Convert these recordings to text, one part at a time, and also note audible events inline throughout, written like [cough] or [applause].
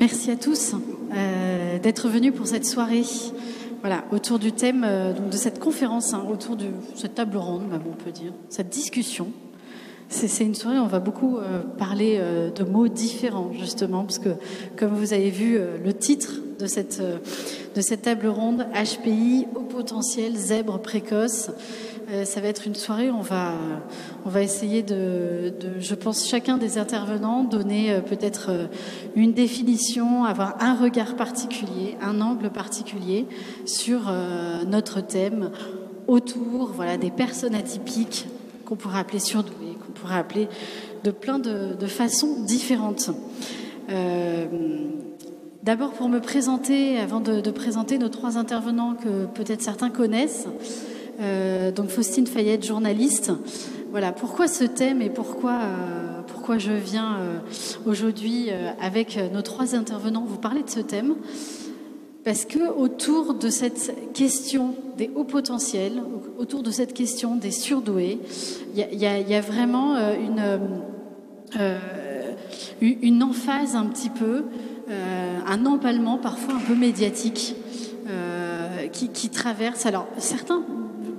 Merci à tous euh, d'être venus pour cette soirée. Voilà, autour du thème euh, de cette conférence, hein, autour de cette table ronde, on peut dire, cette discussion. C'est une soirée où on va beaucoup euh, parler de mots différents, justement, parce que, comme vous avez vu, le titre de cette, de cette table ronde, HPI, haut potentiel, zèbre précoce, ça va être une soirée où on va, on va essayer de, je pense, chacun des intervenants donner euh, peut-être euh, une définition, avoir un regard particulier, un angle particulier sur euh, notre thème autour voilà, des personnes atypiques qu'on pourrait appeler surdouées, qu'on pourrait appeler de plein de, façons différentes. Euh, D'abord, pour me présenter, avant de, présenter nos trois intervenants que peut-être certains connaissent, euh, donc Faustine Fayette, journaliste. Voilà, pourquoi ce thème et pourquoi, euh, pourquoi je viens euh, aujourd'hui euh, avec nos trois intervenants vous parler de ce thème? Parce que autour de cette question des hauts potentiels, autour de cette question des surdoués, il y, a vraiment euh, une, euh, une emphase un petit peu euh, un emballement parfois un peu médiatique euh, qui, qui, traverse. Alors certains,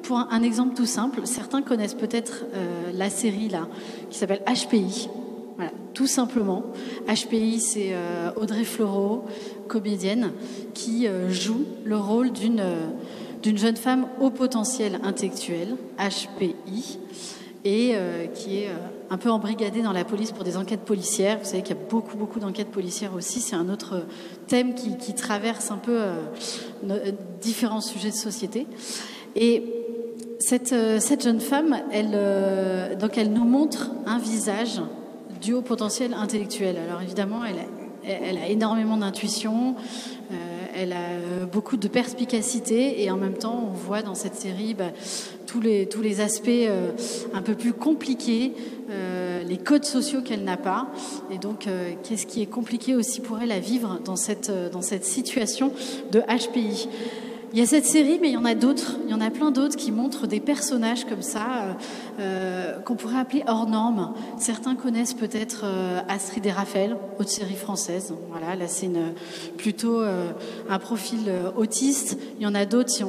pour un, exemple tout simple, certains connaissent peut-être euh, la série là qui s'appelle HPI. Voilà, tout simplement. HPI, c'est euh, Audrey Fleurot, comédienne, qui euh, joue le rôle d'une jeune femme au potentiel intellectuel, HPI, et qui est un peu embrigadée dans la police pour des enquêtes policières. Vous savez qu'il y a beaucoup, beaucoup d'enquêtes policières aussi. C'est un autre thème qui, traverse un peu différents sujets de société. Et cette, euh, cette jeune femme, elle, euh, donc elle nous montre un visage du haut potentiel intellectuel. Alors évidemment, elle a, énormément d'intuition, euh, elle a beaucoup de perspicacité et en même temps, on voit dans cette série bah, tous, les, aspects un peu plus compliqués, les codes sociaux qu'elle n'a pas. Et donc, qu'est-ce qui est compliqué aussi pour elle à vivre dans cette situation de HPI il y a cette série, mais il y en a d'autres. Il y en a plein d'autres qui montrent des personnages comme ça, euh, euh, qu'on pourrait appeler hors normes. Certains connaissent peut-être euh, Astrid et Raphaël, autre série française. Voilà, là c'est plutôt un profil autiste. Il y en a d'autres, si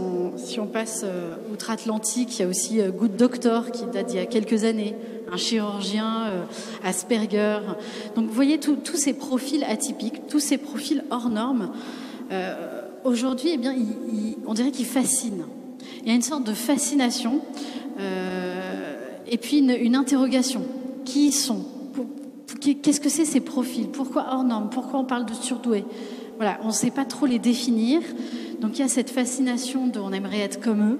on, passe outre-Atlantique, il y a aussi Good Doctor qui date d'il y a quelques années un chirurgien, Asperger. Donc vous voyez tous ces profils atypiques, tous ces profils hors normes. Aujourd'hui, eh bien, on dirait qu'il fascine. Il y a une sorte de fascination euh, et puis une, interrogation. Qui sont? Qu'est-ce que c'est ces profils? Pourquoi hors normes Pourquoi on parle de surdoués Voilà, on ne sait pas trop les définir. Donc il y a cette fascination de on aimerait être comme eux.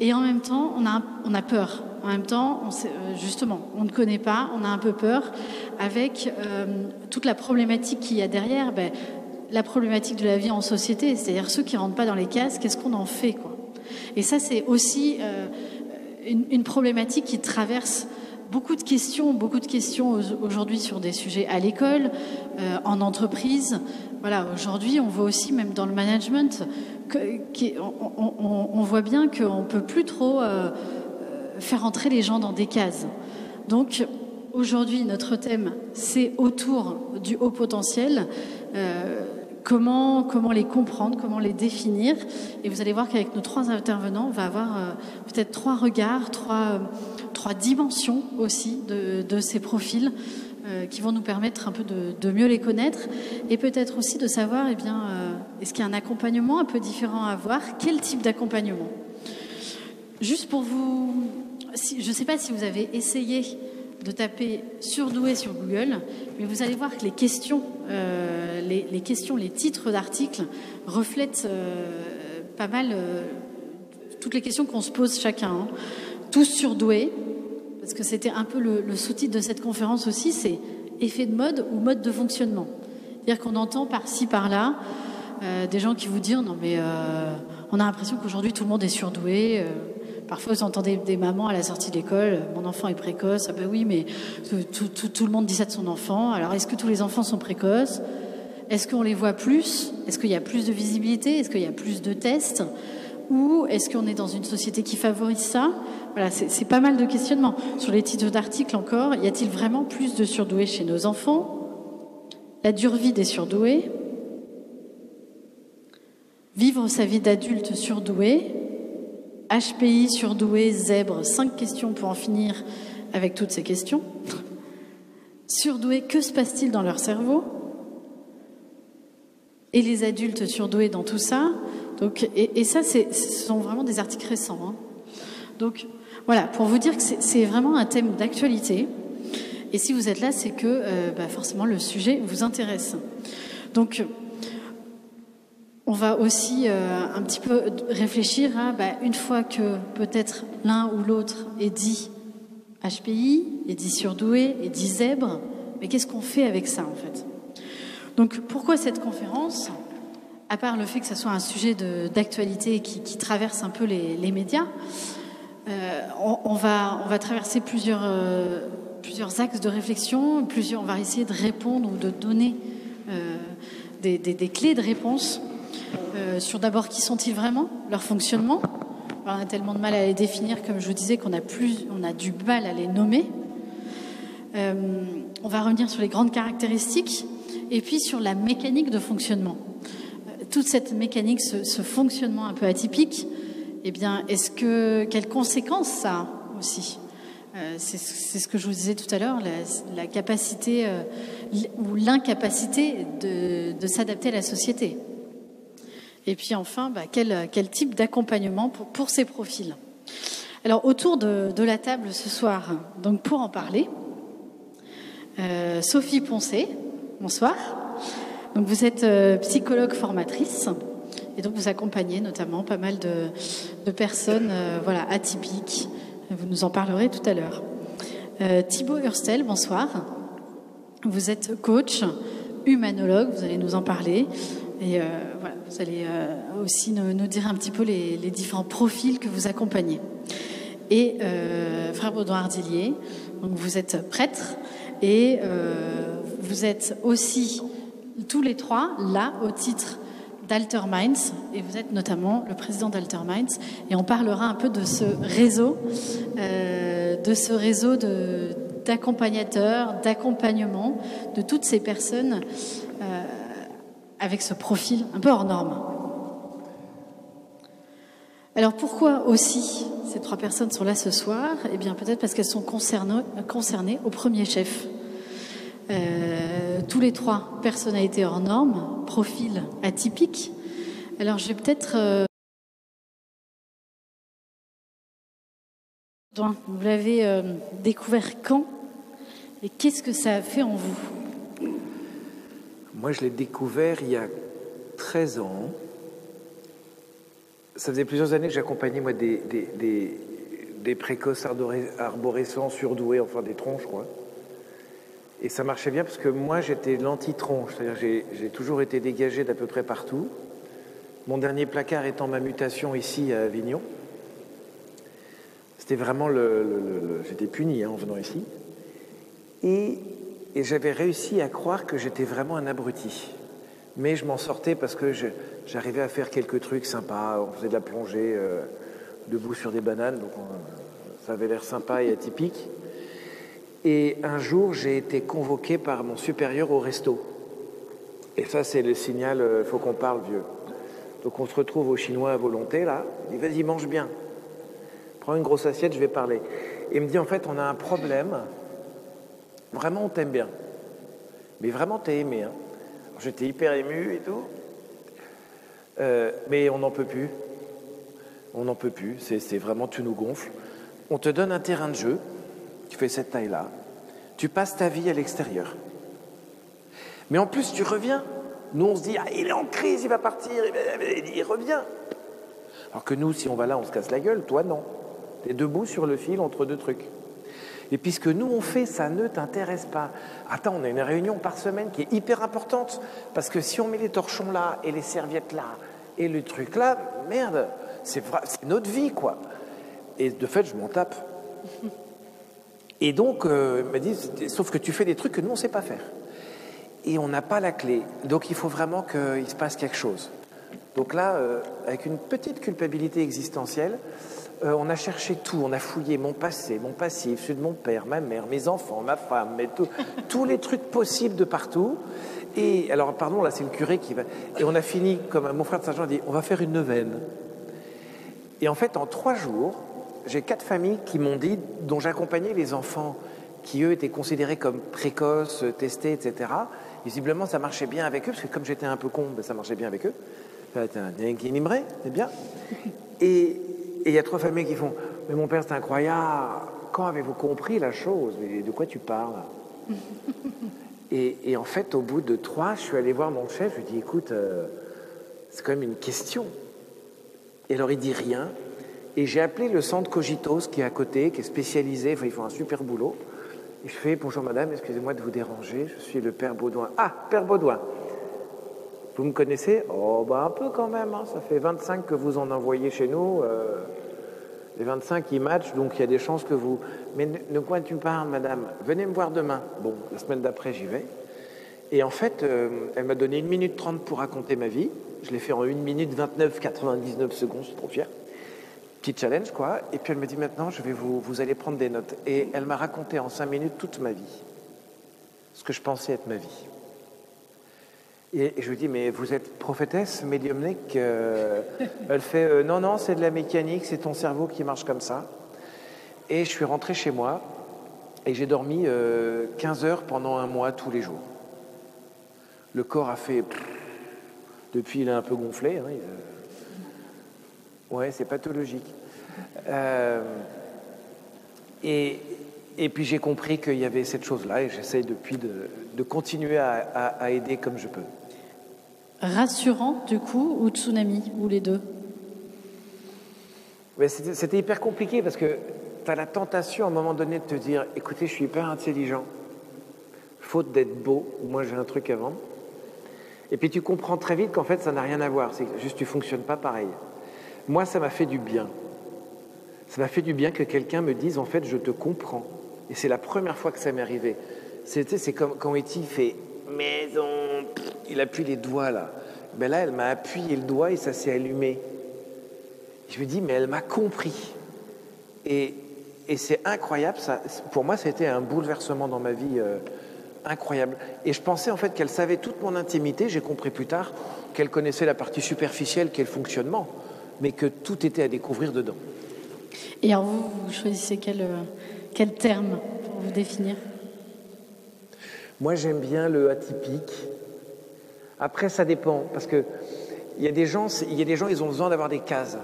Et en même temps, on a, peur. En même temps, euh, justement, on ne connaît pas, on a un peu peur avec euh, toute la problématique qu'il y a derrière. Ben, la problématique de la vie en société, c'est-à-dire ceux qui ne rentrent pas dans les cases, qu'est-ce qu'on en fait Et ça, c'est aussi euh, une, problématique qui traverse beaucoup de questions, beaucoup de questions aujourd'hui sur des sujets à l'école, euh, en entreprise. Voilà, aujourd'hui, on voit aussi, même dans le management, que, voit bien qu'on ne peut plus trop euh, faire entrer les gens dans des cases. Donc, aujourd'hui, notre thème, c'est autour du haut potentiel. Comment, les comprendre, comment les définir. Et vous allez voir qu'avec nos trois intervenants, on va avoir euh, peut-être trois regards, trois, euh, dimensions aussi de, ces profils euh, qui vont nous permettre un peu de, mieux les connaître et peut-être aussi de savoir, eh bien, est-ce qu'il y a un accompagnement un peu différent à avoir Quel type d'accompagnement? Juste pour vous... Je ne sais pas si vous avez essayé de taper surdoué sur Google, mais vous allez voir que les questions, euh, les, titres d'articles reflètent euh, pas mal euh, toutes les questions qu'on se pose chacun. Hein. Tous surdoués, parce que c'était un peu le, sous-titre de cette conférence aussi, c'est effet de mode ou mode de fonctionnement. C'est-à-dire qu'on entend par-ci, par-là, des gens qui vous disent non mais on a l'impression qu'aujourd'hui tout le monde est surdoué. Parfois, vous entendez des mamans à la sortie de l'école, mon enfant est précoce. Ah ben oui, mais tout, le monde dit ça de son enfant. Alors, est-ce que tous les enfants sont précoces? Est-ce qu'on les voit plus? Est-ce qu'il y a plus de visibilité? Est-ce qu'il y a plus de tests? Ou est-ce qu'on est dans une société qui favorise ça? Voilà, c'est pas mal de questionnements. Sur les titres d'articles encore, y a-t-il vraiment plus de surdoués chez nos enfants? La dure vie des surdoués, vivre sa vie d'adulte surdoué, HPI surdoué, zèbre, cinq questions pour en finir avec toutes ces questions. Surdoués, que se passe-t-il dans leur cerveau? Et les adultes surdoués dans tout ça? Et, ça, ce sont vraiment des articles récents. Hein. Donc voilà, pour vous dire que c'est vraiment un thème d'actualité. Et si vous êtes là, c'est que euh, bah, forcément le sujet vous intéresse. Donc, on va aussi euh, un petit peu réfléchir à, bah, une fois que peut-être l'un ou l'autre est dit HPI, est dit surdoué, est dit zèbre, mais qu'est-ce qu'on fait avec ça en fait? Donc pourquoi cette conférence? À part le fait que ce soit un sujet d'actualité qui, traverse un peu les, médias, euh, on, va, traverser plusieurs, euh, axes de réflexion, on va essayer de répondre ou de donner des clés de réponse euh, sur d'abord qui sont-ils vraiment, leur fonctionnement? on a tellement de mal à les définir, comme je vous disais, qu'on a, plus, on a du mal à les nommer. Euh, on va revenir sur les grandes caractéristiques et puis sur la mécanique de fonctionnement. Euh, toute cette mécanique, ce, fonctionnement un peu atypique, eh bien, est-ce que quelles conséquences ça a aussi? C'est, ce que je vous disais tout à l'heure, la, capacité ou l'incapacité de s'adapter à la société. Et puis enfin, bah, quel, quel, type d'accompagnement pour, ces profils? Alors autour de, la table ce soir, donc pour en parler, euh, Sophie Poncé, bonsoir. Donc vous êtes euh, psychologue formatrice et donc vous accompagnez notamment pas mal de, de personnes euh, voilà, atypiques. Vous nous en parlerez tout à l'heure. Thibaut Hurstel, bonsoir. Vous êtes coach, humanologue, vous allez nous en parler. Et vous allez euh, aussi nous, dire un petit peu les, différents profils que vous accompagnez. Et euh, frère Baudouin Ardillier, donc vous êtes prêtre et vous êtes aussi tous les trois là au titre d'Alter Minds et vous êtes notamment le président d'Alter Minds et on parlera un peu de ce réseau, de ce réseau d'accompagnateurs, d'accompagnement de toutes ces personnes avec ce profil un peu hors norme. Alors pourquoi aussi ces trois personnes sont là ce soir? Eh bien peut-être parce qu'elles sont concernées, au premier chef. Euh, tous les trois personnalités hors normes, profil atypique. Alors je vais peut-être... Euh, vous l'avez euh, découvert quand? Et qu'est-ce que ça a fait en vous? Moi, je l'ai découvert il y a 13 ans. Ça faisait plusieurs années que j'accompagnais moi des, des, des, précoces arborescents surdoués, enfin des tronches, quoi. Et ça marchait bien parce que moi, j'étais l'anti-tronche, c'est-à-dire j'ai toujours été dégagé d'à peu près partout. Mon dernier placard étant ma mutation ici à Avignon. C'était vraiment le, j'étais puni hein, en venant ici. Et et j'avais réussi à croire que j'étais vraiment un abruti. Mais je m'en sortais parce que j'arrivais à faire quelques trucs sympas. On faisait de la plongée euh, debout sur des bananes, donc ça avait l'air sympa et atypique. Et un jour, j'ai été convoqué par mon supérieur au resto. Et ça, c'est le signal, euh, faut qu'on parle, vieux. Donc on se retrouve au chinois à volonté, là. Il dit, vas-y, mange bien. Prends une grosse assiette, je vais parler. Et il me dit, en fait, on a un problème Vraiment, on t'aime bien. Mais vraiment, t'es aimé. Hein. J'étais hyper ému et tout. Euh, mais on n'en peut plus. On n'en peut plus. C'est vraiment, tu nous gonfles. On te donne un terrain de jeu. Tu fais cette taille-là. Tu passes ta vie à l'extérieur. Mais en plus, tu reviens. Nous, on se dit, ah, il est en crise, il va partir, il revient. Alors que nous, si on va là, on se casse la gueule. Toi, non. Tu es debout sur le fil entre deux trucs. Et puisque nous on fait, ça ne t'intéresse pas. Attends, on a une réunion par semaine qui est hyper importante. Parce que si on met les torchons là, et les serviettes là, et le truc là, merde, c'est notre vie, quoi. Et de fait, je m'en tape. Et donc, euh, il m'a dit, sauf que tu fais des trucs que nous, on ne sait pas faire. Et on n'a pas la clé. Donc, il faut vraiment qu'il se passe quelque chose. Donc là, euh, avec une petite culpabilité existentielle, Euh, on a cherché tout, on a fouillé mon passé, mon passif, celui de mon père, ma mère, mes enfants, ma femme, tous les trucs possibles de partout. Et alors, pardon, là, c'est le curé qui va. Et on a fini, comme mon frère de Saint-Jean dit, on va faire une neuvaine. Et en fait, en trois jours, j'ai quatre familles qui m'ont dit, dont j'accompagnais les enfants qui, eux, étaient considérés comme précoces, testés, etc. Visiblement, ça marchait bien avec eux, parce que comme j'étais un peu con, ben, ça marchait bien avec eux. C'est bien. Et il y a trois familles qui font Mais mon père, c'est incroyable. Quand avez-vous compris la chose? De quoi tu parles? [laughs] Et, en fait, au bout de trois, je suis allé voir mon chef. Je lui ai dit Écoute, euh, c'est quand même une question. Et alors, il dit rien. Et j'ai appelé le centre Cogitos qui est à côté, qui est spécialisé. Enfin, ils font un super boulot. Et je fais Bonjour madame, excusez-moi de vous déranger. Je suis le père Baudouin. Ah, père Baudouin. Vous me connaissez Oh, bah un peu quand même. Hein. Ça fait 25 que vous en envoyez chez nous. Euh, les 25, ils matchent, donc il y a des chances que vous. Mais de quoi tu parles, madame Venez me voir demain. Bon, la semaine d'après, j'y vais. Et en fait, euh, elle m'a donné une minute 30 pour raconter ma vie. Je l'ai fait en 1 minute 29, 99 secondes, je suis trop fier. Petit challenge, quoi. Et puis elle me dit maintenant, je vais vous, vous allez prendre des notes. Et elle m'a raconté en 5 minutes toute ma vie. Ce que je pensais être ma vie. Et je lui dis, mais vous êtes prophétesse médiumnique euh, Elle fait, euh, non, non, c'est de la mécanique, c'est ton cerveau qui marche comme ça. Et je suis rentré chez moi et j'ai dormi 15 euh, heures pendant un mois tous les jours. Le corps a fait... depuis, il est un peu gonflé. Hein, ouais, c'est pathologique. et, et puis j'ai compris qu'il y avait cette chose-là et j'essaie depuis de, continuer à aider comme je peux rassurant du coup ou tsunami ou les deux? C'était hyper compliqué parce que tu as la tentation à un moment donné de te dire écoutez, je suis hyper intelligent, faute d'être beau, moi j'ai un truc vendre. Et puis tu comprends très vite qu'en fait ça n'a rien à voir, c'est juste tu fonctionnes pas pareil. Moi ça m'a fait du bien. Ça m'a fait du bien que quelqu'un me dise en fait je te comprends. Et c'est la première fois que ça m'est arrivé. C'est comme quand Eti fait maison, il appuie les doigts là. Mais là, elle m'a appuyé le doigt et ça s'est allumé. Je me dis, mais elle m'a compris. Et, c'est incroyable. Ça, pour moi, c'était un bouleversement dans ma vie euh, incroyable. Et je pensais en fait qu'elle savait toute mon intimité. J'ai compris plus tard qu'elle connaissait la partie superficielle, quel fonctionnement, mais que tout était à découvrir dedans. Et alors vous, vous choisissez quel, euh, quel terme pour vous définir? Moi, j'aime bien le atypique. Après, ça dépend, parce que il y a des gens, il y a des gens, ils ont besoin d'avoir des cases.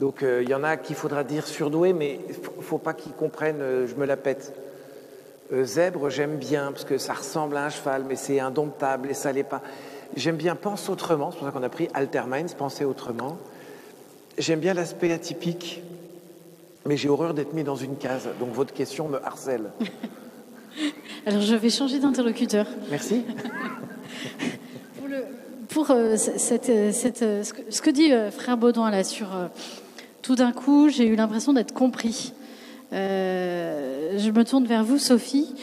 Donc, euh, il y en a qu'il faudra dire surdoué, mais il faut pas qu'ils comprennent, euh, je me la pète. Euh, zèbre, j'aime bien, parce que ça ressemble à un cheval, mais c'est indomptable et ça l'est pas. J'aime bien pense autrement, c'est pour ça qu'on a pris Alterminds, penser autrement. J'aime bien l'aspect atypique, mais j'ai horreur d'être mis dans une case. Donc, votre question me harcèle. [laughs] Alors, je vais changer d'interlocuteur. Merci. [laughs] pour euh, cette, euh, euh, ce que dit frère Baudouin là sur tout d'un coup, j'ai eu l'impression d'être compris. je me tourne vers vous, Sophie,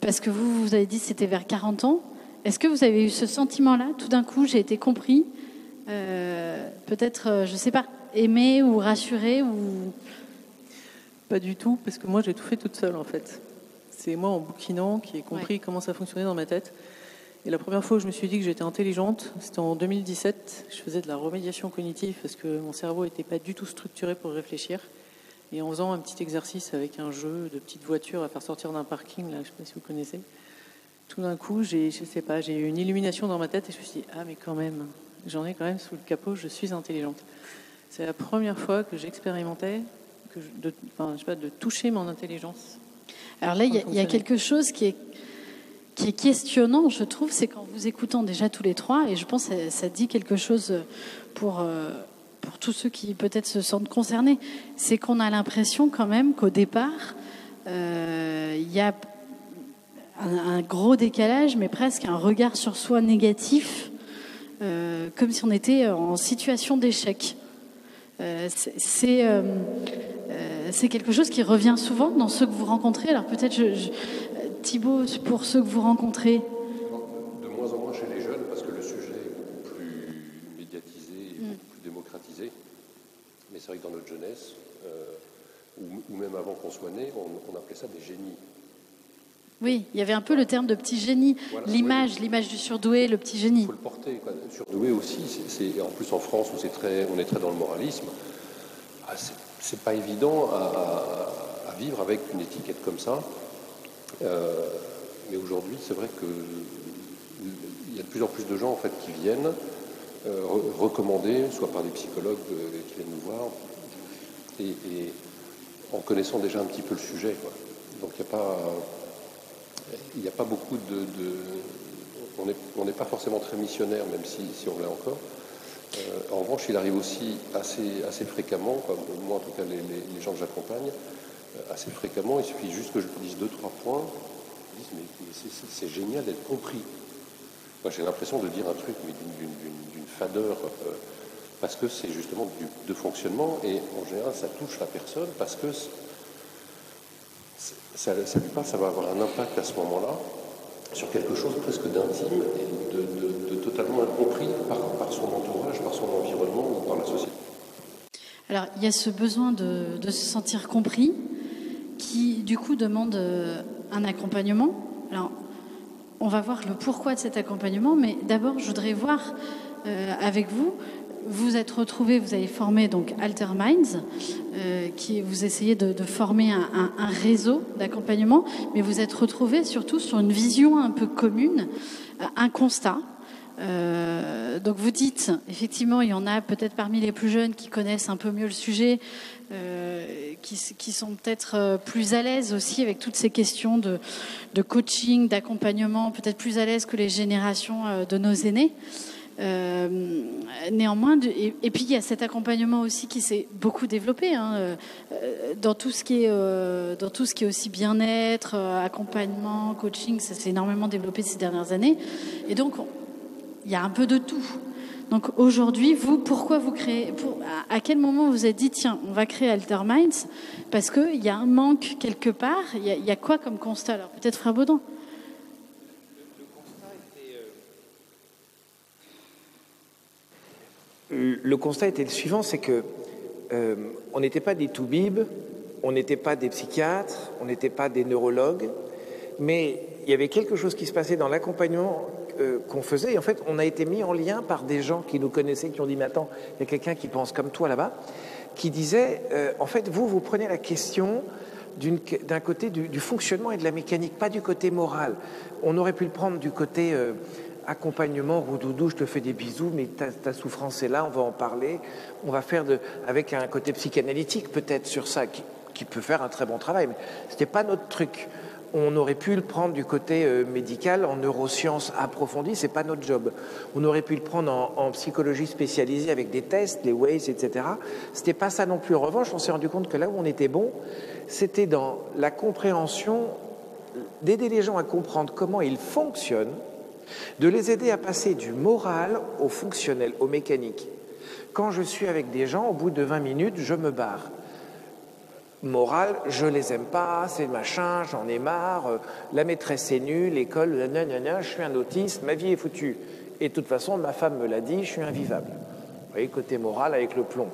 parce que vous, vous avez dit que c'était vers 40 ans. Est-ce que vous avez eu ce sentiment-là Tout d'un coup, j'ai été compris. Peut-être, je ne sais pas, aimé ou rassuré ou... Pas du tout, parce que moi, j'ai tout fait toute seule, en fait. C'est moi, en bouquinant, qui ai compris comment ça fonctionnait dans ma tête. Et la première fois où je me suis dit que j'étais intelligente, c'était en 2017. Je faisais de la remédiation cognitive parce que mon cerveau n'était pas du tout structuré pour réfléchir. Et en faisant un petit exercice avec un jeu de petite voiture à faire sortir d'un parking, là, je ne sais pas si vous connaissez, tout d'un coup, j'ai, je sais pas, j'ai eu une illumination dans ma tête et je me suis dit, ah mais quand même, j'en ai quand même sous le capot, je suis intelligente. C'est la première fois que j'expérimentais que de, enfin, je sais pas, de toucher mon intelligence. Alors là, il y, y, a quelque chose qui est qui est questionnant, je trouve, c'est qu'en vous écoutant déjà tous les trois, et je pense que ça, dit quelque chose pour, euh, pour tous ceux qui peut-être se sentent concernés, c'est qu'on a l'impression quand même qu'au départ, euh, il y a un, gros décalage, mais presque un regard sur soi négatif, euh, comme si on était en situation d'échec. c'est quelque chose qui revient souvent dans ceux que vous rencontrez. Alors peut-être je, Thibault, pour ceux que vous rencontrez De moins en moins chez les jeunes, parce que le sujet est beaucoup plus médiatisé et mm. beaucoup plus démocratisé. Mais c'est vrai que dans notre soit né, on, appelait ça des génies. Oui, il y avait un peu le terme de petit génie, l'image, l'image du surdoué, le petit génie. Il faut le porter. Surdoué aussi, c'est, en plus en France où très, on est très dans le moralisme, ah, c'est, pas évident à, vivre avec une étiquette comme ça. Euh, mais aujourd'hui, c'est vrai que il y a de plus en plus de gens en fait qui viennent euh, recommander, soit par des psychologues euh, qui viennent nous voir, et, en connaissant déjà un petit peu le sujet. Donc il n'y a pas, a pas beaucoup de, on n'est pas forcément très missionnaire, même si, on l'est encore. En revanche, il arrive aussi assez, assez fréquemment, comme moi en tout cas les, gens que j'accompagne, assez fréquemment, il suffit juste que je dise deux, trois points, ils disent mais c'est génial d'être compris. Moi, j'ai l'impression de dire un truc, mais d'une fadeur, euh, parce que c'est justement de fonctionnement, et en général, ça touche la personne, parce que ça, lui passe, ça va avoir un impact à ce moment-là sur quelque chose presque d'intime et de, totalement incompris par, son entourage, par son environnement ou par la société. Alors, il y a ce besoin de se sentir compris qui, du coup, demande euh, un accompagnement. Alors, on va voir le pourquoi de cet accompagnement, mais d'abord, je voudrais voir euh, avec vous. Vous êtes retrouvé, vous avez formé donc Alter Minds, euh, qui vous essayez de, former un, réseau d'accompagnement, mais vous êtes retrouvé surtout sur une vision un peu commune, un constat. donc vous dites, effectivement, il y en a peut-être parmi les plus jeunes qui connaissent un peu mieux le sujet, euh, qui, sont peut-être euh, plus à l'aise aussi avec toutes ces questions de, coaching, d'accompagnement, peut-être plus à l'aise que les générations euh, de nos aînés. néanmoins, et, puis il y a cet accompagnement aussi qui s'est beaucoup développé hein, dans tout ce qui est dans tout ce qui est aussi bien-être, accompagnement, coaching, ça s'est énormément développé ces dernières années. Et donc il y a un peu de tout. Donc aujourd'hui, vous, pourquoi vous créez À quel moment vous avez dit, tiens, on va créer Alter Minds Parce qu'il y a un manque quelque part. Il y, a quoi comme constat Alors? Peut-être Frère Baudin le constat était le suivant, c'est que euh, on n'était pas des toubibs, on n'était pas des psychiatres, on n'était pas des neurologues, mais il y avait quelque chose qui se passait dans l'accompagnement euh, qu'on faisait. Et en fait, on a été mis en lien par des gens qui nous connaissaient, qui ont dit, mais attends, il y a quelqu'un qui pense comme toi là-bas, qui disait, euh, en fait, vous, vous prenez la question d'un côté du, fonctionnement et de la mécanique, pas du côté moral. On aurait pu le prendre du côté euh, accompagnement, roudoudou, je te fais des bisous, mais ta, souffrance est là, on va en parler. On va faire avec un côté psychanalytique peut-être sur ça, qui, qui, peut faire un très bon travail, mais ce n'était pas notre truc on aurait pu le prendre du côté euh, médical, en neurosciences approfondies, c'est pas notre job. On aurait pu le prendre en, psychologie spécialisée avec des tests, les Waze, etc. C'était pas ça non plus. En revanche, on s'est rendu compte que là où on était bon, c'était dans la compréhension, d'aider les gens à comprendre comment ils fonctionnent, de les aider à passer du moral au fonctionnel, au mécanique. Quand je suis avec des gens, au bout de 20 minutes, je me barre morale, je les aime pas, c'est machin, j'en ai marre, euh, la maîtresse est nulle, l'école, je suis un autiste, ma vie est foutue. Et de toute façon, ma femme me l'a dit, je suis invivable. Vous voyez, côté moral avec le plomb.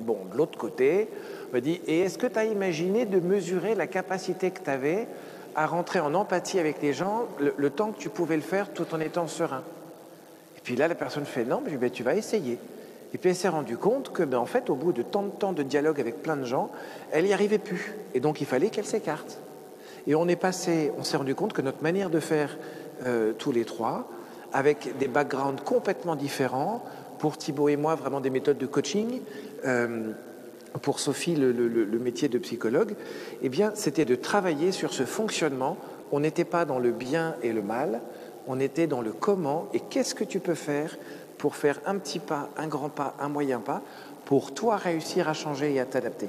Bon, de l'autre côté, on me dit, et est-ce que tu as imaginé de mesurer la capacité que tu avais à rentrer en empathie avec les gens le, temps que tu pouvais le faire tout en étant serein? Et puis là, la personne fait, non, mais ben, tu vas essayer. Et puis elle s'est rendue compte que, ben, en fait, au bout de tant de temps de dialogue avec plein de gens, elle n'y arrivait plus. Et donc il fallait qu'elle s'écarte. Et on s'est rendu compte que notre manière de faire euh, tous les trois, avec des backgrounds complètement différents, pour Thibaut et moi, vraiment des méthodes de coaching, euh, pour Sophie, le, le, métier de psychologue, eh bien, c'était de travailler sur ce fonctionnement. On n'était pas dans le bien et le mal, on était dans le comment et qu'est-ce que tu peux faire pour faire un petit pas, un grand pas, un moyen pas, pour toi réussir à changer et à t'adapter.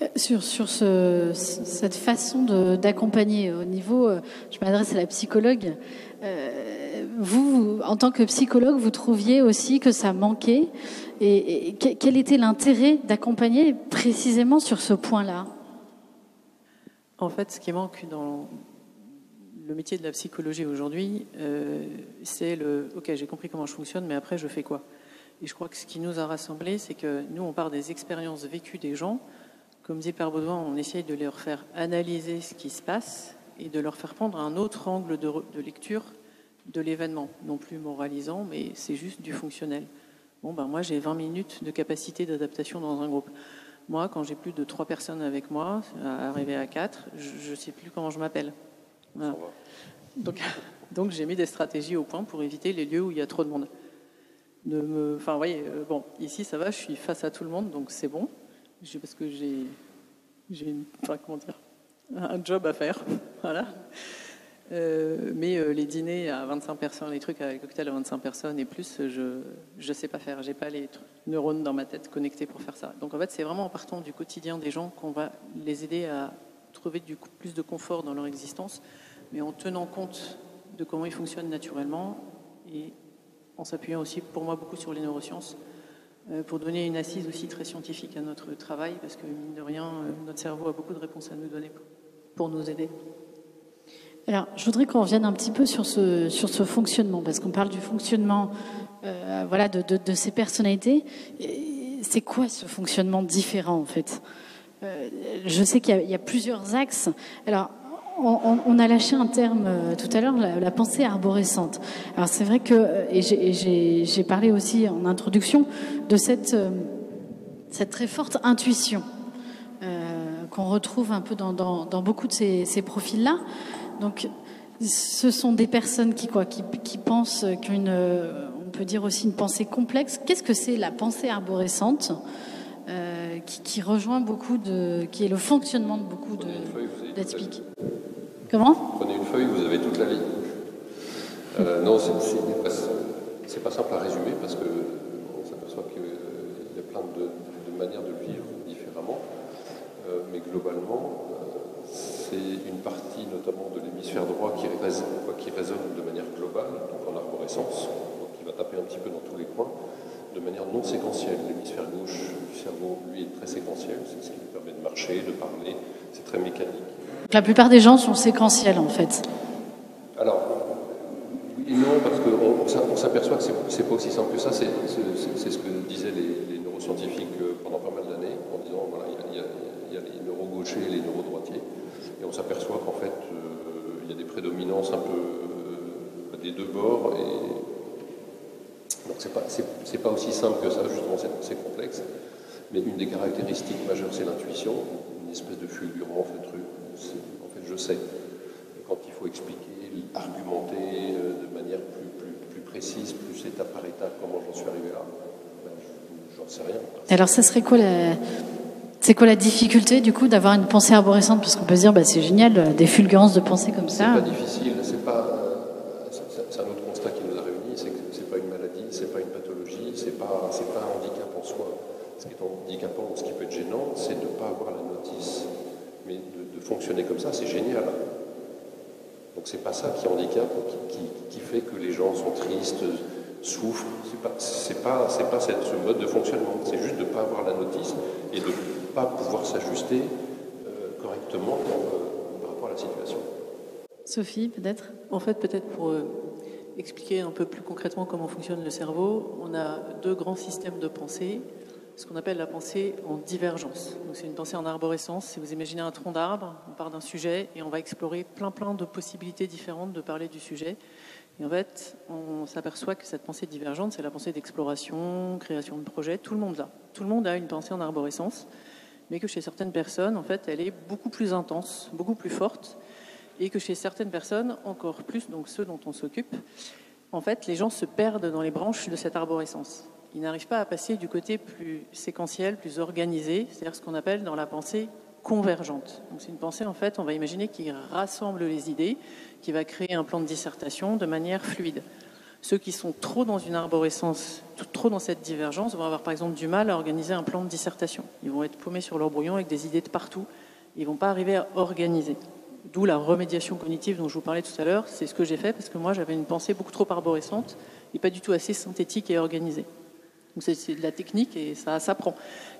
Euh, sur, sur ce, cette façon d'accompagner au niveau, euh, je m'adresse à la psychologue, euh, vous, en tant que psychologue, vous trouviez aussi que ça manquait et quel était l'intérêt d'accompagner précisément sur ce point-là? En fait, ce qui manque dans, le métier de la psychologie aujourd'hui, euh, c'est le OK, j'ai compris comment je fonctionne, mais après, je fais quoi? Et je crois que ce qui nous a rassemblés, c'est que nous, on part des expériences vécues des gens, comme dit Père Baudouin, on essaye de leur faire analyser ce qui se passe et de leur faire prendre un autre angle de, de lecture de l'événement, non plus moralisant, mais c'est juste du fonctionnel. Bon, ben moi, j'ai 20 minutes de capacité d'adaptation dans un groupe. Moi, quand j'ai plus de 3 personnes avec moi, arrivé à 4, je ne sais plus comment je m'appelle. Donc, [laughs] donc j'ai mis des stratégies au point pour éviter les lieux où il y a trop de monde. De me, enfin, voyez, euh, bon, ici ça va, je suis face à tout le monde, donc c'est bon, parce que j'ai, j'ai, enfin, comment dire, un job à faire, [laughs] voilà. Euh, mais euh, les dîners à 25 personnes, les trucs avec cocktails à 25 personnes et plus, je ne sais pas faire. J'ai pas les neurones dans ma tête connectés pour faire ça. Donc en fait, c'est vraiment en partant du quotidien des gens qu'on va les aider à trouver du plus de confort dans leur existence, mais en tenant compte de comment ils fonctionnent naturellement et en s'appuyant aussi pour moi beaucoup sur les neurosciences euh, pour donner une assise aussi très scientifique à notre travail, parce que mine de rien, notre cerveau a beaucoup de réponses à nous donner pour nous aider. Alors, je voudrais qu'on revienne un petit peu sur ce, sur ce fonctionnement, parce qu'on parle du fonctionnement euh, voilà, de, de, ces personnalités. C'est quoi ce fonctionnement différent, en fait? Euh, Je sais qu'il y, a plusieurs axes. Alors, on, a lâché un terme euh, tout à l'heure, la, pensée arborescente. Alors, c'est vrai que, et j'ai parlé aussi en introduction de cette, cette très forte intuition qu'on retrouve un peu dans, dans, dans beaucoup de ces, ces profils-là. Donc, ce sont des personnes qui, quoi, qui, pensent qu'une, on peut dire aussi une pensée complexe. Qu'est-ce que c'est la pensée arborescente euh, qui, rejoint beaucoup de, qui est le fonctionnement de beaucoup de. Comment? Prenez une feuille, vous avez toute la ligne. Euh, non, c'est pas, simple à résumer parce que on s'aperçoit qu'il y a plein de, manières de vivre différemment, euh, mais globalement, c'est une partie notamment de l'hémisphère droit qui résonne, qui résonne de manière globale, donc en arborescence, donc qui va taper un petit peu dans tous les coins, de manière non séquentielle. L'hémisphère gauche du cerveau, lui, est très séquentiel, c'est ce qui lui permet de marcher, de parler, c'est très mécanique. La plupart des gens sont séquentiels en fait. Alors, oui et non, parce qu'on s'aperçoit que c'est pas aussi simple que ça. C'est ce que disaient les, neuroscientifiques euh, pendant pas mal d'années, en disant voilà, il y, a les neurogauchers et les neurodroitiers. Et on s'aperçoit qu'en fait, euh, il y a des prédominances un peu euh, des deux bords. Donc c'est pas, pas aussi simple que ça, justement, c'est, complexe. Mais une des caractéristiques majeures, c'est l'intuition, une espèce de fulgurance, de truc. En fait, je sais. quand il faut expliquer, argumenter euh, de manière plus, plus, plus, précise, plus étape par étape, comment j'en suis arrivé là, ben, j'en sais rien. Alors, ça serait quoi la c'est quoi la difficulté du coup d'avoir une pensée arborescente? Parce qu'on peut se dire, bah, c'est génial, euh, des fulgurances de pensée comme ça. C'est pas difficile, c'est pas. Euh, c'est un autre constat qui nous a réunis, c'est que c'est pas une maladie, c'est pas une pathologie, c'est pas, c'est pas un handicap en soi. Ce qui est handicapant ou ce qui peut être gênant, c'est de ne pas avoir la notice. Mais de, fonctionner comme ça, c'est génial. Donc c'est pas ça qui handicape, qui, qui, qui, fait que les gens sont tristes, souffrent. C'est pas, c'est pas, c'est pas cette, ce mode de fonctionnement. C'est juste de ne pas avoir la notice et de pas pouvoir s'ajuster euh, correctement euh, par rapport à la situation. Sophie, peut-être? En fait, peut-être pour euh, expliquer un peu plus concrètement comment fonctionne le cerveau, on a deux grands systèmes de pensée, ce qu'on appelle la pensée en divergence. C'est une pensée en arborescence. Si vous imaginez un tronc d'arbre, on part d'un sujet et on va explorer plein plein de possibilités différentes de parler du sujet. Et en fait, on s'aperçoit que cette pensée divergente, c'est la pensée d'exploration, création de projets. Tout le monde l'a. Tout le monde a une pensée en arborescence mais que chez certaines personnes, en fait, elle est beaucoup plus intense, beaucoup plus forte, et que chez certaines personnes, encore plus, donc ceux dont on s'occupe, en fait, les gens se perdent dans les branches de cette arborescence. Ils n'arrivent pas à passer du côté plus séquentiel, plus organisé, c'est-à-dire ce qu'on appelle dans la pensée convergente. C'est une pensée, en fait, on va imaginer qui rassemble les idées, qui va créer un plan de dissertation de manière fluide. Ceux qui sont trop dans une arborescence, trop dans cette divergence, vont avoir par exemple du mal à organiser un plan de dissertation. Ils vont être paumés sur leur brouillon avec des idées de partout. Ils vont pas arriver à organiser. D'où la remédiation cognitive dont je vous parlais tout à l'heure. C'est ce que j'ai fait parce que moi j'avais une pensée beaucoup trop arborescente et pas du tout assez synthétique et organisée. C'est de la technique et ça s'apprend.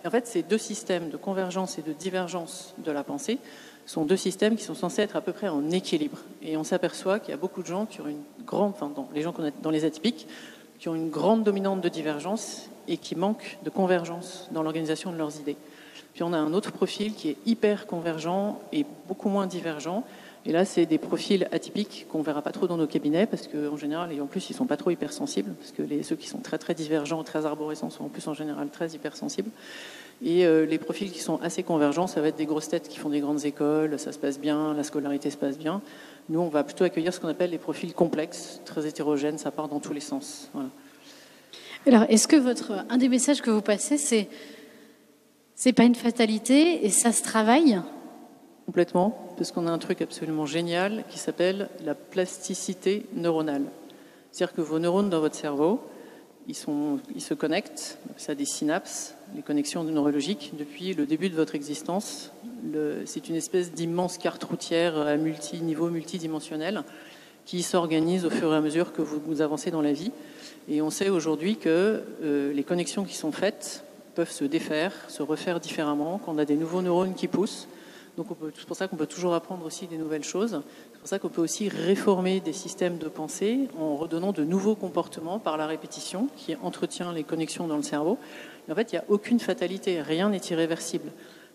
En fait, ces deux systèmes de convergence et de divergence de la pensée sont deux systèmes qui sont censés être à peu près en équilibre. Et on s'aperçoit qu'il y a beaucoup de gens qui ont une grande, enfin, les gens qu'on a dans les atypiques, qui ont une grande dominante de divergence et qui manquent de convergence dans l'organisation de leurs idées. Puis on a un autre profil qui est hyper convergent et beaucoup moins divergent. Et là, c'est des profils atypiques qu'on verra pas trop dans nos cabinets parce qu'en général, et en plus, ils sont pas trop hypersensibles parce que ceux qui sont très très divergents, très arborescents sont en plus en général très hypersensibles. Et euh, les profils qui sont assez convergents, ça va être des grosses têtes qui font des grandes écoles, ça se passe bien, la scolarité se passe bien. Nous, on va plutôt accueillir ce qu'on appelle les profils complexes, très hétérogènes, ça part dans tous les sens. Alors, est-ce que votre un des messages que vous passez, c'est c'est pas une fatalité et ça se travaille? Complètement, parce qu'on a un truc absolument génial qui s'appelle la plasticité neuronale. C'est-à-dire que vos neurones dans votre cerveau, ils, se connectent, ça des synapses, les connexions neurologiques, depuis le début de votre existence. C'est une espèce d'immense carte routière à multi-niveau, multidimensionnel, qui s'organise au fur et à mesure que vous, vous avancez dans la vie. Et on sait aujourd'hui que euh, les connexions qui sont faites peuvent se défaire, se refaire différemment, qu'on a des nouveaux neurones qui poussent. C'est pour ça qu'on peut toujours apprendre aussi des nouvelles choses. C'est pour ça qu'on peut aussi réformer des systèmes de pensée en redonnant de nouveaux comportements par la répétition qui entretient les connexions dans le cerveau. en fait, il n'y a aucune fatalité, rien n'est irréversible.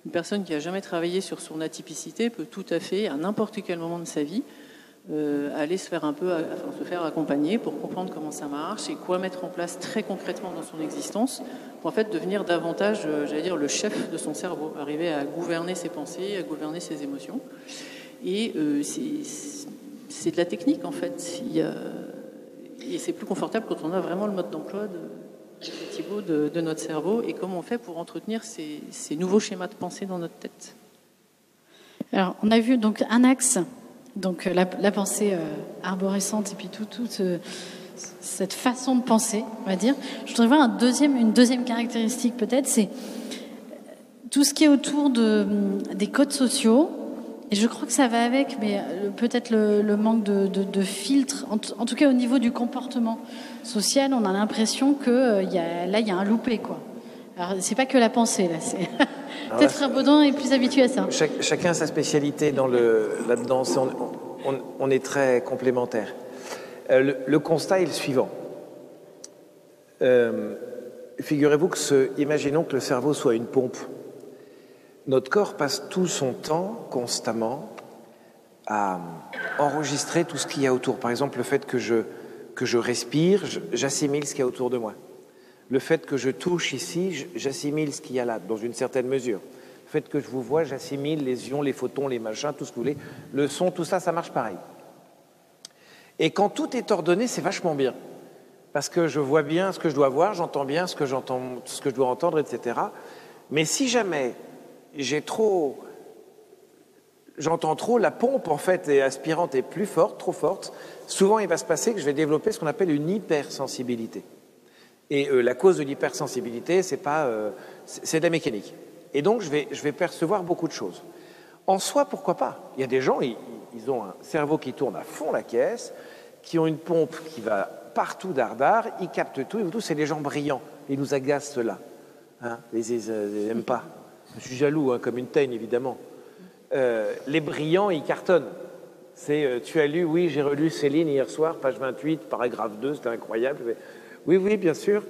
Une personne qui n'a jamais travaillé sur son atypicité peut tout à fait, à n'importe quel moment de sa vie, euh, aller se faire un peu, se faire accompagner pour comprendre comment ça marche et quoi mettre en place très concrètement dans son existence pour en fait devenir davantage, euh, j'allais dire, le chef de son cerveau, arriver à gouverner ses pensées, à gouverner ses émotions. Et euh, c'est de la technique en fait. Et c'est plus confortable quand on a vraiment le mode d'emploi de, de, de, notre cerveau et comment on fait pour entretenir ces, ces nouveaux schémas de pensée dans notre tête. Alors, on a vu donc un axe donc euh, la, la pensée euh, arborescente et puis toute tout, euh, cette façon de penser, on va dire. Je voudrais voir une deuxième caractéristique peut-être, c'est tout ce qui est autour de, des codes sociaux. Et je crois que ça va avec, mais peut-être le, manque de, filtre. En, en, tout cas, au niveau du comportement social, on a l'impression que y a, là, il y a un loupé, quoi. Alors, c'est pas que la pensée, là. C'est [laughs] peut-être un Baudin est plus habitué à ça. Chac, chacun a sa spécialité dans le là-dedans. On, on, on, est très complémentaires. Euh, le, le, constat est le suivant. Euh, Figurez-vous que, ce, imaginons que le cerveau soit une pompe. Notre corps passe tout son temps constamment à enregistrer tout ce qu'il y a autour. Par exemple, le fait que je, que je respire, j'assimile ce qu'il y a autour de moi le fait que je touche ici, j'assimile ce qu'il y a là, dans une certaine mesure. Le fait que je vous vois, j'assimile les ions, les photons, les machins, tout ce que vous voulez. Le son, tout ça, ça marche pareil. Et quand tout est ordonné, c'est vachement bien. Parce que je vois bien ce que je dois voir, j'entends bien ce que, ce que je dois entendre, etc. Mais si jamais. J'entends trop, la pompe en fait est aspirante est plus forte, trop forte. Souvent, il va se passer que je vais développer ce qu'on appelle une hypersensibilité. Et euh, la cause de l'hypersensibilité, c'est pas, euh, c'est de la mécanique. Et donc, je vais, je vais percevoir beaucoup de choses. En soi, pourquoi pas? Il y a des gens, ils, ils, ont un cerveau qui tourne à fond la caisse, qui ont une pompe qui va partout dardard, ils captent tout, et tout, c'est des gens brillants. Ils nous agacent, ceux-là. Hein ils les aiment pas. Je suis jaloux, hein, comme une teigne, évidemment. Euh, les brillants, ils cartonnent. C'est, tu as lu, oui, j'ai relu Céline hier soir, page 28, paragraphe 2, c'était incroyable. Oui, oui, bien sûr.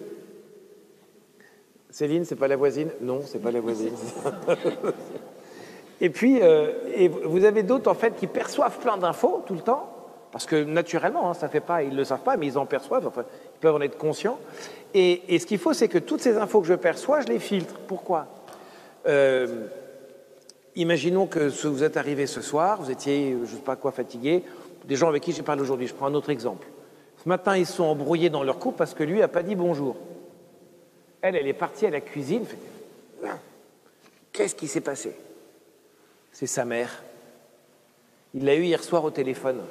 Céline, c'est pas la voisine Non, c'est pas la voisine. et puis, euh, vous avez d'autres en fait qui perçoivent plein d'infos tout le temps, parce que naturellement, hein, ça fait pas, ils le savent pas, mais ils en perçoivent. Enfin, ils peuvent en être conscients. Et, ce qu'il faut, c'est que toutes ces infos que je perçois, je les filtre. Pourquoi? Euh, Imaginons que vous êtes arrivé ce soir, vous étiez, je sais pas quoi, fatigué. Des gens avec qui je parle aujourd'hui. Je prends un autre exemple. Ce matin, ils sont embrouillés dans leur couple parce que lui n'a pas dit bonjour. Elle, elle est partie à la cuisine. Qu'est-ce qui s'est passé? C'est sa mère. Il l'a eu hier soir au téléphone.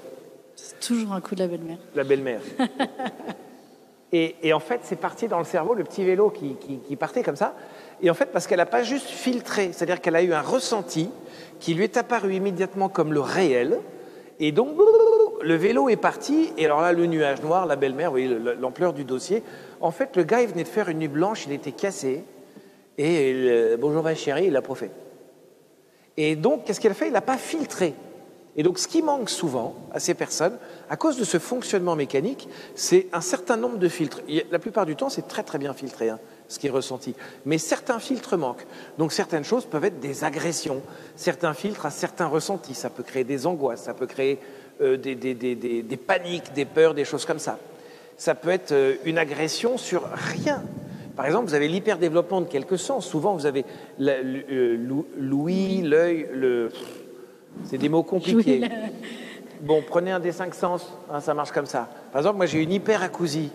C'est toujours un coup de la belle-mère. La belle-mère. [laughs] et, et, en fait, c'est parti dans le cerveau, le petit vélo qui, qui, qui partait comme ça. Et en fait, parce qu'elle n'a pas juste filtré, c'est-à-dire qu'elle a eu un ressenti qui lui est apparu immédiatement comme le réel. Et donc, le vélo est parti, et alors là, le nuage noir, la belle-mère, vous voyez l'ampleur du dossier. En fait, le gars, il venait de faire une nuit blanche, il était cassé, et le, bonjour ma chérie, il l'a profait. Et donc, qu'est-ce qu'elle a fait? Il n'a pas filtré. Et donc, ce qui manque souvent à ces personnes, à cause de ce fonctionnement mécanique, c'est un certain nombre de filtres. La plupart du temps, c'est très très bien filtré. Hein. ce qui est ressenti. Mais certains filtres manquent. Donc certaines choses peuvent être des agressions. Certains filtres à certains ressentis. Ça peut créer des angoisses, ça peut créer euh, des, des, des, des, paniques, des peurs, des choses comme ça. Ça peut être euh, une agression sur rien. Par exemple, vous avez l'hyperdéveloppement de quelque sens. Souvent, vous avez euh, l'ouïe, l'œil, le... C'est des mots compliqués. Bon, prenez un des cinq sens, hein, ça marche comme ça. Par exemple, moi j'ai une hyperacousie.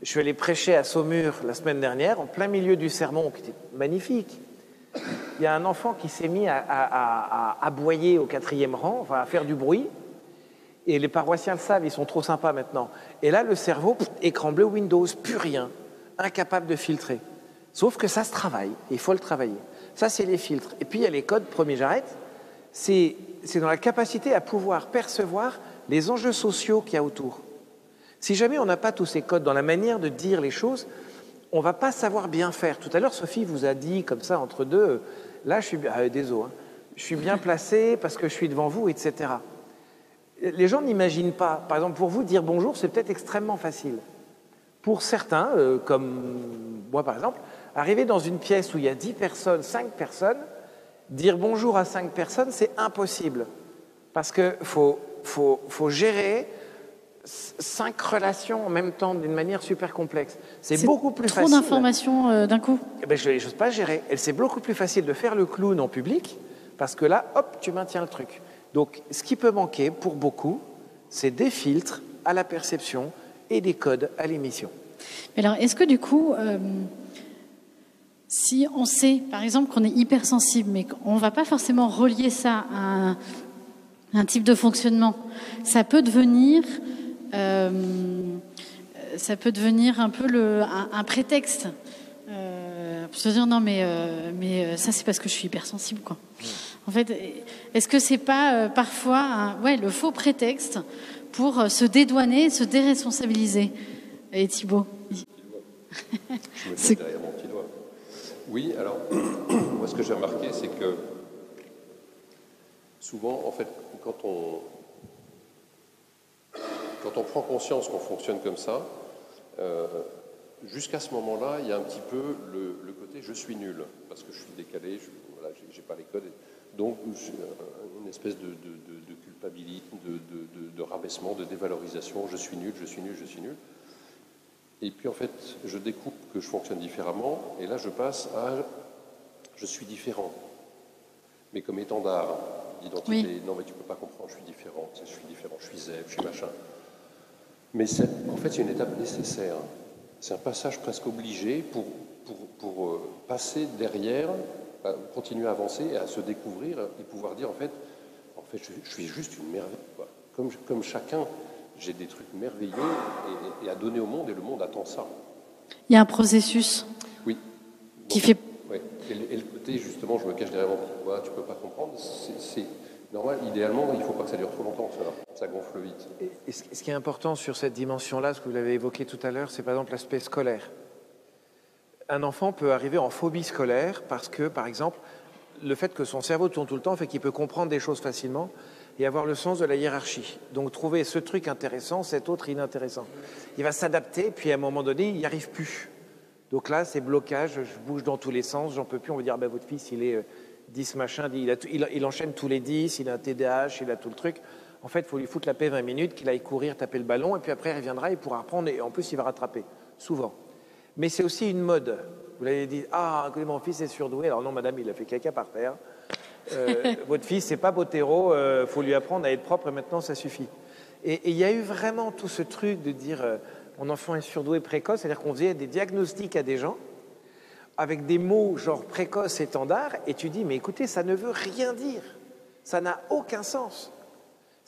Je suis allé prêcher à Saumur la semaine dernière, en plein milieu du sermon, qui était magnifique. Il y a un enfant qui s'est mis à, aboyer au quatrième rang, enfin à faire du bruit. Et les paroissiens le savent, ils sont trop sympas maintenant. Et là, le cerveau, écran bleu Windows, plus rien, incapable de filtrer. Sauf que ça se travaille, il faut le travailler. Ça, c'est les filtres. Et puis, il y a les codes, premier j'arrête, c'est dans la capacité à pouvoir percevoir les enjeux sociaux qu'il y a autour. Si jamais on n'a pas tous ces codes dans la manière de dire les choses, on va pas savoir bien faire. Tout à l'heure, Sophie vous a dit comme ça entre deux, là, je suis, ah, désolé, hein, je suis bien placé parce que je suis devant vous, etc. Les gens n'imaginent pas. Par exemple, pour vous, dire bonjour, c'est peut-être extrêmement facile. Pour certains, euh, comme moi par exemple, arriver dans une pièce où il y a 10 personnes, 5 personnes, dire bonjour à 5 personnes, c'est impossible. Parce qu'il faut, faut, faut gérer cinq relations en même temps d'une manière super complexe. C'est beaucoup plus trop facile. Trop d'informations euh, d'un coup. Eh ben, je n'ose pas gérer. C'est beaucoup plus facile de faire le clown en public parce que là, hop, tu maintiens le truc. Donc, ce qui peut manquer pour beaucoup, c'est des filtres à la perception et des codes à l'émission. Alors, est-ce que du coup, euh, si on sait, par exemple, qu'on est hypersensible, mais qu'on ne va pas forcément relier ça à un, un type de fonctionnement, ça peut devenir euh, ça peut devenir un peu le, un, prétexte euh, pour se dire non mais, mais ça c'est parce que je suis hypersensible quoi. En fait, est-ce que c'est pas parfois ouais, le faux prétexte pour se dédouaner, se déresponsabiliser? Et Thibault? Je derrière mon petit doigt. Oui, alors, [clears throat] moi ce que j'ai remarqué, c'est que souvent, en fait, quand on, quand on prend conscience qu'on fonctionne comme ça, euh, jusqu'à ce moment-là, il y a un petit peu le, côté je suis nul, parce que je suis décalé, je n'ai pas les codes. Donc, une espèce de, culpabilité, de, rabaissement, de dévalorisation. Je suis nul, je suis nul, je suis nul. Et puis, en fait, je découpe que je fonctionne différemment, et là, je passe à je suis différent. Mais comme étendard d'identité, non, mais tu ne peux pas comprendre, je suis différent, je suis différent, je suis zèbre, je suis machin. Mais en fait, c'est une étape nécessaire. C'est un passage presque obligé pour, pour, pour euh, passer derrière, continuer à avancer et à se découvrir et pouvoir dire en fait, en fait je, suis juste une merveille. Comme, comme chacun, j'ai des trucs merveilleux et, à donner au monde et le monde attend ça. Il y a un processus oui. qui fait. Oui. Et, le côté, justement, je me cache derrière mon petit tu peux pas comprendre, c'est Normal, idéalement, il ne faut pas que ça dure trop longtemps, ça, gonfle vite. Et ce qui est important sur cette dimension-là, ce que vous l'avez évoqué tout à l'heure, c'est par exemple l'aspect scolaire. Un enfant peut arriver en phobie scolaire parce que, par exemple, le fait que son cerveau tourne tout le temps fait qu'il peut comprendre des choses facilement et avoir le sens de la hiérarchie. Donc trouver ce truc intéressant, cet autre inintéressant. Il va s'adapter, puis à un moment donné, il n'y arrive plus. Donc là, c'est blocage, je bouge dans tous les sens, j'en peux plus. On va dire, ben, votre fils, il est euh, 10 machin, il, enchaîne tous les 10, il a un TDAH, il a tout le truc. En fait, il faut lui foutre la paix 20 minutes, qu'il aille courir, taper le ballon, et puis après, il reviendra, il pourra reprendre, et en plus, il va rattraper, souvent. Mais c'est aussi une mode. Vous l'avez dit, ah, mon fils est surdoué. Alors non, madame, il a fait caca par terre. Euh, [laughs] votre fils, c'est pas Botero, il euh, faut lui apprendre à être propre, et maintenant, ça suffit. Et il y a eu vraiment tout ce truc de dire, euh, mon enfant est surdoué précoce, c'est-à-dire qu'on faisait des diagnostics à des gens, avec des mots genre précoce et standard, et tu dis, mais écoutez, ça ne veut rien dire. Ça n'a aucun sens.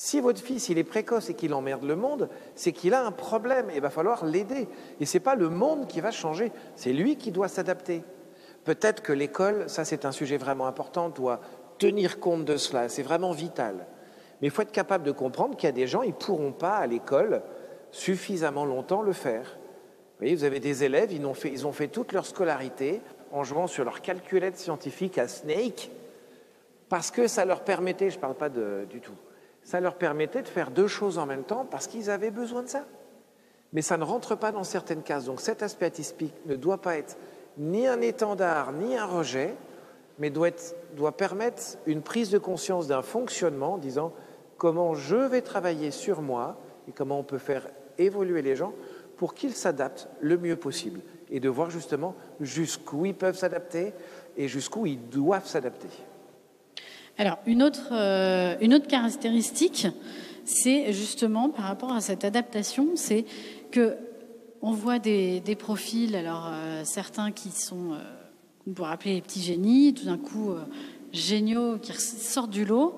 Si votre fils il est précoce et qu'il emmerde le monde, c'est qu'il a un problème et il va falloir l'aider. Et ce n'est pas le monde qui va changer, c'est lui qui doit s'adapter. Peut-être que l'école, ça c'est un sujet vraiment important, doit tenir compte de cela, c'est vraiment vital. Mais il faut être capable de comprendre qu'il y a des gens, ils ne pourront pas à l'école suffisamment longtemps le faire voyez, vous avez des élèves, ils ont, fait, ils ont fait toute leur scolarité en jouant sur leur calculette scientifique à Snake, parce que ça leur permettait, je ne parle pas du tout, ça leur permettait de faire deux choses en même temps parce qu'ils avaient besoin de ça. Mais ça ne rentre pas dans certaines cases. Donc cet aspect atypique ne doit pas être ni un étendard, ni un rejet, mais doit, doit permettre une prise de conscience d'un fonctionnement, disant comment je vais travailler sur moi et comment on peut faire évoluer les gens pour qu'ils s'adaptent le mieux possible et de voir justement jusqu'où ils peuvent s'adapter et jusqu'où ils doivent s'adapter. Alors, une autre, euh, une autre caractéristique, c'est justement par rapport à cette adaptation, c'est que on voit des, profils, alors euh, certains qui sont, euh, on pourrait appeler les petits génies, tout d'un coup géniaux, qui sortent du lot.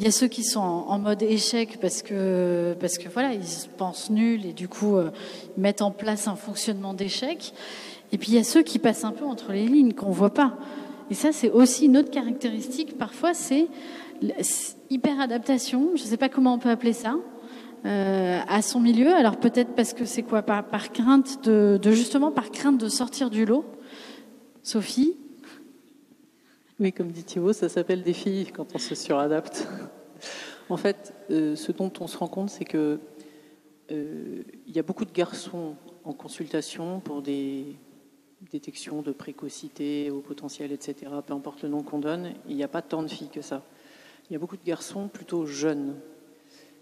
Il y a ceux qui sont en, mode échec parce que, voilà, ils se pensent nuls et du coup ils mettent en place un fonctionnement d'échec. Et puis il y a ceux qui passent un peu entre les lignes qu'on voit pas. Et ça, c'est aussi une autre caractéristique. Parfois, c'est hyper-adaptation, je ne sais pas comment on peut appeler ça, euh, à son milieu. Alors peut-être parce que c'est quoi? Par, crainte de, de, justement par crainte de sortir du lot. Sophie? Oui, comme dit Thibault, ça s'appelle des filles quand on se suradapte. en fait, euh, ce dont on se rend compte, c'est que euh, il y a beaucoup de garçons en consultation pour des détection de précocité au potentiel, etc., peu importe le nom qu'on donne, il n'y a pas tant de filles que ça. Il y a beaucoup de garçons plutôt jeunes.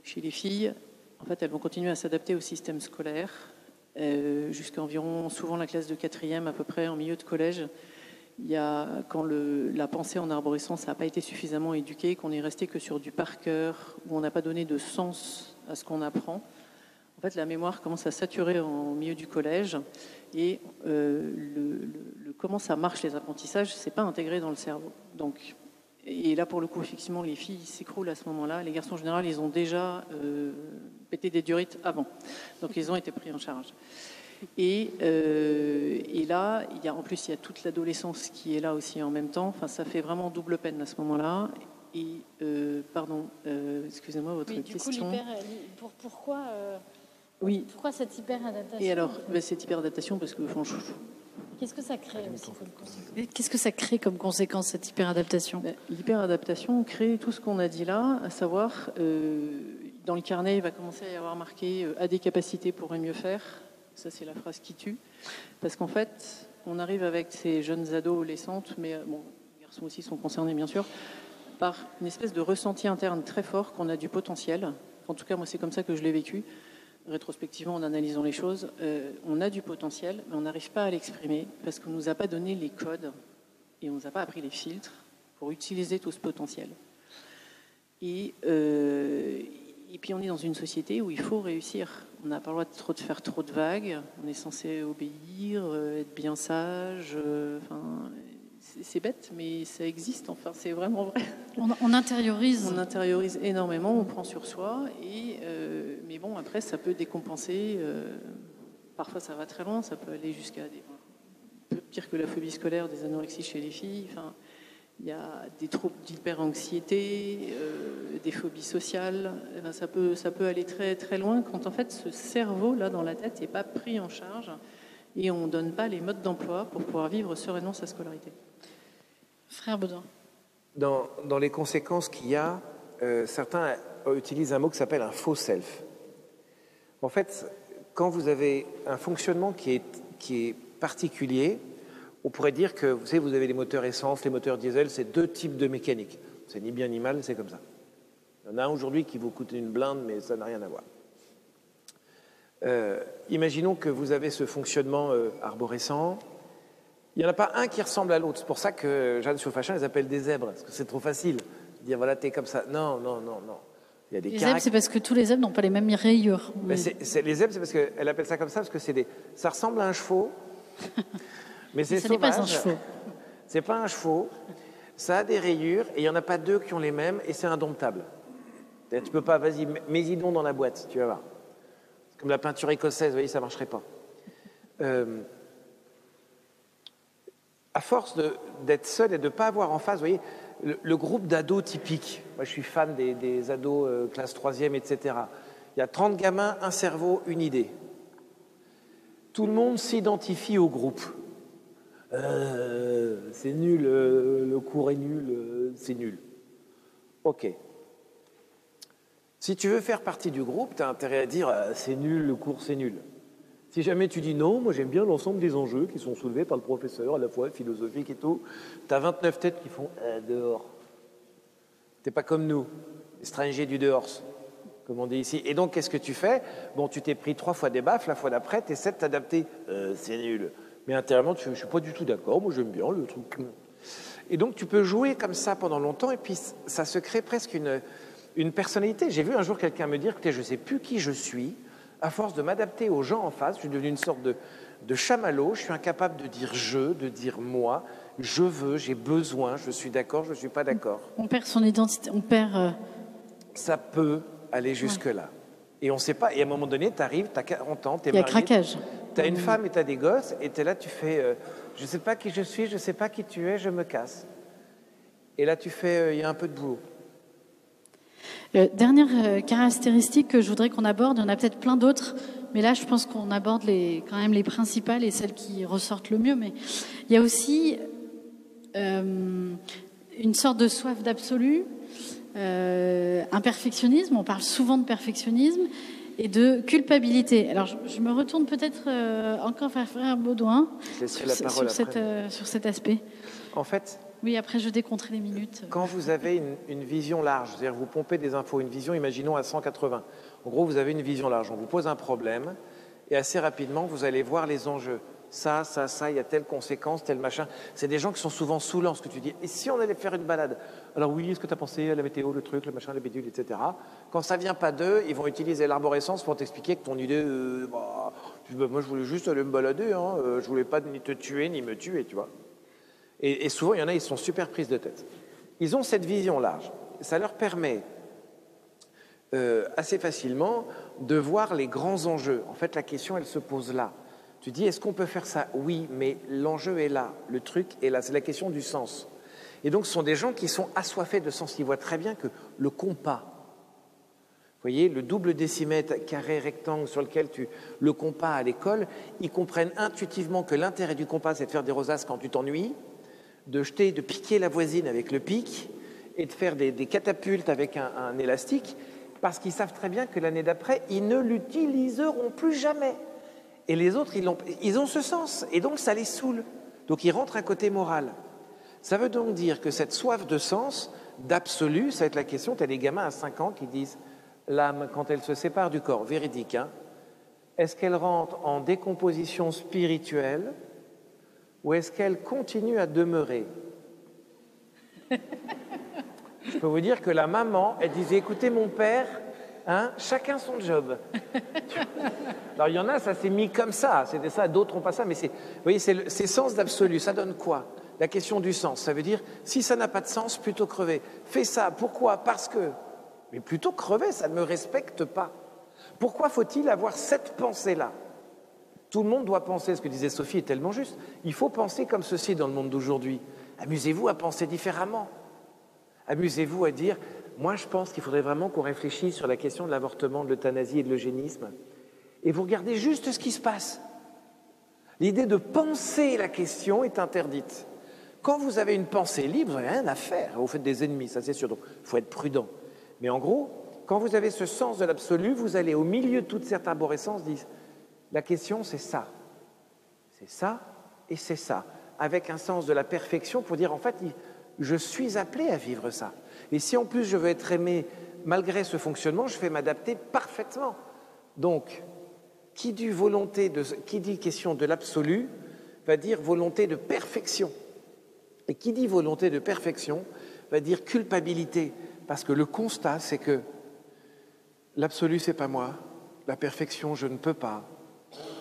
Chez les filles, en fait, elles vont continuer à s'adapter au système scolaire, euh, jusqu'à environ, souvent la classe de quatrième à peu près, en milieu de collège. Il y a, quand la pensée en arborescence n'a pas été suffisamment éduquée, qu'on est resté que sur du par cœur, où on n'a pas donné de sens à ce qu'on apprend, en fait, la mémoire commence à saturer au milieu du collège et euh, le, comment ça marche les apprentissages, c'est pas intégré dans le cerveau. Donc, et là, pour le coup, effectivement, les filles s'écroulent à ce moment-là. Les garçons, en général, ils ont déjà euh, pété des durites avant. Donc, ils ont été pris en charge. Et, euh, et, là, il y a, en plus, il y a toute l'adolescence qui est là aussi en même temps. Enfin, ça fait vraiment double peine à ce moment-là. Et, pardon, excusez-moi, votre du question. Coup, pour, pourquoi oui. Pourquoi cette hyperadaptation Et alors, ben, cette hyperadaptation, parce que franchement. Qu'est-ce que ça crée aussi comme conséquence Qu'est-ce que ça crée comme conséquence, cette hyperadaptation ben, L'hyperadaptation crée tout ce qu'on a dit là, à savoir, euh, dans le carnet, il va commencer à y avoir marqué euh, a des capacités pour mieux faire. Ça, c'est la phrase qui tue. Parce qu'en fait, on arrive avec ces jeunes adolescentes, mais euh, bon, les garçons aussi sont concernés, bien sûr, par une espèce de ressenti interne très fort qu'on a du potentiel. En tout cas, moi, c'est comme ça que je l'ai vécu rétrospectivement en analysant les choses, euh, on a du potentiel, mais on n'arrive pas à l'exprimer parce qu'on ne nous a pas donné les codes et on ne nous a pas appris les filtres pour utiliser tout ce potentiel. Et, euh, et puis on est dans une société où il faut réussir. On n'a pas le droit de, faire trop de vagues, on est censé obéir, euh, être bien sage. C'est bête, mais ça existe. Enfin, c'est vraiment vrai. On, intériorise. On intériorise énormément, on prend sur soi. Et, euh, mais bon, après, ça peut décompenser. Euh, parfois, ça va très loin. Ça peut aller jusqu'à des. pire que la phobie scolaire, des anorexies chez les filles. Enfin, il y a des troubles d'hyper-anxiété, euh, des phobies sociales. ça, peut, ça peut aller très, très loin quand, en fait, ce cerveau-là, dans la tête, n'est pas pris en charge et on ne donne pas les modes d'emploi pour pouvoir vivre sereinement sa scolarité. Frère Baudin. Dans, dans, les conséquences qu'il y a, euh, certains utilisent un mot qui s'appelle un faux self. En fait, quand vous avez un fonctionnement qui est, qui est particulier, on pourrait dire que vous savez, vous avez les moteurs essence, les moteurs diesel, c'est deux types de mécanique. C'est ni bien ni mal, c'est comme ça. Il y en a un aujourd'hui qui vous coûte une blinde, mais ça n'a rien à voir. Euh, imaginons que vous avez ce fonctionnement euh, arborescent, il n'y en a pas un qui ressemble à l'autre. C'est pour ça que Jeanne Chauffachin les appelle des zèbres, parce que c'est trop facile de dire voilà, t'es comme ça. Non, non, non, non. Il y a des les zèbres, c'est parce que tous les zèbres n'ont pas les mêmes rayures. Mais c'est, les zèbres, c'est parce qu'elle appelle ça comme ça, parce que c'est des, ça ressemble à un chevaux, [laughs] mais c'est sauvage. pas un chevaux. C'est pas un chevaux. Ça a des rayures, et il n'y en a pas deux qui ont les mêmes, et c'est indomptable. Tu peux pas, vas-y, mets-y donc dans la boîte, tu vas voir. Comme la peinture écossaise, vous voyez, ça marcherait pas. Euh, à force d'être seul et de ne pas avoir en face, vous voyez, le, groupe d'ados typique, moi je suis fan des, ados euh, classe 3e, etc. Il y a 30 gamins, un cerveau, une idée. Tout le monde s'identifie au groupe. Euh, c'est nul, le cours est nul, c'est nul. Ok. Si tu veux faire partie du groupe, tu as intérêt à dire c'est nul, le cours c'est nul. Si jamais tu dis non, moi j'aime bien l'ensemble des enjeux qui sont soulevés par le professeur, à la fois philosophique et tout, tu as 29 têtes qui font euh, dehors. T'es pas comme nous, étrangers du dehors, comme on dit ici. Et donc qu'est-ce que tu fais? Bon, tu t'es pris trois fois des baffes, la fois d'après, tu essaies de t'adapter. Euh, c'est nul. Mais intérieurement, tu, je suis pas du tout d'accord, moi j'aime bien le truc. Et donc tu peux jouer comme ça pendant longtemps, et puis ça se crée presque une, une personnalité. J'ai vu un jour quelqu'un me dire, écoutez, je ne sais plus qui je suis, à force de m'adapter aux gens en face, je suis devenu une sorte de, de chamallow, je suis incapable de dire je, de dire moi, je veux, j'ai besoin, je suis d'accord, je ne suis pas d'accord. On perd son identité, on perd... Euh, Ça peut aller jusque-là. Et on ne sait pas, et à un moment donné, tu arrives, tu as 40 ans, tu es Il y a marié, craquage. tu as une femme et tu as des gosses, et tu es là, tu fais, euh, je ne sais pas qui je suis, je ne sais pas qui tu es, je me casse. Et là, tu fais, euh, il y a un peu de boulot. Euh, dernière euh, caractéristique que je voudrais qu'on aborde, il y en a peut-être plein d'autres, mais là je pense qu'on aborde les, quand même les principales et celles qui ressortent le mieux. Mais il y a aussi euh, une sorte de soif d'absolu, euh, un perfectionnisme, on parle souvent de perfectionnisme, et de culpabilité. Alors je, je me retourne peut-être euh, encore vers Frère Baudouin sur, euh, sur cet aspect. En fait, Oui, après je décompterai les minutes. Quand vous avez une, vision large, c'est-à-dire vous pompez des infos, une vision, imaginons à 180. En gros, vous avez une vision large. On vous pose un problème et assez rapidement, vous allez voir les enjeux. Ça, ça, ça, il y a telle conséquence, tel machin. C'est des gens qui sont souvent saoulants, ce que tu dis. Et si on allait faire une balade? Alors oui, est-ce que tu as pensé à la météo, le truc, le machin, le bidule, etc. Quand ça vient pas d'eux, ils vont utiliser l'arborescence pour t'expliquer que ton idée, euh, bah, bah, moi je voulais juste aller me balader, hein. Euh, je voulais pas ni te tuer, ni me tuer, tu vois. Et, souvent, il y en a, ils sont super prises de tête. Ils ont cette vision large. Ça leur permet euh, assez facilement de voir les grands enjeux. En fait, la question, elle se pose là. Tu dis, est-ce qu'on peut faire ça? Oui, mais l'enjeu est là, le truc est là. C'est la question du sens. Et donc, ce sont des gens qui sont assoiffés de sens. Ils voient très bien que le compas, vous voyez, le double décimètre carré rectangle sur lequel tu le compas à l'école, ils comprennent intuitivement que l'intérêt du compas, c'est de faire des rosaces quand tu t'ennuies, de jeter, de piquer la voisine avec le pic et de faire des, catapultes avec un, élastique, parce qu'ils savent très bien que l'année d'après, ils ne l'utiliseront plus jamais. Et les autres, ils ont ce sens, et donc ça les saoule. Donc ils rentrent un côté moral. Ça veut donc dire que cette soif de sens, d'absolu, ça va être la question, tu as des gamins à 5 ans qui disent, l'âme, quand elle se sépare du corps, véridique, hein, est-ce qu'elle rentre en décomposition spirituelle ou est-ce qu'elle continue à demeurer [laughs] Je peux vous dire que la maman, elle disait, écoutez mon père, hein, chacun son job. Alors il y en a, ça s'est mis comme ça, c'était ça, d'autres n'ont pas ça, mais c'est, vous voyez, c'est, le- c'est sens d'absolu, ça donne quoi? La question du sens, ça veut dire, si ça n'a pas de sens, plutôt crever. Fais ça, pourquoi? Parce que. Mais plutôt crever, ça ne me respecte pas. Pourquoi faut-il avoir cette pensée-là? Tout le monde doit penser, ce que disait Sophie est tellement juste, il faut penser comme ceci dans le monde d'aujourd'hui. Amusez-vous à penser différemment. Amusez-vous à dire, moi je pense qu'il faudrait vraiment qu'on réfléchisse sur la question de l'avortement, de l'euthanasie et de l'eugénisme. Et vous regardez juste ce qui se passe. L'idée de penser la question est interdite. Quand vous avez une pensée libre, vous n'avez rien à faire. Vous faites des ennemis, ça c'est sûr. Donc il faut être prudent. Mais en gros, quand vous avez ce sens de l'absolu, vous allez au milieu de toute cette arborescence dire la question c'est ça. C'est ça et c'est ça. Avec un sens de la perfection pour dire en fait, je suis appelé à vivre ça. Et si en plus je veux être aimé malgré ce fonctionnement, je vais m'adapter parfaitement. Donc, qui dit volonté de, qui dit question de l'absolu va dire volonté de perfection. Et qui dit volonté de perfection va dire culpabilité. Parce que le constat, c'est que l'absolu, c'est pas moi. La perfection, je ne peux pas.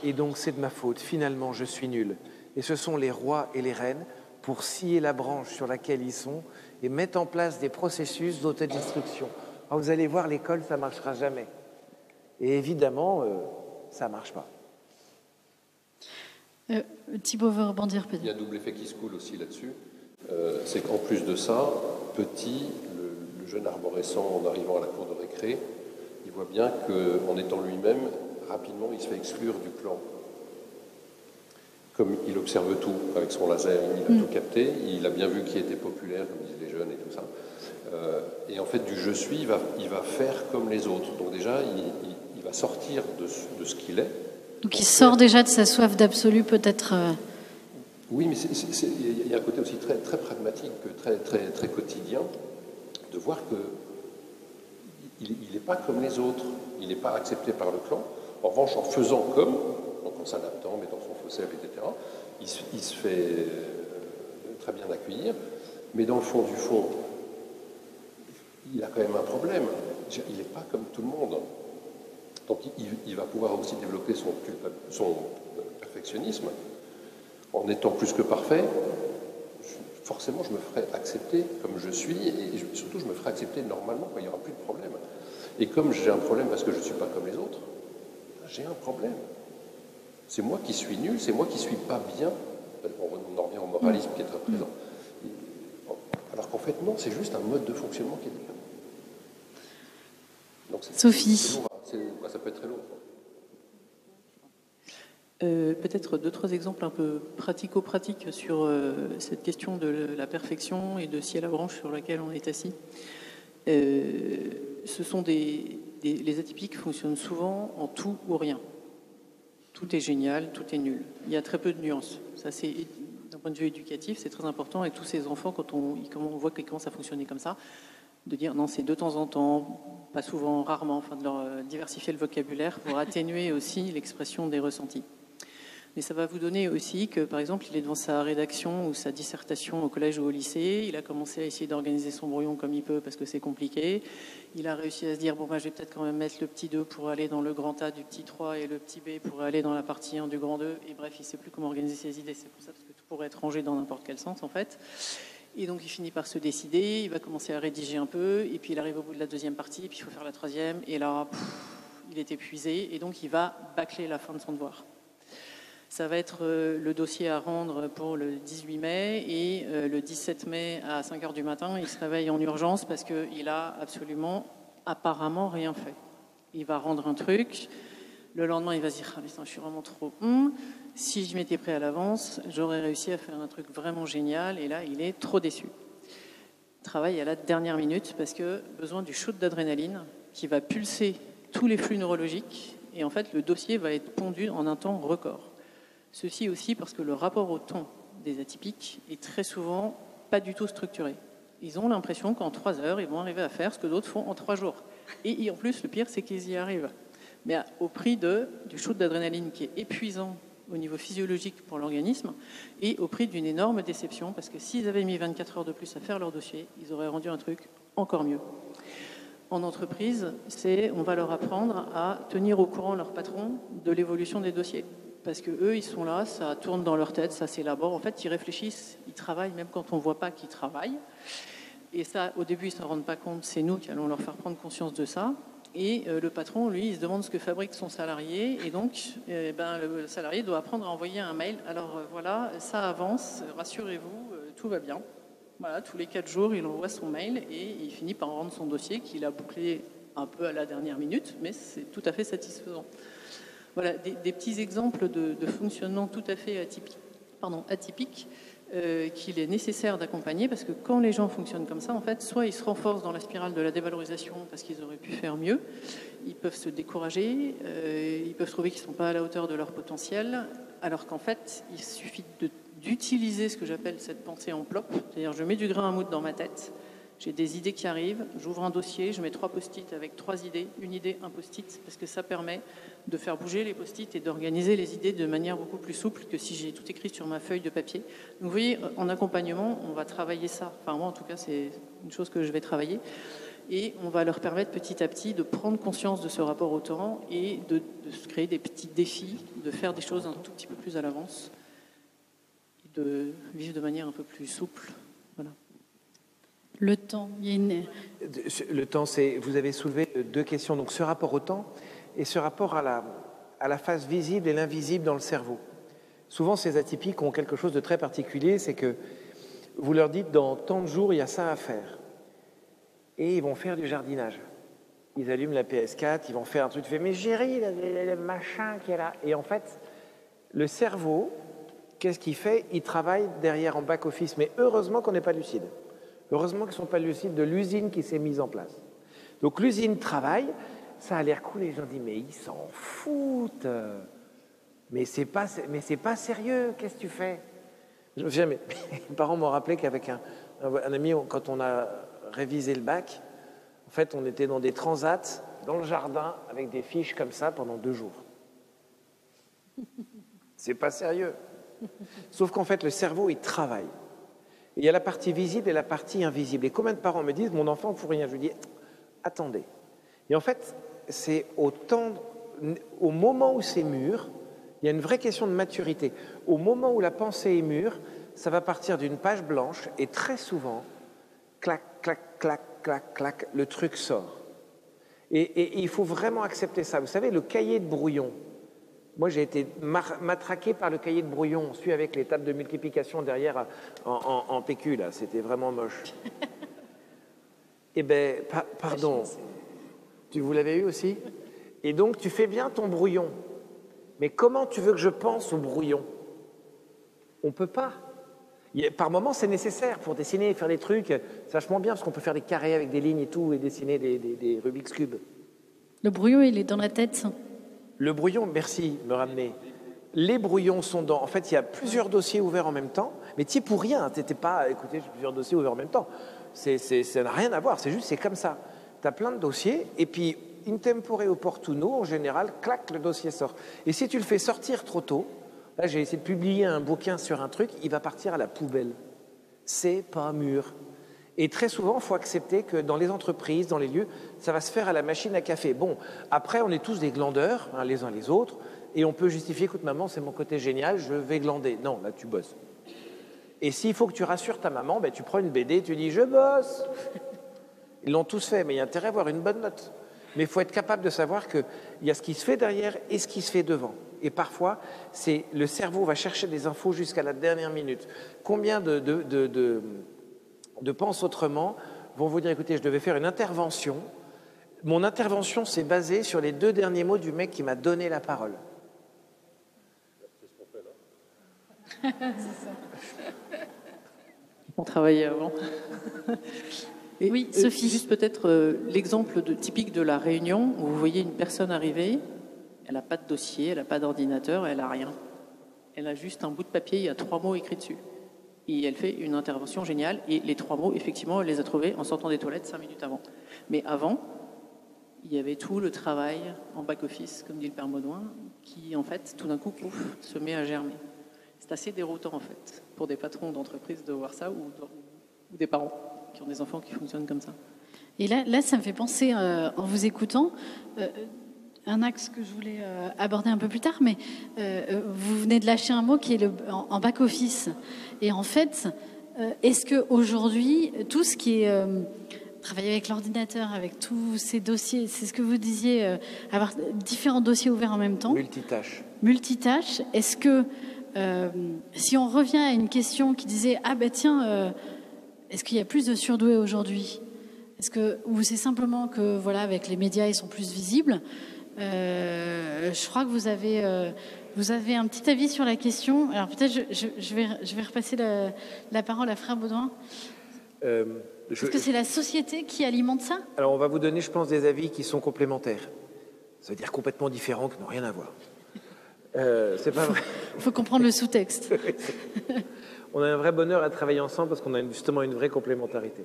Et donc, c'est de ma faute. Finalement, je suis nul. Et ce sont les rois et les reines pour scier la branche sur laquelle ils sont et mettre en place des processus d'autodestruction. Alors, vous allez voir, l'école, ça ne marchera jamais. Et évidemment, euh, ça ne marche pas. Euh, Thibaut veut rebondir Il y peut-être. a un double effet qui se coule aussi là-dessus. Euh, c'est qu'en plus de ça, petit, le, le jeune arborescent, en arrivant à la cour de récré, il voit bien qu'en étant lui-même, rapidement, il se fait exclure du clan. Comme il observe tout avec son laser, il a tout capté, il a bien vu qui était populaire, comme disent les jeunes et tout ça. Euh, et en fait, du je suis, il va, il va faire comme les autres. Donc déjà, il, il- il va sortir de, ce- de ce qu'il est Donc il sort déjà de sa soif d'absolu, peut-être. Euh, oui, mais il y a un côté aussi très, très pragmatique, très, très, très quotidien, de voir que il n'est pas comme les autres, il n'est pas accepté par le clan. En revanche, en faisant comme, donc en s'adaptant, mettant son faux etc., il se, fait euh, très bien accueillir, mais dans le fond du fond, il a quand même un problème. Il n'est pas comme tout le monde. Donc il, va pouvoir aussi développer son, son perfectionnisme en étant plus que parfait. Forcément, je me ferai accepter comme je suis et surtout, je me ferai accepter normalement quand il n'y aura plus de problème. Et comme j'ai un problème parce que je ne suis pas comme les autres, j'ai un problème. C'est moi qui suis nul, c'est moi qui ne suis pas bien. On en revient au moralisme qui est très présent. Alors qu'en fait, non, c'est juste un mode de fonctionnement qui est différent. Sophie. ça peut être très lourd. Euh, peut-être deux, trois exemples un peu pratico-pratiques sur euh, cette question de la perfection et de ciel à branche sur laquelle on est assis. Euh, ce sont des, les atypiques fonctionnent souvent en tout ou rien. Tout est génial, tout est nul. Il y a très peu de nuances. C'est d'un point de vue éducatif, c'est très important avec tous ces enfants quand on, on voit qu'ils commencent à fonctionner comme ça, de dire non, c'est de temps en temps, pas souvent, rarement, enfin de leur euh, diversifier le vocabulaire pour atténuer aussi l'expression des ressentis. Mais ça va vous donner aussi que, par exemple, il est devant sa rédaction ou sa dissertation au collège ou au lycée. Il a commencé à essayer d'organiser son brouillon comme il peut parce que c'est compliqué. Il a réussi à se dire bon, bah, je vais peut-être quand même mettre le petit 2 pour aller dans le grand A du petit 3 et le petit B pour aller dans la partie 1 du grand 2. Et bref, il ne sait plus comment organiser ses idées. C'est pour ça parce que tout pourrait être rangé dans n'importe quel sens en fait. Et donc il finit par se décider, il va commencer à rédiger un peu, et puis il arrive au bout de la deuxième partie, et puis il faut faire la troisième, et là, il est épuisé, et donc il va bâcler la fin de son devoir. Ça va être euh, le dossier à rendre pour le 18 mai et euh, le 17 mai à 5 h du matin, il se réveille en urgence parce qu'il a absolument, apparemment, rien fait. Il va rendre un truc. Le lendemain, il va se dire ah, je suis vraiment trop. Si je m'étais prêt à l'avance, j'aurais réussi à faire un truc vraiment génial. Et là, il est trop déçu. Travaille à la dernière minute parce que besoin du shoot d'adrénaline qui va pulser tous les flux neurologiques. Et en fait, le dossier va être pondu en un temps record. Ceci aussi parce que le rapport au temps des atypiques est très souvent pas du tout structuré. Ils ont l'impression qu'en trois heures, ils vont arriver à faire ce que d'autres font en trois jours. Et en plus, le pire, c'est qu'ils y arrivent. Mais au prix du shoot d'adrénaline qui est épuisant au niveau physiologique pour l'organisme et au prix d'une énorme déception parce que s'ils avaient mis 24 heures de plus à faire leur dossier, ils auraient rendu un truc encore mieux. En entreprise, c'est on va leur apprendre à tenir au courant leur patron de l'évolution des dossiers parce que eux, ils sont là, ça tourne dans leur tête, ça s'élabore. En fait, ils réfléchissent, ils travaillent, même quand on ne voit pas qu'ils travaillent. Et ça, au début, ils ne s'en rendent pas compte, c'est nous qui allons leur faire prendre conscience de ça. Et euh, le patron, lui, il se demande ce que fabrique son salarié. Et donc, eh ben, le salarié doit apprendre à envoyer un mail. Alors euh, voilà, ça avance, rassurez-vous, euh, tout va bien. Voilà, tous les quatre jours, il envoie son mail et il finit par rendre son dossier qu'il a bouclé un peu à la dernière minute, mais c'est tout à fait satisfaisant. Voilà, des, petits exemples de, fonctionnement tout à fait atypique, pardon, atypique euh, qu'il est nécessaire d'accompagner parce que quand les gens fonctionnent comme ça, en fait, soit ils se renforcent dans la spirale de la dévalorisation parce qu'ils auraient pu faire mieux, ils peuvent se décourager, euh, ils peuvent trouver qu'ils ne sont pas à la hauteur de leur potentiel, alors qu'en fait, il suffit d'utiliser ce que j'appelle cette pensée en plop, c'est-à-dire je mets du grain à moudre dans ma tête, j'ai des idées qui arrivent, j'ouvre un dossier, je mets trois post-it avec trois idées, une idée, un post-it, parce que ça permet de faire bouger les post-it et d'organiser les idées de manière beaucoup plus souple que si j'ai tout écrit sur ma feuille de papier. Donc vous voyez, en accompagnement, on va travailler ça. Enfin moi en tout cas, c'est une chose que je vais travailler. Et on va leur permettre petit à petit de prendre conscience de ce rapport au temps et de, se créer des petits défis, de faire des choses un tout petit peu plus à l'avance, de vivre de manière un peu plus souple. Voilà. Le temps, Le temps, c'est. Vous avez soulevé deux questions. Donc, ce rapport au temps et ce rapport à la, à la face visible et l'invisible dans le cerveau. Souvent, ces atypiques ont quelque chose de très particulier, c'est que vous leur dites dans tant de jours, il y a ça à faire. Et ils vont faire du jardinage. Ils allument la PS4, ils vont faire un truc, tu fais, mais Géry, le machin qui est là. Et en fait, le cerveau, qu'est-ce qu'il fait? Il travaille derrière en back-office. Mais heureusement qu'on n'est pas lucide. Heureusement qu'ils ne sont pas lucides de l'usine qui s'est mise en place. Donc l'usine travaille, ça a l'air cool, les gens disent, mais ils s'en foutent. Mais c'est pas, pas sérieux, qu'est-ce que tu fais? Je me souviens, mes, parents m'ont rappelé qu'avec un, un, ami, quand on a révisé le bac, en fait, on était dans des transats, dans le jardin, avec des fiches comme ça pendant deux jours. C'est pas sérieux. Sauf qu'en fait, le cerveau, il travaille. Il y a la partie visible et la partie invisible. Et combien de parents me disent, mon enfant ne fout rien Je dis, attendez. Et en fait, c'est au, moment où c'est mûr, il y a une vraie question de maturité. Au moment où la pensée est mûre, ça va partir d'une page blanche et très souvent, clac, clac, clac, clac, clac, le truc sort. Et il faut vraiment accepter ça. Vous savez, le cahier de brouillon, moi, j'ai été matraqué par le cahier de brouillon. On suit avec les tables de multiplication derrière en, PQ, là. C'était vraiment moche. eh bien, pardon. Tu vous l'avez eu aussi? Et donc, tu fais bien ton brouillon. Mais comment tu veux que je pense au brouillon? On ne peut pas. Par moments, c'est nécessaire pour dessiner et faire des trucs. C'est vachement bien parce qu'on peut faire des carrés avec des lignes et tout et dessiner des, des Rubik's Cube. Le brouillon, il est dans la tête. Le brouillon, merci de me ramener. Les brouillons sont dans. En fait, il y a plusieurs dossiers ouverts en même temps, mais tu pour rien. Tu pas, écoutez, j'ai plusieurs dossiers ouverts en même temps. C'est, ça n'a rien à voir, c'est juste, c'est comme ça. Tu as plein de dossiers, et puis, in tempore opportuno, en général, clac, le dossier sort. Et si tu le fais sortir trop tôt, là, j'ai essayé de publier un bouquin sur un truc, il va partir à la poubelle. C'est pas mûr. Et très souvent, il faut accepter que dans les entreprises, dans les lieux, ça va se faire à la machine à café. Bon, après, on est tous des glandeurs, hein, les uns les autres, et on peut justifier, écoute, maman, c'est mon côté génial, je vais glander. Non, là, tu bosses. Et s'il faut que tu rassures ta maman, ben, tu prends une BD, tu dis, je bosse. Ils l'ont tous fait, mais il y a intérêt à avoir une bonne note. Mais il faut être capable de savoir qu'il y a ce qui se fait derrière et ce qui se fait devant. Et parfois, c'est le cerveau va chercher des infos jusqu'à la dernière minute. Combien de, Pense Autrement vont vous dire, écoutez, je devais faire une intervention. Mon intervention s'est basée sur les deux derniers mots du mec qui m'a donné la parole. C'est ça. On travaillait avant. oui, euh, Sophie. juste peut-être euh, l'exemple typique de la réunion où vous voyez une personne arriver, elle n'a pas de dossier, elle n'a pas d'ordinateur, elle n'a rien. Elle a juste un bout de papier, il y a trois mots écrits dessus et elle fait une intervention géniale. Et les trois mots, effectivement, elle les a trouvés en sortant des toilettes cinq minutes avant. Mais avant, il y avait tout le travail en back-office, comme dit le père Maudouin, qui, en fait, tout d'un coup, se met à germer. C'est assez déroutant, en fait, pour des patrons d'entreprise de voir ça ou, des parents qui ont des enfants qui fonctionnent comme ça. Et là, là ça me fait penser, euh, en vous écoutant, euh, un axe que je voulais euh, aborder un peu plus tard, mais euh, euh, vous venez de lâcher un mot qui est le, en, back-office. Et en fait, est-ce qu'aujourd'hui, tout ce qui est travailler avec l'ordinateur, avec tous ces dossiers, c'est ce que vous disiez, avoir différents dossiers ouverts en même temps? Multitâche. Multitâche. Est-ce que, si on revient à une question qui disait, ah ben tiens, est-ce qu'il y a plus de surdoués aujourd'hui? Est-ce que ou c'est simplement que voilà avec les médias ils sont plus visibles? Euh, je crois que vous avez, euh, vous avez un petit avis sur la question. Alors peut-être je, je, vais, je vais repasser la, la parole à Frère Baudouin. Euh, Est-ce que c'est la société qui alimente ça? Alors on va vous donner, je pense, des avis qui sont complémentaires. Ça veut dire complètement différents, qui n'ont rien à voir. C'est pas vrai. Il faut comprendre le sous-texte. [laughs] on a un vrai bonheur à travailler ensemble parce qu'on a justement une vraie complémentarité.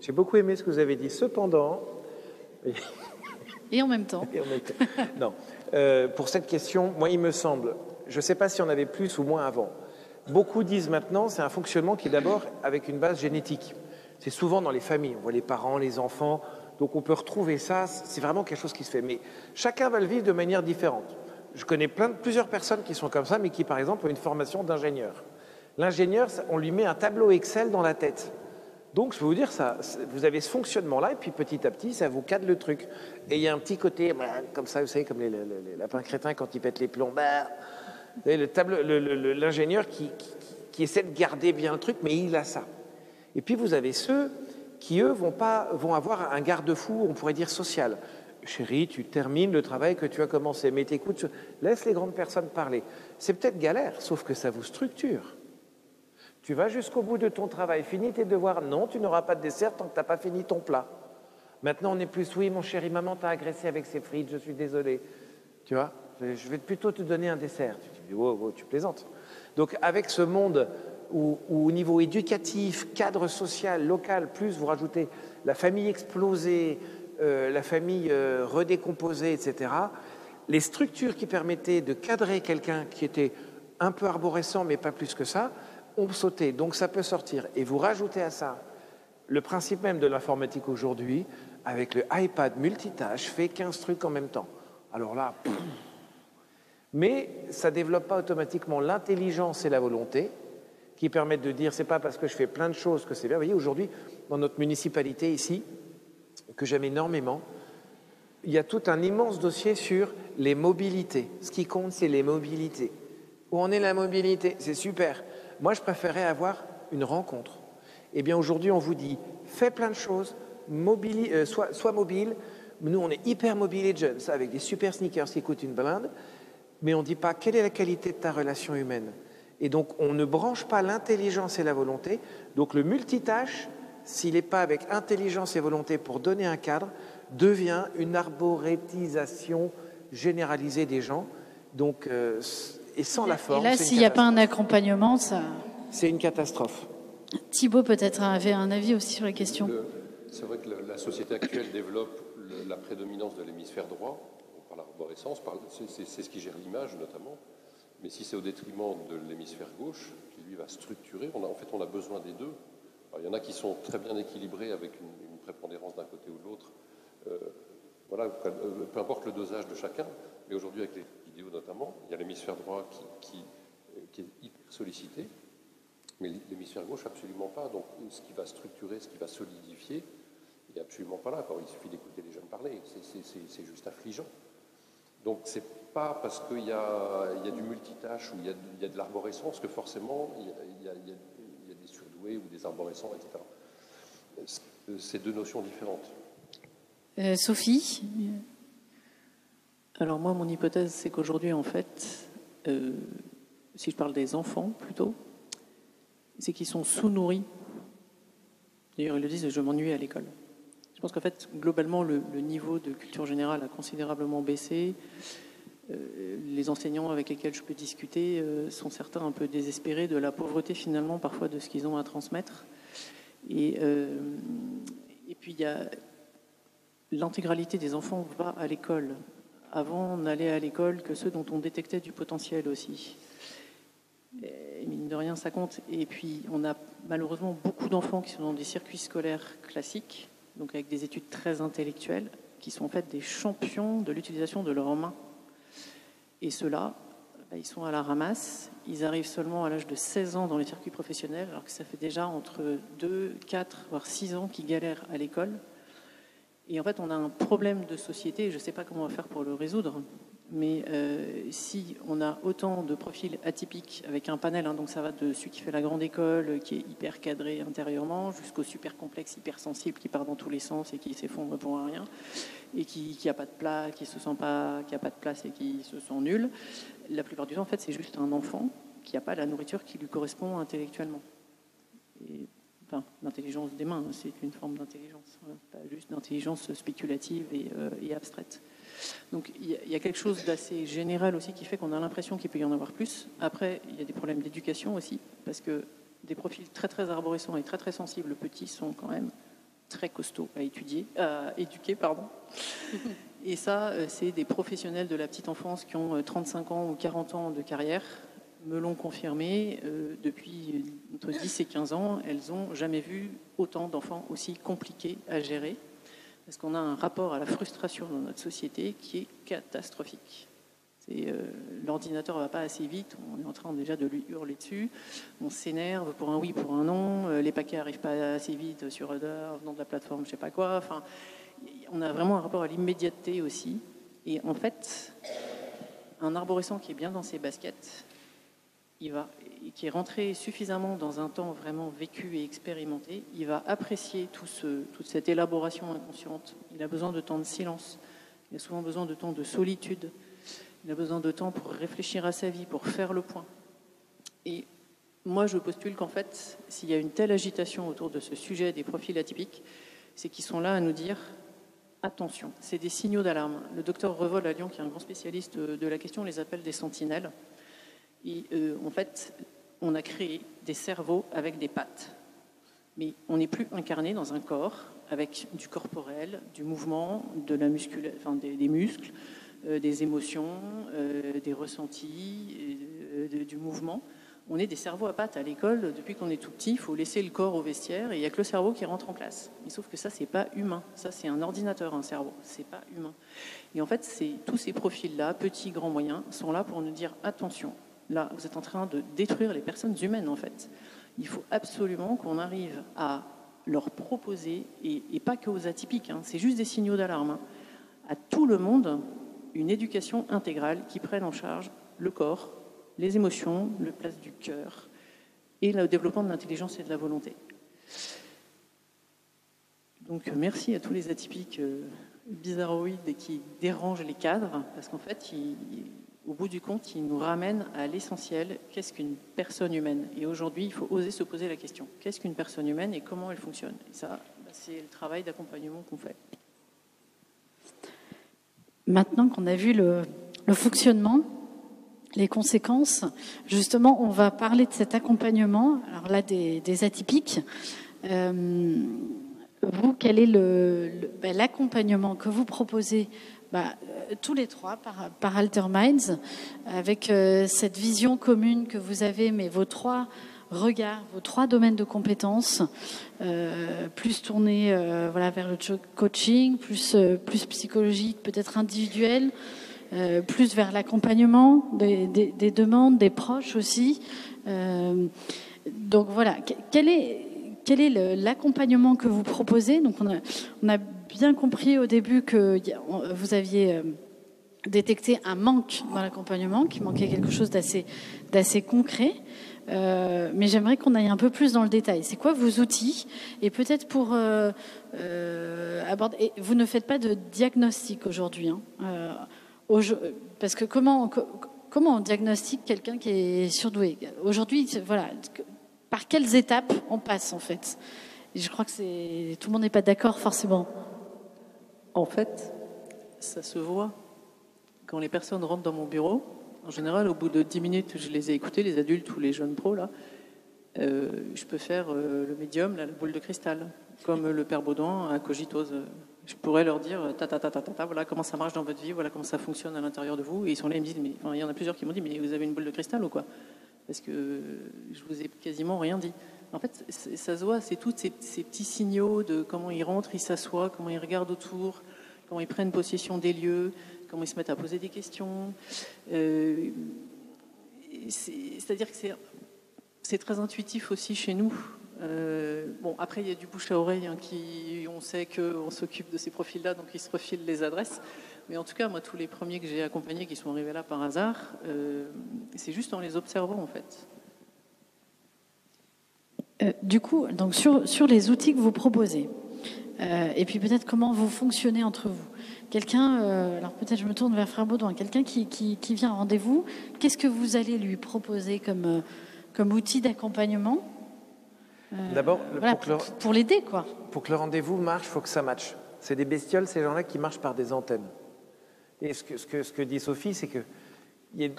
J'ai beaucoup aimé ce que vous avez dit. Cependant, et en même temps. non. Euh, pour cette question, moi, il me semble, je ne sais pas si on avait plus ou moins avant. Beaucoup disent maintenant, c'est un fonctionnement qui est d'abord avec une base génétique. C'est souvent dans les familles. On voit les parents, les enfants. Donc on peut retrouver ça. C'est vraiment quelque chose qui se fait. Mais chacun va le vivre de manière différente. Je connais plusieurs personnes qui sont comme ça, mais qui, par exemple, ont une formation d'ingénieur. L'ingénieur, on lui met un tableau Excel dans la tête. Donc, je peux vous dire, ça, vous avez ce fonctionnement-là, et puis petit à petit, ça vous cadre le truc. Et il y a un petit côté, bah, comme ça, vous savez, comme les, lapins crétins quand ils pètent les plombs. Bah, l'ingénieur qui, qui, essaie de garder bien le truc, mais il a ça. Et puis, vous avez ceux qui, eux, vont, pas, vont avoir un garde-fou, on pourrait dire social. Chérie, tu termines le travail que tu as commencé, mais t'écoutes, laisse les grandes personnes parler. C'est peut-être galère, sauf que ça vous structure. Tu vas jusqu'au bout de ton travail, finis tes devoirs. Non, tu n'auras pas de dessert tant que tu n'as pas fini ton plat. Maintenant, on est plus, oui, mon chéri, maman t'a agressé avec ses frites, je suis désolé. Tu vois, je vais plutôt te donner un dessert. Tu dis, wow, wow, tu plaisantes. Donc avec ce monde où, où, au niveau éducatif, cadre social, local, plus vous rajoutez la famille explosée, euh, la famille euh, redécomposée, etc., les structures qui permettaient de cadrer quelqu'un qui était un peu arborescent, mais pas plus que ça, ont sauté. Donc ça peut sortir. Et vous rajoutez à ça le principe même de l'informatique aujourd'hui, avec le iPad multitâche, fait 15 trucs en même temps. Alors là, mais ça ne développe pas automatiquement l'intelligence et la volonté qui permettent de dire c'est pas parce que je fais plein de choses que c'est bien. Vous voyez, aujourd'hui, dans notre municipalité ici, que j'aime énormément, il y a tout un immense dossier sur les mobilités. Ce qui compte, c'est les mobilités. Où en est la mobilité? C'est super. Moi, je préférais avoir une rencontre. Eh bien, aujourd'hui, on vous dit fais plein de choses, euh, sois, sois, mobile. Nous, on est hyper mobile et jeunes, avec des super sneakers qui coûtent une blinde, mais on ne dit pas quelle est la qualité de ta relation humaine? Et donc, on ne branche pas l'intelligence et la volonté. Donc, le multitâche, s'il n'est pas avec intelligence et volonté pour donner un cadre, devient une arborétisation généralisée des gens. Donc, euh, et sans la forme. Et là, s'il n'y a pas un accompagnement, ça. C'est une catastrophe. Thibault peut-être avait un avis aussi sur la question. C'est vrai que la société actuelle développe le, la prédominance de l'hémisphère droit par l'arborescence, c'est ce qui gère l'image notamment. Mais si c'est au détriment de l'hémisphère gauche, qui lui va structurer, on a, en fait on a besoin des deux. Alors, il y en a qui sont très bien équilibrés avec une, une prépondérance d'un côté ou de l'autre. Euh, voilà, peu importe le dosage de chacun, mais aujourd'hui avec les notamment, il y a l'hémisphère droit qui, qui, est hyper sollicité, mais l'hémisphère gauche, absolument pas. Donc, ce qui va structurer, ce qui va solidifier, il n'est absolument pas là. il suffit d'écouter les jeunes parler. C'est juste affligeant. Donc, c'est pas parce qu'il y, a du multitâche ou il y a, de l'arborescence que forcément il y, a, des surdoués ou des arborescents, etc. C'est deux notions différentes. Euh, Sophie? Alors, moi, mon hypothèse, c'est qu'aujourd'hui, en fait, euh, si je parle des enfants plutôt, c'est qu'ils sont sous-nourris. D'ailleurs, ils le disent, je m'ennuie à l'école. Je pense qu'en fait, globalement, le, niveau de culture générale a considérablement baissé. Euh, les enseignants avec lesquels je peux discuter euh, sont certains un peu désespérés de la pauvreté finalement parfois de ce qu'ils ont à transmettre. Et, et puis il y a l'intégralité des enfants va à l'école. Avant, n'allait à l'école que ceux dont on détectait du potentiel aussi. Et mine de rien, ça compte. Et puis, on a malheureusement beaucoup d'enfants qui sont dans des circuits scolaires classiques, donc avec des études très intellectuelles, qui sont en fait des champions de l'utilisation de leurs mains. Et ceux-là, bah, ils sont à la ramasse. Ils arrivent seulement à l'âge de 16 ans dans les circuits professionnels, alors que ça fait déjà entre 2, 4, voire 6 ans qu'ils galèrent à l'école. Et en fait, on a un problème de société, je ne sais pas comment on va faire pour le résoudre, mais euh, si on a autant de profils atypiques avec un panel, hein, donc ça va de celui qui fait la grande école, qui est hyper cadré intérieurement, jusqu'au super complexe, hyper sensible, qui part dans tous les sens et qui s'effondre pour rien, et qui n'a pas de place, qui se sent pas, qui a pas de place et qui se sent nul. La plupart du temps, en fait, c'est juste un enfant qui n'a pas la nourriture qui lui correspond intellectuellement. Et, enfin, l'intelligence des mains, c'est une forme d'intelligence, hein, pas juste d'intelligence spéculative et, euh, abstraite. Donc il y, a quelque chose d'assez général aussi qui fait qu'on a l'impression qu'il peut y en avoir plus. Après, il y a des problèmes d'éducation aussi, parce que des profils très très arborescents et très très sensibles petits sont quand même très costauds à étudier, à éduquer, pardon. Et ça, c'est des professionnels de la petite enfance qui ont 35 ans ou 40 ans de carrière, me l'ont confirmé. Euh, depuis entre 10 et 15 ans, elles n'ont jamais vu autant d'enfants aussi compliqués à gérer parce qu'on a un rapport à la frustration dans notre société qui est catastrophique. Euh, L'ordinateur ne va pas assez vite, on est en train déjà de lui hurler dessus, on s'énerve pour un oui, pour un non, euh, les paquets n'arrivent pas assez vite sur Rudder, venant de la plateforme, je ne sais pas quoi. Enfin, on a vraiment un rapport à l'immédiateté aussi. Et en fait, un arborescent qui est bien dans ses baskets, il va, qui est rentré suffisamment dans un temps vraiment vécu et expérimenté, il va apprécier tout ce, toute cette élaboration inconsciente. Il a besoin de temps de silence, il a souvent besoin de temps de solitude, il a besoin de temps pour réfléchir à sa vie, pour faire le point. Et moi, je postule qu'en fait, s'il y a une telle agitation autour de ce sujet des profils atypiques, c'est qu'ils sont là à nous dire attention, c'est des signaux d'alarme. Le docteur Revol à Lyon, qui est un grand spécialiste de la question, les appelle des sentinelles. Et euh, en fait, on a créé des cerveaux avec des pattes. Mais on n'est plus incarné dans un corps avec du corporel, du mouvement, des, muscles, euh, des émotions, euh, des ressentis, du mouvement. On est des cerveaux à pattes à l'école. Depuis qu'on est tout petit, il faut laisser le corps au vestiaire et il n'y a que le cerveau qui rentre en classe. Mais sauf que ça, c'est pas humain. Ça, c'est un ordinateur, un cerveau. C'est pas humain. Et en fait, tous ces profils-là, petits, grands, moyens, sont là pour nous dire attention, Là, vous êtes en train de détruire les personnes humaines, en fait. Il faut absolument qu'on arrive à leur proposer, et, pas que aux atypiques, hein, c'est juste des signaux d'alarme, hein, à tout le monde, une éducation intégrale qui prenne en charge le corps, les émotions, le place du cœur et le développement de l'intelligence et de la volonté. Donc merci à tous les atypiques euh, bizarroïdes qui dérangent les cadres, parce qu'en fait, ils, au bout du compte, il nous ramène à l'essentiel, qu'est-ce qu'une personne humaine? Et aujourd'hui, il faut oser se poser la question, qu'est-ce qu'une personne humaine et comment elle fonctionne? Et ça, bah, c'est le travail d'accompagnement qu'on fait. Maintenant qu'on a vu le, fonctionnement, les conséquences, justement, on va parler de cet accompagnement, alors là, des, atypiques. Euh, vous, quel est bah, l'accompagnement que vous proposez bah, euh, tous les trois par, par Alter avec euh, cette vision commune que vous avez, mais vos trois regards, vos trois domaines de compétences, euh, plus tournés vers le coaching, plus, plus psychologique, peut-être individuel, plus vers l'accompagnement des, des, demandes, des proches aussi. donc voilà, quel est, l'accompagnement que vous proposez? Donc on a bien compris au début que vous aviez euh, détecté un manque dans l'accompagnement, qu'il manquait quelque chose d'assez, concret. Euh, mais j'aimerais qu'on aille un peu plus dans le détail. C'est quoi vos outils? Et peut-être pour euh, aborder. vous ne faites pas de diagnostic aujourd'hui, hein, parce que comment on diagnostique quelqu'un qui est surdoué? Aujourd'hui, voilà, par quelles étapes on passe en fait? Je crois que tout le monde n'est pas d'accord forcément. En fait, ça se voit quand les personnes rentrent dans mon bureau. En général, au bout de 10 minutes, je les ai écoutés, les adultes ou les jeunes pros, là. Euh, je peux faire euh, le médium, la boule de cristal, comme le père Baudouin à Cogitose. Je pourrais leur dire, ta, ta, ta, ta, ta, voilà comment ça marche dans votre vie, voilà comment ça fonctionne à l'intérieur de vous. Et ils sont là, ils me disent, mais il y en a plusieurs qui m'ont dit, mais vous avez une boule de cristal ou quoi? Parce que je vous ai quasiment rien dit. En fait, ça se voit, c'est tous ces, petits signaux de comment ils rentrent, ils s'assoient, comment ils regardent autour, comment ils prennent possession des lieux, comment ils se mettent à poser des questions. Euh, c'est-à-dire que c'est très intuitif aussi chez nous. Euh, bon, après, il y a du bouche à oreille, hein, on sait qu'on s'occupe de ces profils-là, donc ils se refilent les adresses. Mais en tout cas, moi, tous les premiers que j'ai accompagnés qui sont arrivés là par hasard, euh, c'est juste en les observant, en fait. Euh, du coup, donc sur, sur, les outils que vous proposez, euh, et puis peut-être comment vous fonctionnez entre vous. Quelqu'un, euh, alors peut-être je me tourne vers Frère Baudouin, quelqu'un qui, qui, qui, vient à rendez-vous, qu'est-ce que vous allez lui proposer comme, comme outil d'accompagnement D'abord, pour, l'aider, quoi. Pour que le rendez-vous marche, il faut que ça matche. C'est des bestioles, ces gens-là, qui marchent par des antennes. Et ce que, ce que, ce que dit Sophie, c'est que il y a,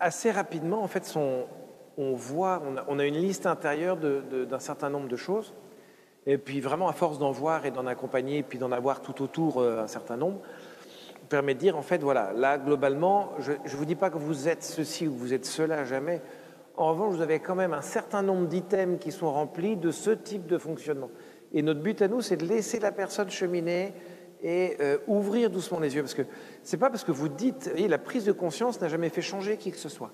assez rapidement, en fait, son, on voit, on a, une liste intérieure d'un certain nombre de choses. Et puis vraiment, à force d'en voir et d'en accompagner, et puis d'en avoir tout autour euh, un certain nombre, permet de dire, en fait, voilà, là, globalement, je ne vous dis pas que vous êtes ceci ou vous êtes cela, jamais. En revanche, vous avez quand même un certain nombre d'items qui sont remplis de ce type de fonctionnement. Et notre but à nous, c'est de laisser la personne cheminer et euh, ouvrir doucement les yeux. Parce que c'est pas parce que vous dites, la prise de conscience n'a jamais fait changer qui que ce soit.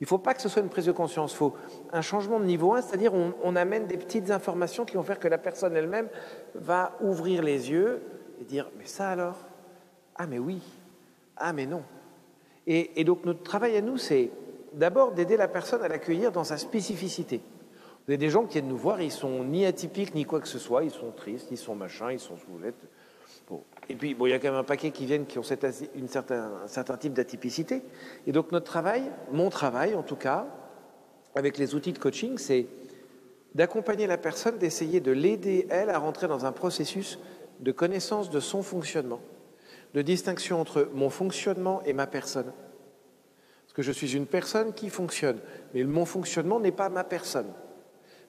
Il ne faut pas que ce soit une prise de conscience, il faut un changement de niveau 1, c'est-à-dire on, amène des petites informations qui vont faire que la personne elle-même va ouvrir les yeux et dire Mais ça alors? Ah, mais oui Ah, mais non et, donc notre travail à nous, c'est d'abord d'aider la personne à l'accueillir dans sa spécificité. Vous avez des gens qui viennent nous voir, ils sont ni atypiques ni quoi que ce soit, ils sont tristes, ils sont machins, ils sont soulettes. Et puis, bon, il y a quand même un paquet qui viennent qui ont une certain, un certain type d'atypicité. Et donc, notre travail, mon travail en tout cas, avec les outils de coaching, c'est d'accompagner la personne, d'essayer de l'aider, elle, à rentrer dans un processus de connaissance de son fonctionnement, de distinction entre mon fonctionnement et ma personne. Parce que je suis une personne qui fonctionne. Mais mon fonctionnement n'est pas ma personne.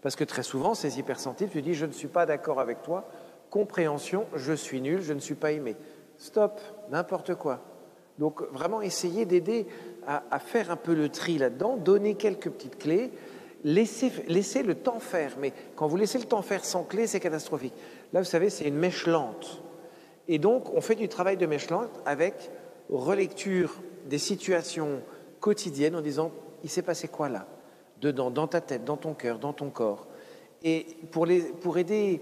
Parce que très souvent, ces hypersensibles, tu dis, je ne suis pas d'accord avec toi, compréhension, je suis nul, je ne suis pas aimé. Stop, n'importe quoi. Donc vraiment essayer d'aider à, faire un peu le tri là-dedans, donner quelques petites clés, laisser, laisser le temps faire. Mais quand vous laissez le temps faire sans clé, c'est catastrophique. Là, vous savez, c'est une mèche lente. Et donc, on fait du travail de mèche lente avec relecture des situations quotidiennes en disant, il s'est passé quoi là? Dedans, dans ta tête, dans ton cœur, dans ton corps. Et pour, les, pour aider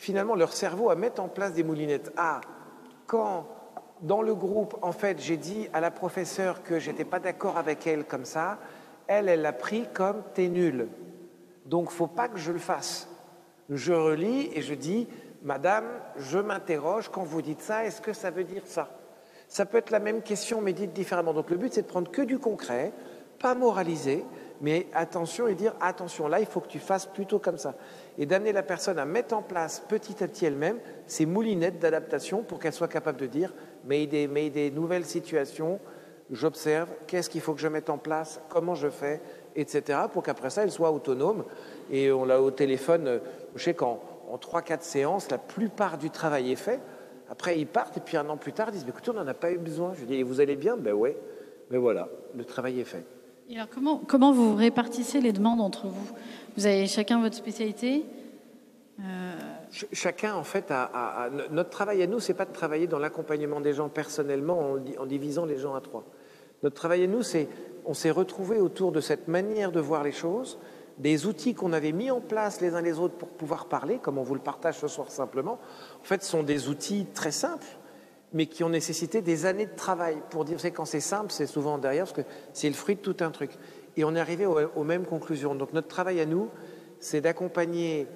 finalement leur cerveau à mettre en place des moulinettes. Ah, quand dans le groupe, en fait, j'ai dit à la professeure que j'étais pas d'accord avec elle comme ça, elle, elle l'a pris comme t'es nul. Donc, faut pas que je le fasse. Je relis et je dis, Madame, je m'interroge quand vous dites ça, est-ce que ça veut dire ça? Ça peut être la même question, mais dite différemment. Donc, le but, c'est de prendre que du concret, pas moraliser, mais attention et dire attention, là, il faut que tu fasses plutôt comme ça. Et d'amener la personne à mettre en place petit à petit elle-même ces moulinettes d'adaptation pour qu'elle soit capable de dire mais des, mais des nouvelles situations, j'observe, qu'est-ce qu'il faut que je mette en place, comment je fais, etc. pour qu'après ça, elle soit autonome. Et on l'a au téléphone, je sais qu'en en 3-4 séances, la plupart du travail est fait. Après, ils partent et puis un an plus tard, ils disent écoutez, on n'en a pas eu besoin. Je dis vous allez bien? Ben ouais. Mais voilà, le travail est fait alors comment, vous répartissez les demandes entre vous? Vous avez chacun votre spécialité euh, Chacun, en fait, a, notre travail à nous, c'est pas de travailler dans l'accompagnement des gens personnellement en, divisant les gens à trois. Notre travail à nous, c'est on s'est retrouvés autour de cette manière de voir les choses, des outils qu'on avait mis en place les uns les autres pour pouvoir parler, comme on vous le partage ce soir simplement. En fait, sont des outils très simples mais qui ont nécessité des années de travail pour dire, c'est quand c'est simple, c'est souvent derrière, parce que c'est le fruit de tout un truc. Et on est arrivé aux, mêmes conclusions. Donc notre travail à nous, c'est d'accompagner,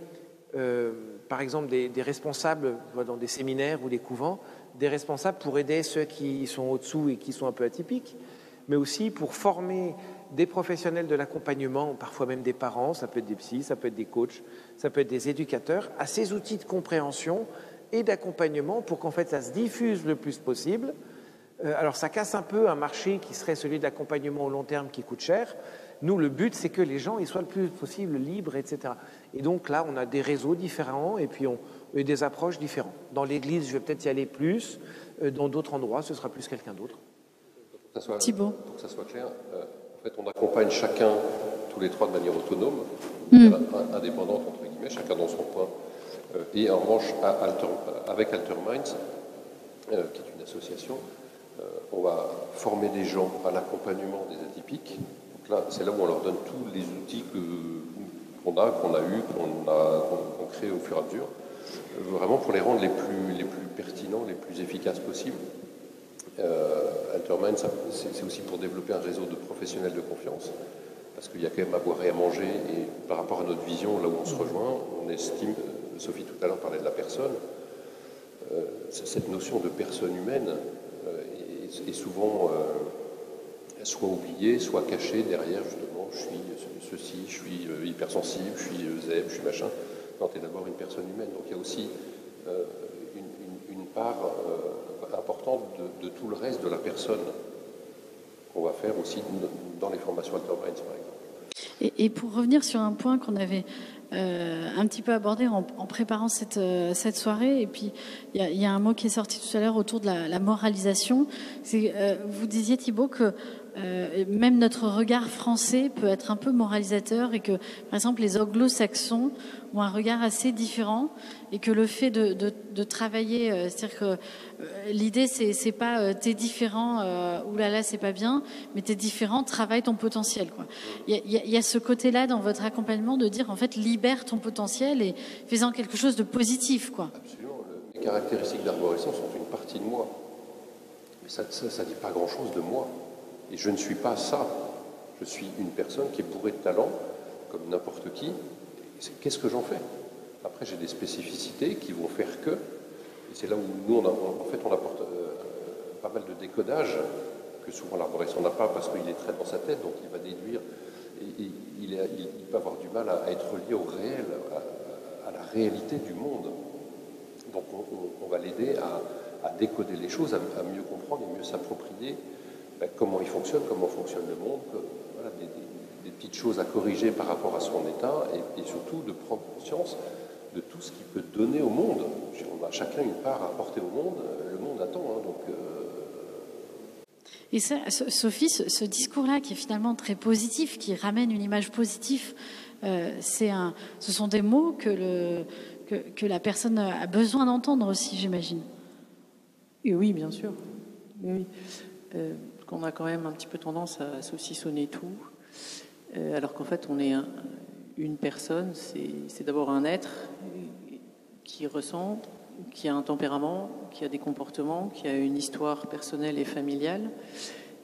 euh, par exemple, des, responsables dans des séminaires ou des couvents, des responsables pour aider ceux qui sont au-dessous et qui sont un peu atypiques, mais aussi pour former des professionnels de l'accompagnement, parfois même des parents, ça peut être des psys, ça peut être des coachs, ça peut être des éducateurs, à ces outils de compréhension et d'accompagnement pour qu'en fait ça se diffuse le plus possible. Euh, alors ça casse un peu un marché qui serait celui de l'accompagnement au long terme qui coûte cher. Nous, le but, c'est que les gens ils soient le plus possible libres, etc. Et donc là, on a des réseaux différents et puis on a des approches différentes. Dans l'église, je vais peut-être y aller plus. Euh, dans d'autres endroits, ce sera plus quelqu'un d'autre. Thibault. Pour que ça soit clair, euh, en fait, on accompagne chacun, tous les trois, de manière autonome, hmm. indépendante, entre guillemets, chacun dans son coin euh, et en revanche, avec Alter Minds, euh, qui est une association, euh, on va former des gens à l'accompagnement des atypiques. Donc là, c'est là où on leur donne tous les outils qu'on a, qu'on a eu, qu'on a crée au fur et à mesure, vraiment pour les rendre les plus, les plus pertinents, les plus efficaces possibles. Euh, Altermind, c'est aussi pour développer un réseau de professionnels de confiance, parce qu'il y a quand même à boire et à manger, et par rapport à notre vision, là où on se rejoint, on estime Sophie tout à l'heure parlait de la personne, euh, cette notion de personne humaine euh, est, souvent euh, soit oubliée, soit cachée derrière justement je suis ceci, je suis hypersensible, je suis zèbre, je suis machin. quand tu es d'abord une personne humaine. Donc il y a aussi une, part importante de, tout le reste de la personne qu'on va faire aussi dans les formations Alter par exemple. et, pour revenir sur un point qu'on avait un petit peu abordé en, préparant cette, euh, cette, soirée. Et puis, il y, a un mot qui est sorti tout à l'heure autour de la, moralisation. Euh, vous disiez, Thibault, que même notre regard français peut être un peu moralisateur et que, par exemple, les anglo-saxons ont un regard assez différent et que le fait de, travailler, c'est-à-dire que l'idée, c'est, pas t'es différent, oulala, c'est pas bien, mais t'es différent, travaille ton potentiel. Il y, a ce côté-là dans votre accompagnement de dire, en fait, libère ton potentiel et faisant quelque chose de positif. Absolument. Les caractéristiques d'arborescence sont une partie de moi. Mais ça ne dit pas grand-chose de moi. Et je ne suis pas ça. Je suis une personne qui est bourrée de talent, comme n'importe qui. Qu'est-ce que j'en fais? Après, j'ai des spécificités qui vont faire que. Et c'est là où nous, en fait, on apporte euh, pas mal de décodage que souvent l'arborescent n'a pas parce qu'il est très dans sa tête, donc il va déduire il, peut avoir du mal à, être lié au réel, à, la réalité du monde. Donc on, va l'aider à, décoder les choses, à, mieux comprendre et mieux s'approprier ben, comment il fonctionne, comment fonctionne le monde, voilà, des, petites choses à corriger par rapport à son état, et, surtout de prendre conscience de tout ce qu'il peut donner au monde. On a chacun une part à apporter au monde, le monde attend, hein, donc... Et ça, Sophie, ce, discours-là, qui est finalement très positif, qui ramène une image positive, euh, c'est un, ce sont des mots que, le, que, la personne a besoin d'entendre aussi, j'imagine. Et oui, bien sûr. oui. Euh, qu'on a quand même un petit peu tendance à saucissonner tout, euh, alors qu'en fait, on est une personne, c'est d'abord un être qui ressent, qui a un tempérament, qui a des comportements, qui a une histoire personnelle et familiale,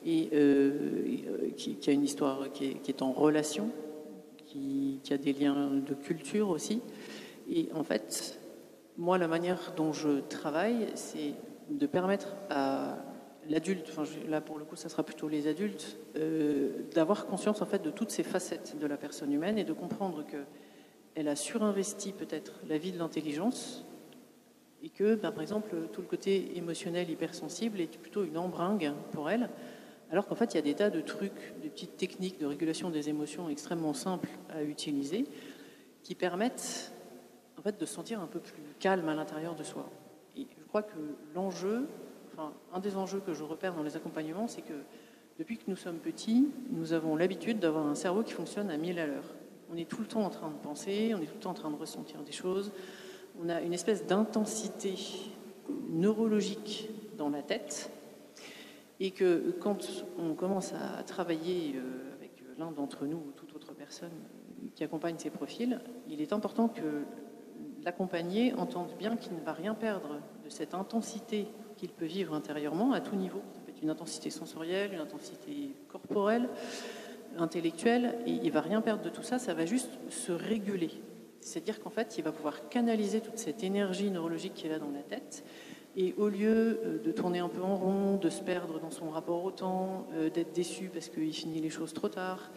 et euh, qui, a une histoire qui est, en relation, qui, a des liens de culture aussi. Et en fait, moi, la manière dont je travaille, c'est de permettre à l'adulte, enfin, là pour le coup, ça sera plutôt les adultes, euh, d'avoir conscience en fait de toutes ces facettes de la personne humaine et de comprendre que elle a surinvesti peut-être la vie de l'intelligence et que, ben, par exemple, tout le côté émotionnel hypersensible est plutôt une embringue pour elle, alors qu'en fait, il y a des tas de trucs, de petites techniques de régulation des émotions extrêmement simples à utiliser qui permettent en fait, de se sentir un peu plus calme à l'intérieur de soi. Et je crois que l'enjeu, un des enjeux que je repère dans les accompagnements, c'est que depuis que nous sommes petits, nous avons l'habitude d'avoir un cerveau qui fonctionne à mille à l'heure. On est tout le temps en train de penser, on est tout le temps en train de ressentir des choses, on a une espèce d'intensité neurologique dans la tête, et que quand on commence à travailler euh, avec l'un d'entre nous ou toute autre personne qui accompagne ces profils, il est important que l'accompagné entende bien qu'il ne va rien perdre de cette intensité qu'il peut vivre intérieurement à tout niveau. Ça peut une intensité sensorielle, une intensité corporelle, intellectuelle, et il ne va rien perdre de tout ça, ça va juste se réguler. C'est-à-dire qu'en fait, il va pouvoir canaliser toute cette énergie neurologique qu'il a dans la tête. Et au lieu euh, de tourner un peu en rond, de se perdre dans son rapport au temps, euh, d'être déçu parce qu'il finit les choses trop tard,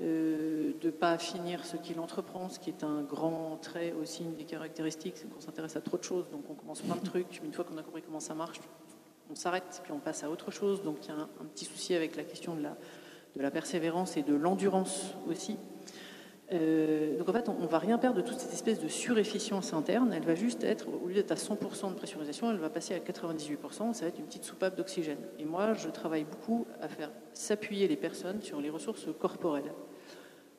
euh, de ne pas finir ce qu'il entreprend, ce qui est un grand trait aussi, une des caractéristiques, c'est qu'on s'intéresse à trop de choses, donc on commence plein de trucs, mais une fois qu'on a compris comment ça marche, on s'arrête, puis on passe à autre chose. Donc il y a un, petit souci avec la question de la persévérance et de l'endurance aussi. Euh, donc en fait, on ne va rien perdre de toute cette espèce de surefficience interne. Elle va juste être, au lieu d'être à 100% de pressurisation, elle va passer à 98%. Ça va être une petite soupape d'oxygène. Et moi, je travaille beaucoup à faire s'appuyer les personnes sur les ressources corporelles.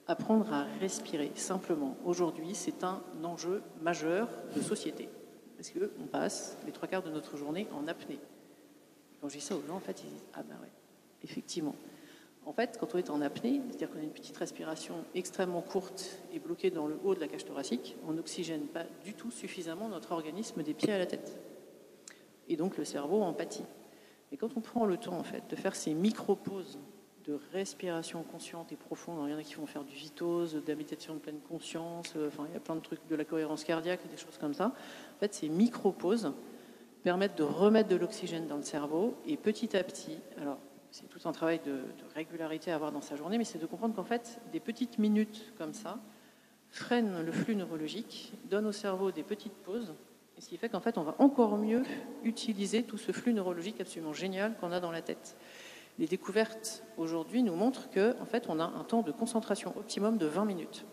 Apprendre à respirer simplement. Aujourd'hui, c'est un enjeu majeur de société. Parce qu'on passe les trois quarts de notre journée en apnée. Quand je dis ça aux gens, en fait, ils disent Ah ben ouais, effectivement. En fait, quand on est en apnée, c'est-à-dire qu'on a une petite respiration extrêmement courte et bloquée dans le haut de la cage thoracique, on n'oxygène pas du tout suffisamment notre organisme des pieds à la tête. Et donc le cerveau en pâtit. Et quand on prend le temps en fait de faire ces micro-pauses de respiration consciente et profonde, il y en a qui vont faire du vitose, de la méditation de pleine conscience, euh, enfin il y a plein de trucs de la cohérence cardiaque, des choses comme ça. En fait, ces micro-pauses permettent de remettre de l'oxygène dans le cerveau et petit à petit, alors c'est tout un travail de, régularité à avoir dans sa journée, mais c'est de comprendre qu'en fait, des petites minutes comme ça freinent le flux neurologique, donnent au cerveau des petites pauses, et ce qui fait qu'en fait, on va encore mieux utiliser tout ce flux neurologique absolument génial qu'on a dans la tête. Les découvertes aujourd'hui nous montrent qu'en en fait, on a un temps de concentration optimum de 20 minutes.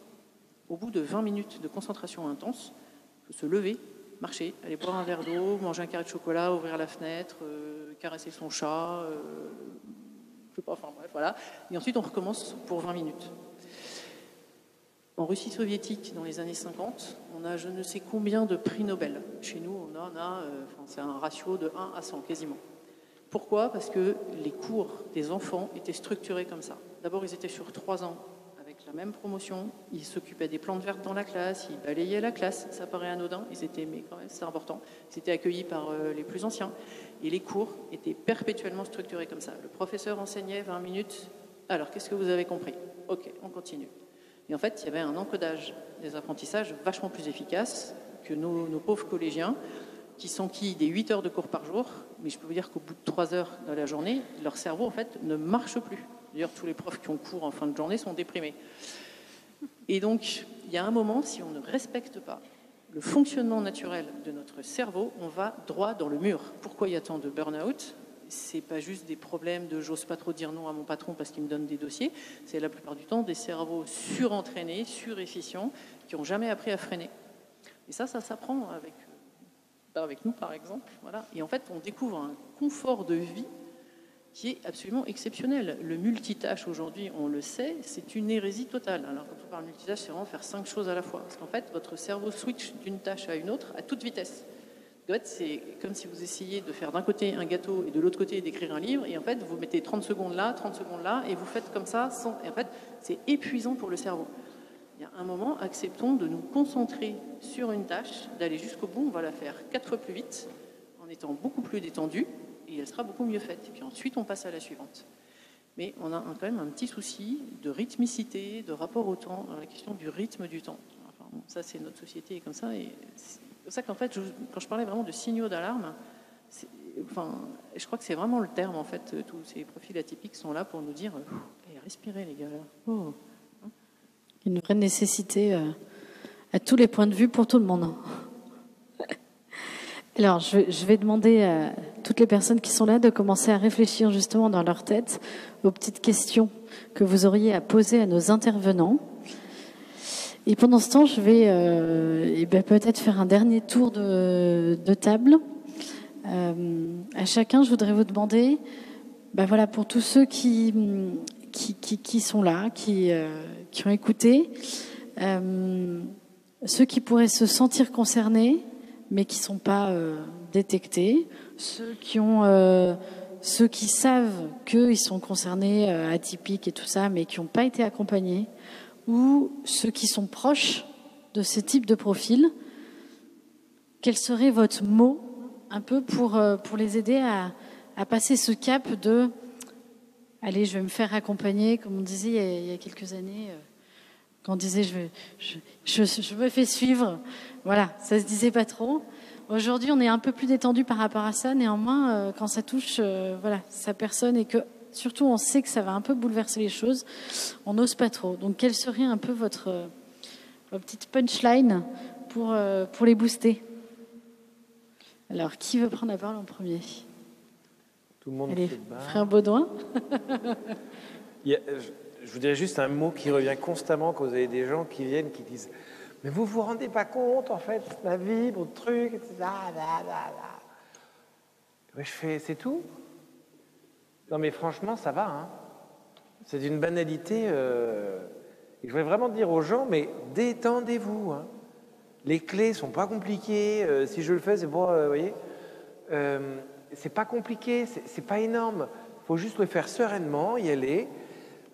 Au bout de 20 minutes de concentration intense, il faut se lever, marcher, aller boire un verre d'eau, manger un carré de chocolat, ouvrir la fenêtre, euh, caresser son chat, euh, je sais pas, enfin bref, voilà. Et ensuite, on recommence pour 20 minutes. En Russie soviétique, dans les années 50, on a je ne sais combien de prix Nobel. Chez nous, on en a, euh, c'est un ratio de 1 à 100 quasiment. Pourquoi? Parce que les cours des enfants étaient structurés comme ça. D'abord, ils étaient sur 3 ans la même promotion, ils s'occupaient des plantes vertes dans la classe, ils balayaient la classe, ça paraît anodin, ils étaient, mais quand même c'est important, ils étaient accueillis par euh, les plus anciens, et les cours étaient perpétuellement structurés comme ça. Le professeur enseignait 20 minutes, alors qu'est-ce que vous avez compris? Ok, on continue. Et en fait, il y avait un encodage des apprentissages vachement plus efficace que nos, pauvres collégiens, qui s'enquillent des 8 heures de cours par jour, mais je peux vous dire qu'au bout de 3 heures de la journée, leur cerveau, en fait, ne marche plus. D'ailleurs, tous les profs qui ont cours en fin de journée sont déprimés. Et donc, il y a un moment, si on ne respecte pas le fonctionnement naturel de notre cerveau, on va droit dans le mur. Pourquoi il y a tant de burn-out? C'est pas juste des problèmes de j'ose pas trop dire non à mon patron parce qu'il me donne des dossiers. C'est la plupart du temps des cerveaux surentraînés, surefficients, qui n'ont jamais appris à freiner. Et ça, ça s'apprend avec, euh, nous, par exemple. Et en fait, on découvre un confort de vie qui est absolument exceptionnel. Le multitâche aujourd'hui, on le sait, c'est une hérésie totale. Alors quand on parle multitâche, c'est vraiment faire cinq choses à la fois. Parce qu'en fait, votre cerveau switch d'une tâche à une autre à toute vitesse. C'est comme si vous essayiez de faire d'un côté un gâteau et de l'autre côté d'écrire un livre, et en fait, vous mettez 30 secondes là, 30 secondes là, et vous faites comme ça. Sans... Et en fait, c'est épuisant pour le cerveau. Il y a un moment, acceptons de nous concentrer sur une tâche, d'aller jusqu'au bout, on va la faire quatre fois plus vite, en étant beaucoup plus détendu, et elle sera beaucoup mieux faite. Et puis ensuite, on passe à la suivante. Mais on a quand même un petit souci de rythmicité, de rapport au temps, la question du rythme du temps. Ça, c'est notre société comme ça. C'est pour ça qu'en fait, quand je parlais vraiment de signaux d'alarme, enfin, je crois que c'est vraiment le terme, en fait. Tous ces profils atypiques sont là pour nous dire eh, respirez, les gars. Oh. Une vraie nécessité euh, à tous les points de vue pour tout le monde. Alors, je, vais demander à toutes les personnes qui sont là de commencer à réfléchir justement dans leur tête aux petites questions que vous auriez à poser à nos intervenants. Et pendant ce temps, je vais euh, eh ben, peut-être faire un dernier tour de, table. Euh, à chacun, je voudrais vous demander, ben voilà, pour tous ceux qui, qui, sont là, qui, euh, qui ont écouté, ceux qui pourraient se sentir concernés, mais qui ne sont pas euh, détectés, ceux qui ont, euh, ceux qui savent qu'ils sont concernés, euh, atypiques et tout ça, mais qui n'ont pas été accompagnés, ou ceux qui sont proches de ce type de profil. Quel serait votre mot un peu pour, pour les aider à, à passer ce cap de allez, je vais me faire accompagner, comme on disait il y a, il y a quelques années quand on disait je, je, je, me fais suivre, voilà, ça se disait pas trop. Aujourd'hui, on est un peu plus détendu par rapport à ça. Néanmoins, euh, quand ça touche, euh, voilà, sa personne et que surtout on sait que ça va un peu bouleverser les choses, on n'ose pas trop. Donc, quelle serait un peu votre, euh, votre petite punchline pour pour les booster? Alors, qui veut prendre la parole en premier? Tout le monde. Allez, frère Baudouin. [laughs] je vous dirais juste un mot qui revient constamment quand vous avez des gens qui viennent, qui disent Mais vous vous rendez pas compte, en fait, ma vie, mon truc, etc. je fais C'est tout? Non, mais franchement, ça va. Hein. C'est d'une banalité. Euh... je voudrais vraiment dire aux gens Mais détendez-vous. Hein. Les clés sont pas compliquées. Euh, si je le fais, c'est bon, euh, vous voyez. C'est pas compliqué, c'est pas énorme. Il faut juste le faire sereinement, y aller.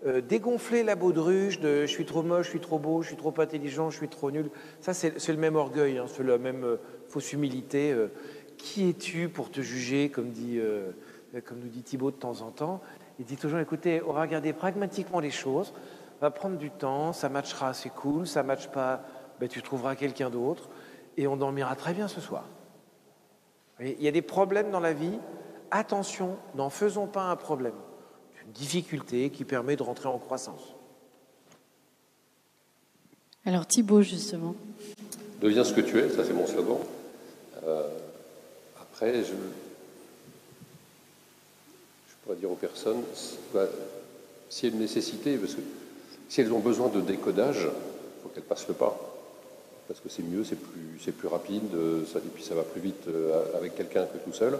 Euh, dégonfler la baudruche de je suis trop moche, je suis trop beau, je suis trop intelligent, je suis trop nul. Ça, c'est le même orgueil, hein, c'est la même euh, fausse humilité. Euh. qui es-tu pour te juger, comme, nous dit Thibault de temps en temps? Il dit toujours écoutez, on va regarder pragmatiquement les choses, on va prendre du temps, ça matchera, c'est cool, ça matche pas, ben, tu trouveras quelqu'un d'autre, et on dormira très bien ce soir. Il y a des problèmes dans la vie, attention, n'en faisons pas un problème difficulté qui permet de rentrer en croissance. Alors Thibault, justement. Deviens ce que tu es, ça c'est mon slogan. Euh, après, je, je, pourrais dire aux personnes, bah, s'il y a une nécessité, parce que si elles ont besoin de décodage, il faut qu'elles passent le pas. Parce que c'est mieux, c'est plus, c'est plus rapide, ça, et puis ça va plus vite euh, avec quelqu'un que tout seul.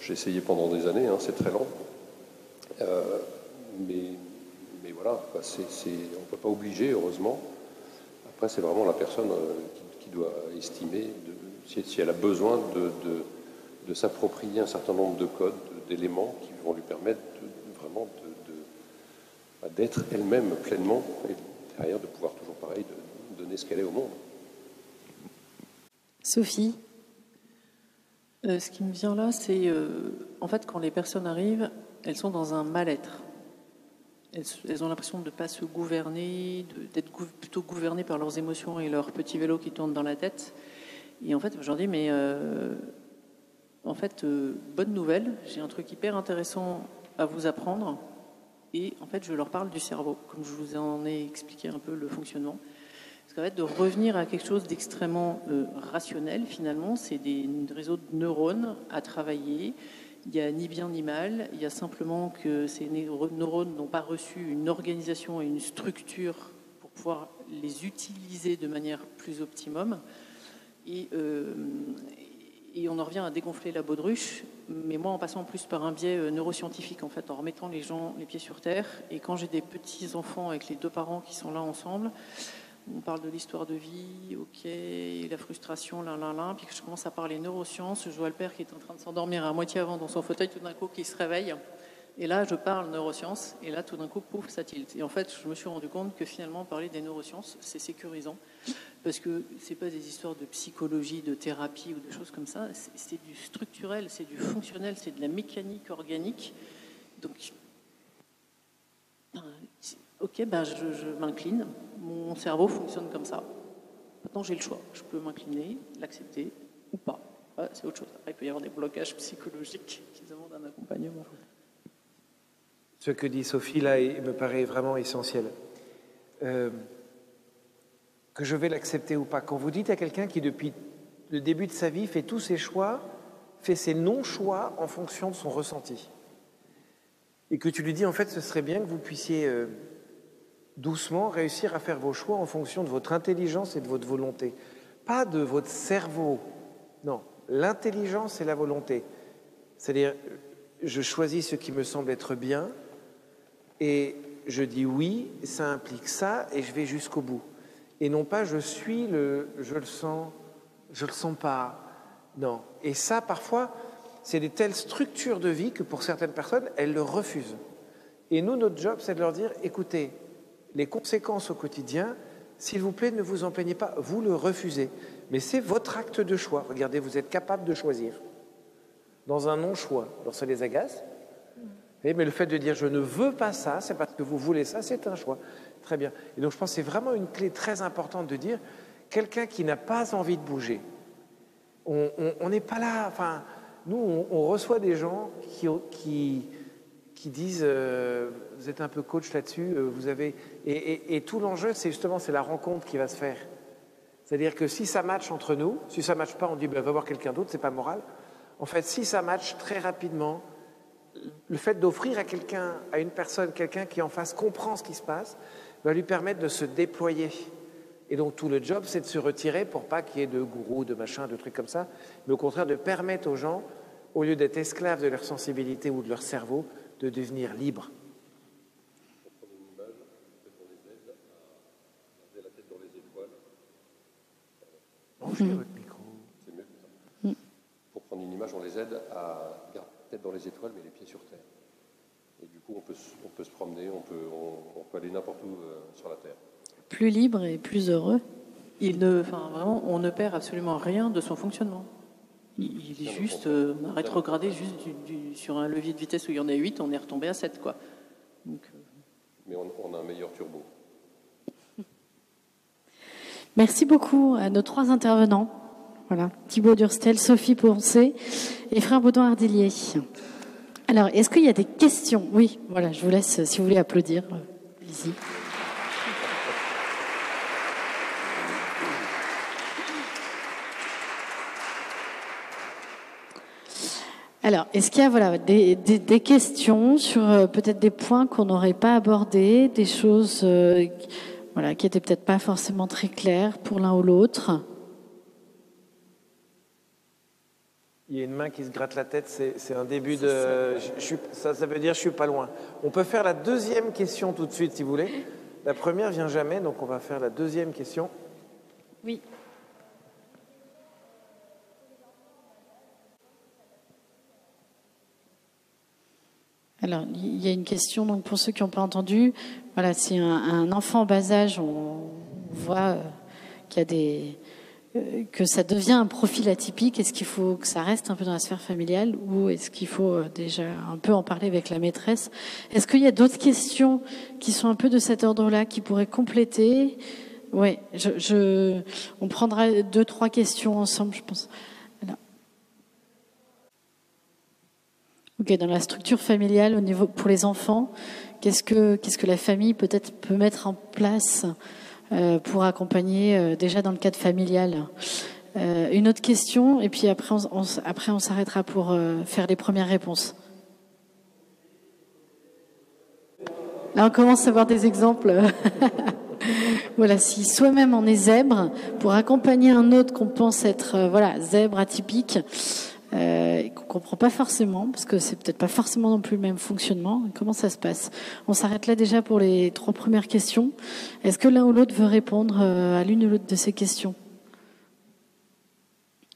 J'ai essayé pendant des années, hein, c'est très lent. Euh, mais, voilà, on ne peut pas obliger, heureusement. Après, c'est vraiment la personne euh, qui, doit estimer si, elle a besoin de, de, s'approprier un certain nombre de codes, d'éléments qui vont lui permettre vraiment bah, d'être elle-même pleinement et derrière de pouvoir toujours pareil de donner ce qu'elle est au monde. Sophie euh, Ce qui me vient là, c'est en fait quand les personnes arrivent, elles sont dans un mal-être. Elles, ont l'impression de ne pas se gouverner, d'être plutôt gouvernées par leurs émotions et leur petit vélo qui tourne dans la tête. Et en fait, dis, mais euh, en fait, euh, bonne nouvelle, j'ai un truc hyper intéressant à vous apprendre. Et en fait, je leur parle du cerveau, comme je vous en ai expliqué un peu le fonctionnement. Parce qu'en fait, de revenir à quelque chose d'extrêmement euh, rationnel, finalement, c'est des réseaux de neurones à travailler Il n'y a ni bien ni mal, il y a simplement que ces neurones n'ont pas reçu une organisation et une structure pour pouvoir les utiliser de manière plus optimum. Et, euh, on en revient à dégonfler la baudruche, mais moi en passant plus par un biais euh, neuroscientifique, en fait, en remettant les gens les pieds sur terre. Et quand j'ai des petits enfants avec les deux parents qui sont là ensemble, on parle de l'histoire de vie, ok, la frustration, là, là, là, puis que je commence à parler neurosciences, je vois le père qui est en train de s'endormir à moitié avant dans son fauteuil, tout d'un coup qui se réveille, et là je parle neurosciences, et là tout d'un coup, pouf, ça tilt. Et en fait, je me suis rendu compte que finalement parler des neurosciences, c'est sécurisant, parce que c'est pas des histoires de psychologie, de thérapie ou de choses comme ça, c'est du structurel, c'est du fonctionnel, c'est de la mécanique organique. Donc, ok, ben je, m'incline, mon cerveau fonctionne comme ça. Maintenant, j'ai le choix. Je peux m'incliner, l'accepter ou pas. c'est autre chose. Après, il peut y avoir des blocages psychologiques qui demandent un accompagnement. Ce que dit Sophie là me paraît vraiment essentiel. Euh, que je vais l'accepter ou pas. Quand vous dites à quelqu'un qui, depuis le début de sa vie, fait tous ses choix, fait ses non-choix en fonction de son ressenti, et que tu lui dis en fait, ce serait bien que vous puissiez euh, doucement réussir à faire vos choix en fonction de votre intelligence et de votre volonté. Pas de votre cerveau. Non, l'intelligence et la volonté. C'est-à-dire, je choisis ce qui me semble être bien et je dis oui, ça implique ça et je vais jusqu'au bout. Et non pas je suis le je le sens, je le sens pas. Non. Et ça, parfois, c'est des telles structures de vie que pour certaines personnes, elles le refusent. Et nous, notre job, c'est de leur dire écoutez, les conséquences au quotidien, s'il vous plaît, ne vous en plaignez pas, vous le refusez. Mais c'est votre acte de choix. Regardez, vous êtes capable de choisir. Dans un non-choix, alors ça les agace. Mais le fait de dire je ne veux pas ça, c'est parce que vous voulez ça, c'est un choix. Très bien. Et donc je pense que c'est vraiment une clé très importante de dire quelqu'un qui n'a pas envie de bouger. On n'est pas là. Enfin, nous, on, reçoit des gens qui, qui qui disent, euh, vous êtes un peu coach là-dessus, euh, vous avez et, tout l'enjeu, c'est justement c'est la rencontre qui va se faire. C'est-à-dire que si ça match entre nous, si ça match pas, on dit ben, va voir quelqu'un d'autre, c'est pas moral. En fait, si ça match très rapidement, le fait d'offrir à quelqu'un, à une personne, quelqu'un qui en face comprend ce qui se passe, va lui permettre de se déployer. Et donc tout le job, c'est de se retirer pour pas qu'il y ait de gourous, de machins, de trucs comme ça, mais au contraire de permettre aux gens, au lieu d'être esclaves de leur sensibilité ou de leur cerveau, de devenir libre. Branchez votre micro. C'est mieux ça. Mm. Pour prendre une image, on les aide à garder la tête dans les étoiles, mais les pieds sur terre. Et du coup, on peut, on peut se promener, on peut, on, peut aller n'importe où euh, sur la terre. Plus libre et plus heureux. Il ne, enfin, vraiment, on ne perd absolument rien de son fonctionnement. Il, est juste, euh, rétrogradé juste sur un levier de vitesse où il y en a 8, on est retombé à 7. Quoi. Euh, Mais on, a un meilleur turbo. Merci beaucoup à nos trois intervenants. Voilà, Thibaut Durstel, Sophie Poncé et frère Baudouin Ardillier. Alors, est-ce qu'il y a des questions? Oui, voilà, je vous laisse, si vous voulez applaudir. Ici. Alors, est-ce qu'il y a voilà, des, questions sur euh, peut-être des points qu'on n'aurait pas abordés, des choses euh, voilà, qui n'étaient peut-être pas forcément très claires pour l'un ou l'autre Il y a une main qui se gratte la tête, c'est un début de... ça, ça veut dire je suis pas loin. On peut faire la deuxième question tout de suite si vous voulez. La première vient jamais, donc on va faire la deuxième question. Oui. Alors, il y a une question donc pour ceux qui n'ont pas entendu. Voilà, si un, enfant en bas âge, on voit euh, qu'il y a des euh, que ça devient un profil atypique. Est-ce qu'il faut que ça reste un peu dans la sphère familiale ou est-ce qu'il faut euh, déjà un peu en parler avec la maîtresse? Est-ce qu'il y a d'autres questions qui sont un peu de cet ordre-là qui pourraient compléter? Oui, on prendra deux trois questions ensemble, je pense. dans la structure familiale, au niveau pour les enfants, qu'est-ce que la famille peut-être peut mettre en place euh, pour accompagner euh, déjà dans le cadre familial? Une autre question, et puis après on, après on s'arrêtera pour faire les premières réponses. Là, on commence à voir des exemples. [laughs] voilà, si soi-même on est zèbre, pour accompagner un autre qu'on pense être voilà zèbre atypique, euh, qu'on comprend pas forcément, parce que c'est peut-être pas forcément non plus le même fonctionnement. Comment ça se passe? On s'arrête là déjà pour les trois premières questions. Est-ce que l'un ou l'autre veut répondre euh, à l'une ou l'autre de ces questions?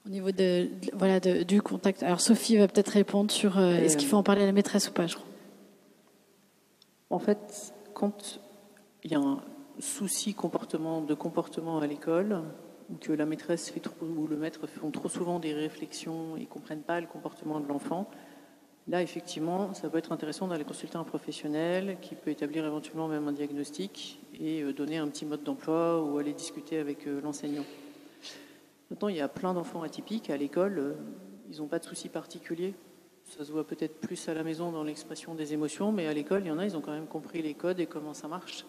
Au niveau de, voilà du contact. Alors Sophie va peut-être répondre sur euh, est-ce qu'il faut en parler à la maîtresse ou pas, je crois. En fait, quand il y a un souci comportement de comportement à l'école, que la maîtresse ou le maître font trop souvent des réflexions et ne comprennent pas le comportement de l'enfant, là, effectivement, ça peut être intéressant d'aller consulter un professionnel qui peut établir éventuellement même un diagnostic et euh, donner un petit mode d'emploi ou aller discuter avec euh, l'enseignant. Maintenant, il y a plein d'enfants atypiques à l'école, euh, ils n'ont pas de soucis particuliers. Ça se voit peut-être plus à la maison dans l'expression des émotions, mais à l'école, il y en a, ils ont quand même compris les codes et comment ça marche.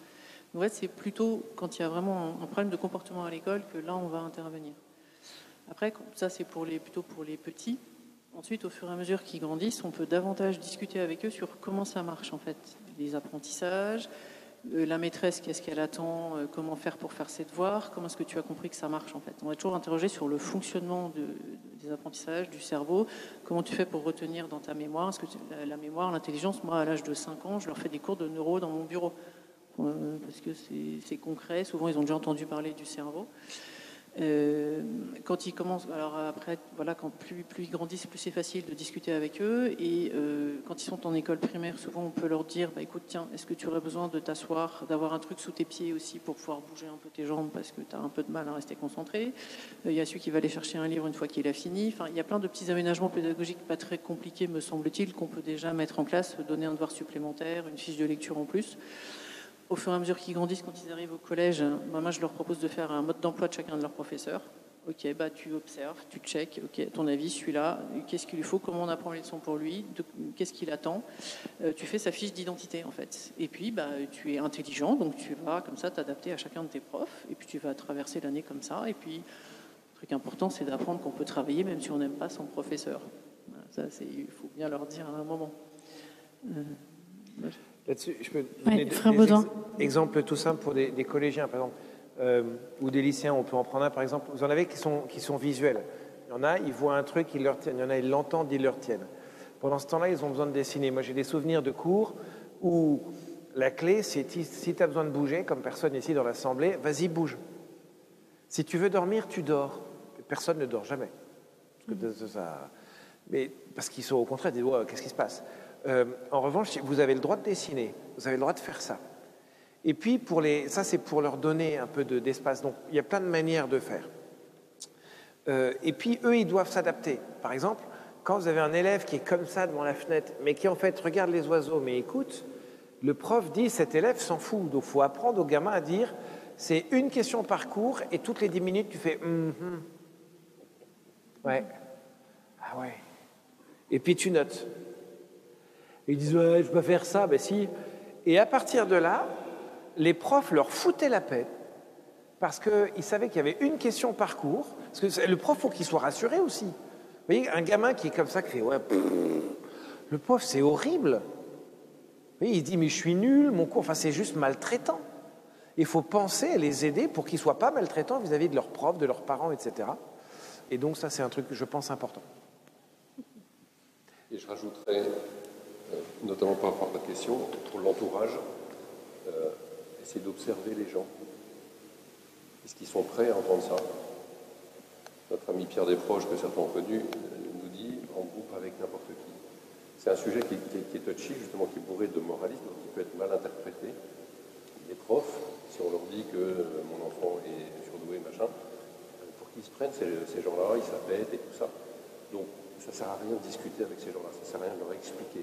C'est plutôt quand il y a vraiment un problème de comportement à l'école que là, on va intervenir. Après, ça, c'est pour les, plutôt pour les petits. Ensuite, au fur et à mesure qu'ils grandissent, on peut davantage discuter avec eux sur comment ça marche, en fait. Les apprentissages, euh, la maîtresse, qu'est-ce qu'elle attend, euh, comment faire pour faire ses devoirs, comment est-ce que tu as compris que ça marche, en fait. On va toujours interroger sur le fonctionnement des apprentissages, du cerveau, comment tu fais pour retenir dans ta mémoire. Que la, la mémoire, l'intelligence, moi, à l'âge de 5 ans, je leur fais des cours de neuro dans mon bureau parce que c'est concret. Souvent, ils ont déjà entendu parler du cerveau. Euh, quand ils commencent, alors après, voilà, quand plus, ils grandissent, plus c'est facile de discuter avec eux. Et euh, quand ils sont en école primaire, souvent on peut leur dire, bah, écoute, tiens, est-ce que tu aurais besoin de t'asseoir, d'avoir un truc sous tes pieds aussi pour pouvoir bouger un peu tes jambes parce que tu as un peu de mal à rester concentré? Euh, il y a celui qui va aller chercher un livre une fois qu'il a fini. Enfin, il y a plein de petits aménagements pédagogiques pas très compliqués, me semble-t-il, qu'on peut déjà mettre en place, donner un devoir supplémentaire, une fiche de lecture en plus au fur et à mesure qu'ils grandissent, quand ils arrivent au collège, bah, je leur propose de faire un mode d'emploi de chacun de leurs professeurs. Ok, bah tu observes, tu check. Ok, ton avis, celui-là, qu'est-ce qu'il lui faut Comment on apprend les leçons pour lui Qu'est-ce qu'il attend euh, Tu fais sa fiche d'identité en fait. Et puis, bah, tu es intelligent, donc tu vas comme ça t'adapter à chacun de tes profs. Et puis tu vas traverser l'année comme ça. Et puis, le truc important, c'est d'apprendre qu'on peut travailler même si on n'aime pas son professeur. Ça, il faut bien leur dire à un moment. Euh, Là-dessus, je peux donner des, exemples tout simples pour des, collégiens, par exemple, euh, ou des lycéens. On peut en prendre un, par exemple. Vous en avez qui sont, qui sont visuels. Il y en a, ils voient un truc, ils leur tiennent. Il y en a, ils l'entendent, ils leur tiennent. Pendant ce temps-là, ils ont besoin de dessiner. Moi, j'ai des souvenirs de cours où la clé, c'est si tu as besoin de bouger, comme personne ici dans l'assemblée, vas-y, bouge. Si tu veux dormir, tu dors. Personne ne dort jamais. Parce que ça, mais parce qu'ils sont au contraire, ils disent qu'est-ce qui se passe euh, en revanche, vous avez le droit de dessiner, vous avez le droit de faire ça. Et puis, pour les, ça, c'est pour leur donner un peu d'espace. Donc, il y a plein de manières de faire. Euh, et puis, eux, ils doivent s'adapter. Par exemple, quand vous avez un élève qui est comme ça devant la fenêtre, mais qui en fait regarde les oiseaux, mais écoute, le prof dit cet élève s'en fout. Donc, il faut apprendre au gamin à dire c'est une question par cours et toutes les dix minutes, tu fais mm ouais. Ah ouais. Et puis tu notes ils disent ouais, je peux faire ça, ben si. Et à partir de là, les profs leur foutaient la paix parce qu'ils savaient qu'il y avait une question par cours. Parce que le prof, faut qu'il soit rassuré aussi. Vous voyez, un gamin qui est comme ça, qui ouais, le prof, c'est horrible. Vous voyez, il dit mais je suis nul, mon cours, enfin c'est juste maltraitant. Il faut penser à les aider pour qu'ils ne soient pas maltraitants vis-à-vis de leurs profs, de leurs parents, etc. Et donc ça, c'est un truc je pense important. Et je rajouterais notamment par rapport à la question, pour l'entourage, euh, essayer d'observer les gens. Est-ce qu'ils sont prêts à entendre ça? Notre ami Pierre Desproges, que certains ont connu, euh, nous dit en groupe avec n'importe qui. C'est un sujet qui, est touchy, justement, qui est bourré de moralisme, qui peut être mal interprété. Les profs, si on leur dit que mon enfant est surdoué, machin, pour qu'ils se prennent ces, ces gens-là, ils s'appellent et tout ça. Donc, ça ne sert à rien de discuter avec ces gens-là, ça ne sert à rien de leur expliquer.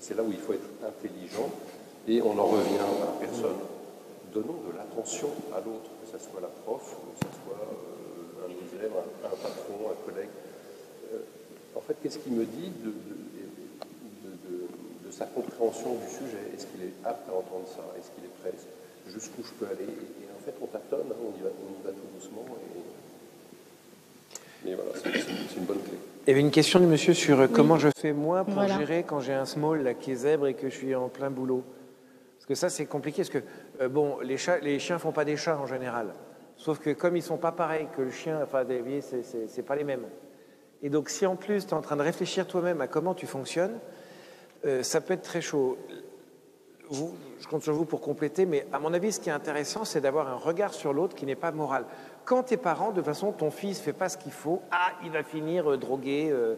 C'est là où il faut être intelligent et on en revient à la personne. Donnons de l'attention à l'autre, que ce soit la prof, que ce soit euh, un élève, un, patron, un collègue. Euh, en fait, qu'est-ce qu'il me dit de, sa compréhension du sujet? Est-ce qu'il est apte à entendre ça? Est-ce qu'il est prêt? Jusqu'où je peux aller? Et, en fait, on tâtonne, hein, on, y va, tout doucement. Mais voilà, c'est une bonne clé. Il y avait une question du monsieur sur euh, comment je fais moi pour Voilà. gérer quand j'ai un small là, qui est zèbre et que je suis en plein boulot? Parce que ça, c'est compliqué. Parce que, euh, bon, les, chats, les chiens font pas des chats en général. Sauf que comme ils sont pas pareils que le chien, enfin, vous voyez, c'est- pas les mêmes. Et donc, si en plus, tu es en train de réfléchir toi-même à comment tu fonctionnes, euh, ça peut être très chaud. Vous, je compte sur vous pour compléter, mais à mon avis, ce qui est intéressant, c'est d'avoir un regard sur l'autre qui n'est pas moral. Quand tes parents, de façon, ton fils fait pas ce qu'il faut, ah, il va finir euh, drogué, euh,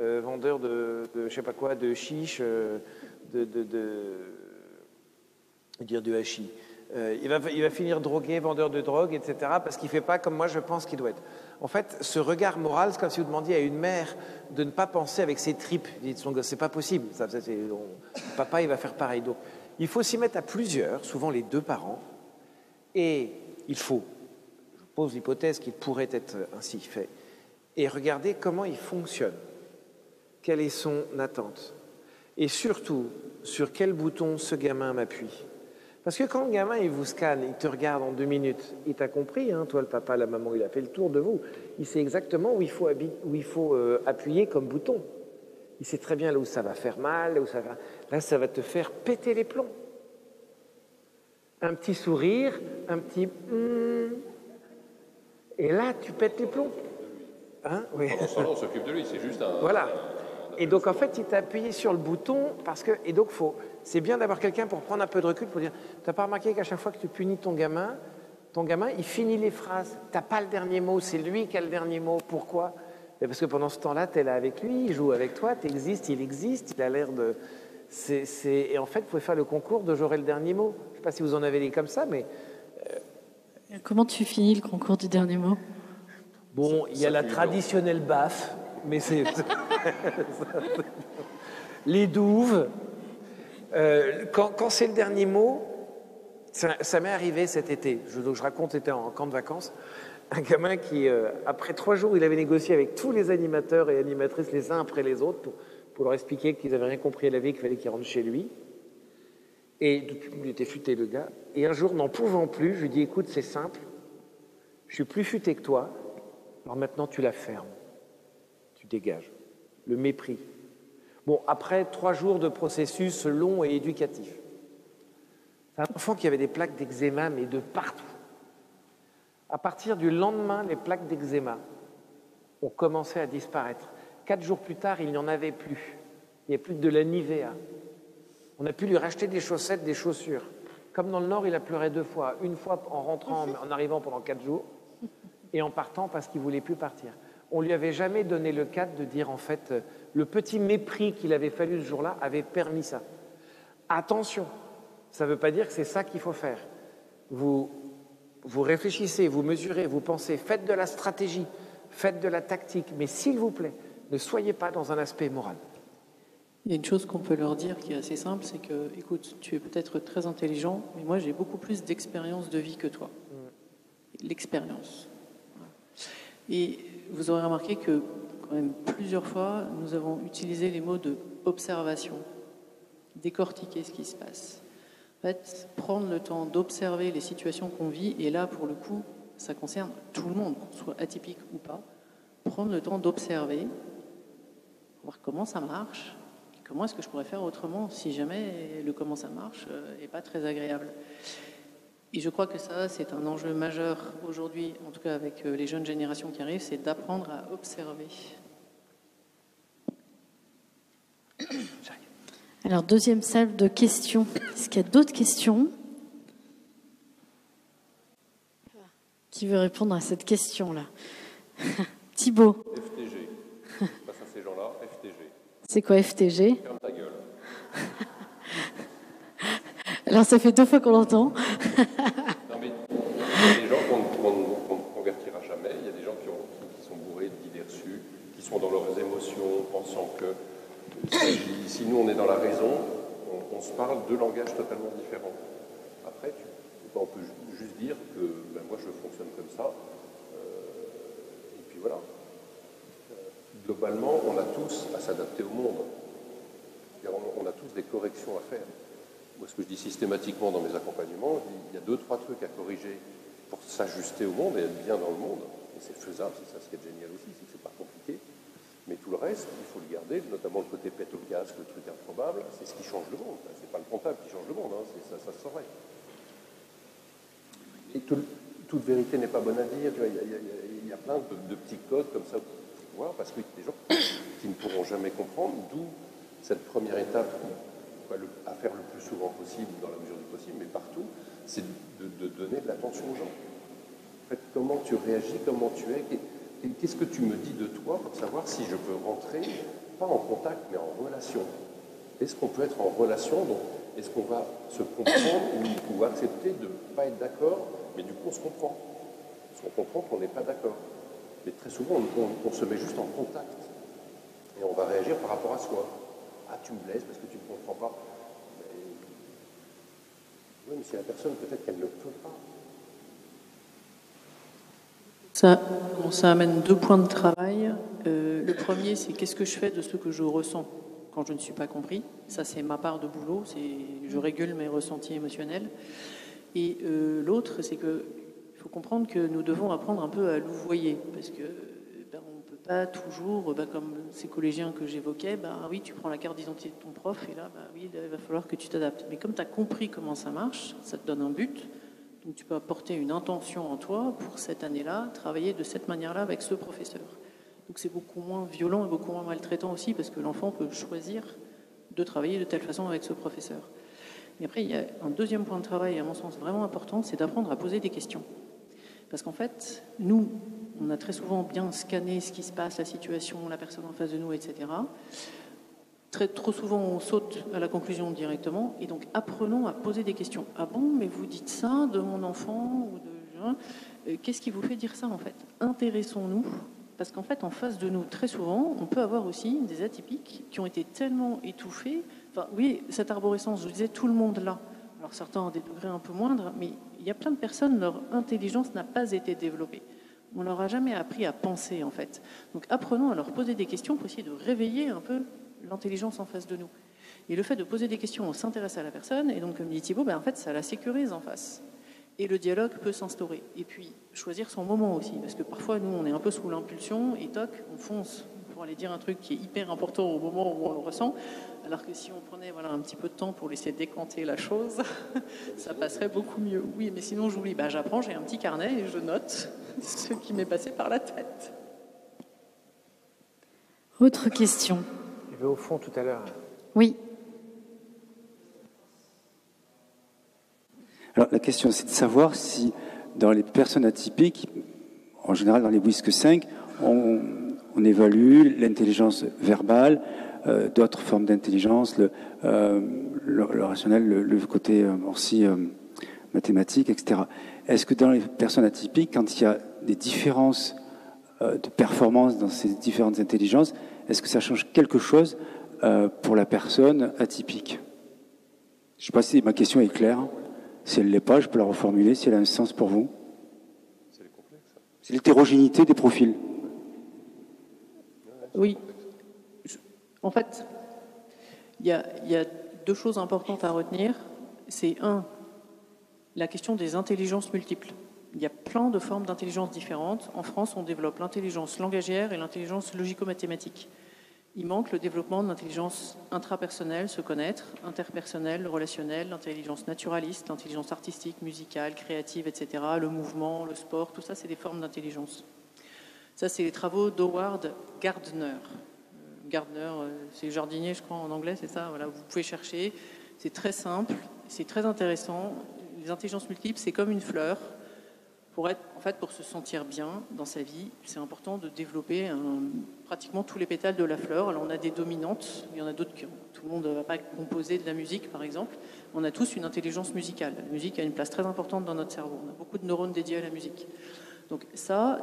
euh, vendeur de, de, je sais pas quoi, de chiche, de, de, de- dire du hachis. Il, va, il va finir drogué, vendeur de drogue, etc., parce qu'il fait pas comme moi je pense qu'il doit être. En fait, ce regard moral, c'est comme si vous demandiez à une mère de ne pas penser avec ses tripes. C'est pas possible. Ça, papa, il va faire pareil. Donc, il faut s'y mettre à plusieurs, souvent les deux parents, et il faut, pose l'hypothèse qu'il pourrait être ainsi fait, et regarder comment il fonctionne, quelle est son attente, et surtout sur quel bouton ce gamin m'appuie? Parce que quand le gamin il vous scanne, il te regarde en deux minutes, il t'a compris, hein, toi le papa, la maman, il a fait le tour de vous, il sait exactement où il faut, où il faut euh, appuyer comme bouton. Il sait très bien là où ça va faire mal, là où ça va. Là, ça va te faire péter les plombs. Un petit sourire, un petit. hmm, et là, tu pètes les plombs. Hein oui. On s'occupe de lui, c'est juste un. Voilà. Et donc en fait, il t'a appuyé sur le bouton parce que et donc faut c'est bien d'avoir quelqu'un pour prendre un peu de recul pour dire t'as pas remarqué qu'à chaque fois que tu punis ton gamin, ton gamin il finit les phrases, t'as pas le dernier mot, c'est lui qui a le dernier mot. Pourquoi? Parce que pendant ce temps-là, tu es là avec lui, il joue avec toi, tu existes, il existe, il a l'air de c'est- et en fait, vous pouvez faire le concours de j'aurai le dernier mot. Je sais pas si vous en avez des comme ça, mais Comment tu finis le concours du dernier mot? Bon, il y a la traditionnelle baffe, mais c'est. [laughs] Les douves. Euh, quand c'est le dernier mot, ça, m'est arrivé cet été. Je, je raconte, c'était en camp de vacances. Un gamin qui, euh, après trois jours, il avait négocié avec tous les animateurs et animatrices les uns après les autres pour, pour leur expliquer qu'ils n'avaient rien compris à la vie, qu'il fallait qu'ils rentrent chez lui. Et depuis, il était futé le gars. Et un jour, n'en pouvant plus, je lui dis écoute, c'est simple. Je suis plus futé que toi. Alors maintenant, tu la fermes. Tu dégages. Le mépris. Bon, après trois jours de processus long et éducatif. C'est un enfant qui avait des plaques d'eczéma, mais de partout. À partir du lendemain, les plaques d'eczéma ont commencé à disparaître. Quatre jours plus tard, il n'y en avait plus. Il n'y avait plus de la Nivea. On a pu lui racheter des chaussettes, des chaussures. Comme dans le Nord, il a pleuré deux fois. Une fois en rentrant, en arrivant pendant quatre jours, et en partant parce qu'il voulait plus partir. On lui avait jamais donné le cadre de dire en fait euh, le petit mépris qu'il avait fallu ce jour-là avait permis ça. Attention, ça ne veut pas dire que c'est ça qu'il faut faire. Vous, vous réfléchissez, vous mesurez, vous pensez, faites de la stratégie, faites de la tactique, mais s'il vous plaît, ne soyez pas dans un aspect moral. Il y a une chose qu'on peut leur dire qui est assez simple, c'est que, écoute, tu es peut-être très intelligent, mais moi j'ai beaucoup plus d'expérience de vie que toi. L'expérience. Voilà. Et vous aurez remarqué que, quand même, plusieurs fois, nous avons utilisé les mots de observation, décortiquer ce qui se passe. En fait, prendre le temps d'observer les situations qu'on vit, et là, pour le coup, ça concerne tout le monde, qu'on soit atypique ou pas, prendre le temps d'observer, voir comment ça marche, comment est-ce que je pourrais faire autrement si jamais le comment ça marche n'est pas très agréable. Et je crois que ça, c'est un enjeu majeur aujourd'hui, en tout cas avec euh, les jeunes générations qui arrivent, c'est d'apprendre à observer. [coughs] Alors, deuxième salle de questions. Est-ce qu'il y a d'autres questions? Qui veut répondre à cette question-là? [laughs] Thibaut, FTG. Face à ces gens-là, FTG. C'est quoi FTG Ferme ta gueule. Alors, ça fait deux fois qu'on l'entend. Non, mais il y a des gens qu'on ne convertira jamais. Il y a des gens qui, ont- qui- qui sont bourrés d'idées reçues, qui sont dans leurs émotions, pensant que si, nous on est dans la raison, on, se parle deux langages totalement différents. Après, on peut ju- juste dire que ben, moi je fonctionne comme ça. euh, et puis voilà. Globalement, on a tous à s'adapter au monde. On a tous des corrections à faire. Moi, ce que je dis systématiquement dans mes accompagnements, je dis, il y a deux, trois trucs à corriger pour s'ajuster au monde et être bien dans le monde. Et c'est faisable, c'est ça ce qui est génial aussi, c'est que c'est pas compliqué. Mais tout le reste, il faut le garder, notamment le côté pète au casque, le truc improbable, c'est ce qui change le monde. C'est pas le comptable qui change le monde, hein, ça, ça se saurait. Et toute vérité n'est pas bonne à dire. Il y, a, plein de, petits codes comme ça, parce qu'il y a des gens qui ne pourront jamais comprendre, d'où cette première étape à faire le plus souvent possible, dans la mesure du possible, mais partout, c'est de, donner de l'attention aux gens. En fait, comment tu réagis, comment tu es, qu'est-ce que tu me dis de toi pour savoir si je peux rentrer, pas en contact, mais en relation? Est-ce qu'on peut être en relation? Est-ce qu'on va se comprendre ou, accepter de ne pas être d'accord, mais du coup on se comprend? Parce qu'on comprend qu'on n'est pas d'accord. Mais très souvent, on, se met juste en contact. Et on va réagir par rapport à soi. Ah, tu me blesses parce que tu ne comprends pas. Oui, mais c'est la personne, peut-être qu'elle ne peut pas. Ça, ça amène deux points de travail. Euh, le premier, c'est qu'est-ce que je fais de ce que je ressens quand je ne suis pas compris? Ça, c'est ma part de boulot. Je régule mes ressentis émotionnels. Et euh, l'autre, c'est que faut comprendre que nous devons apprendre un peu à louvoyer, parce que ben, on ne peut pas toujours, ben, comme ces collégiens que j'évoquais, ben, oui, tu prends la carte d'identité de ton prof, et là, ben, oui, il va falloir que tu t'adaptes. Mais comme tu as compris comment ça marche, ça te donne un but. Donc tu peux apporter une intention en toi pour cette année-là, travailler de cette manière-là avec ce professeur. Donc c'est beaucoup moins violent et beaucoup moins maltraitant aussi parce que l'enfant peut choisir de travailler de telle façon avec ce professeur. Et après, il y a un deuxième point de travail, à mon sens, vraiment important, c'est d'apprendre à poser des questions. Parce qu'en fait, nous, on a très souvent bien scanné ce qui se passe, la situation, la personne en face de nous, etc. Très, trop souvent, on saute à la conclusion directement. Et donc, apprenons à poser des questions. Ah bon, mais vous dites ça de mon enfant ou de... Euh, qu'est-ce qui vous fait dire ça, en fait? Intéressons-nous parce qu'en fait, en face de nous, très souvent, on peut avoir aussi des atypiques qui ont été tellement étouffés. Enfin, oui, cette arborescence, je disais, tout le monde là. Alors certains ont des degrés un peu moindres, mais il y a plein de personnes, leur intelligence n'a pas été développée. On leur a jamais appris à penser, en fait. Donc apprenons à leur poser des questions pour essayer de réveiller un peu l'intelligence en face de nous. Et le fait de poser des questions, on s'intéresse à la personne, et donc comme dit Thibault, ben, en fait, ça la sécurise en face et le dialogue peut s'instaurer. Et puis, choisir son moment aussi, parce que parfois, nous, on est un peu sous l'impulsion, et toc, on fonce pour aller dire un truc qui est hyper important au moment où on le ressent, alors que si on prenait voilà, un petit peu de temps pour laisser décanter la chose, [laughs] ça passerait beaucoup mieux. Oui, mais sinon, j'oublie. Bah, J'apprends, j'ai un petit carnet et je note [laughs] ce qui m'est passé par la tête. Autre question. Il veut au fond tout à l'heure. Oui. Alors la question, c'est de savoir si dans les personnes atypiques, en général dans les WISC 5, on, évalue l'intelligence verbale, euh, d'autres formes d'intelligence, le, euh, rationnel, le, côté euh, aussi mathématique, etc. Est-ce que dans les personnes atypiques, quand il y a des différences de performance dans ces différentes intelligences, est-ce que ça change quelque chose pour la personne atypique? Je ne sais pas si ma question est claire. Si elle ne l'est pas, je peux la reformuler si elle a un sens pour vous. C'est l'hétérogénéité des profils. Oui. En fait, il y, a, deux choses importantes à retenir. C'est un, la question des intelligences multiples. Il y a plein de formes d'intelligence différentes. En France, on développe l'intelligence langagière et l'intelligence logico-mathématique. Il manque le développement de l'intelligence intrapersonnelle, se connaître, interpersonnelle, relationnelle, l'intelligence naturaliste, l'intelligence artistique, musicale, créative, etc., le mouvement, le sport, tout ça, c'est des formes d'intelligence. Ça, c'est les travaux d'Howard Gardner. Euh, Gardner, euh, c'est jardinier, je crois, en anglais, c'est ça. Voilà, vous pouvez chercher. C'est très simple, c'est très intéressant. Les intelligences multiples, c'est comme une fleur. Pour être, en fait, pour se sentir bien dans sa vie, c'est important de développer pratiquement tous les pétales de la fleur. Alors, on a des dominantes, il y en a d'autres qui tout le monde ne va pas composer de la musique, par exemple. On a tous une intelligence musicale. La musique a une place très importante dans notre cerveau. On a beaucoup de neurones dédiés à la musique. Donc ça,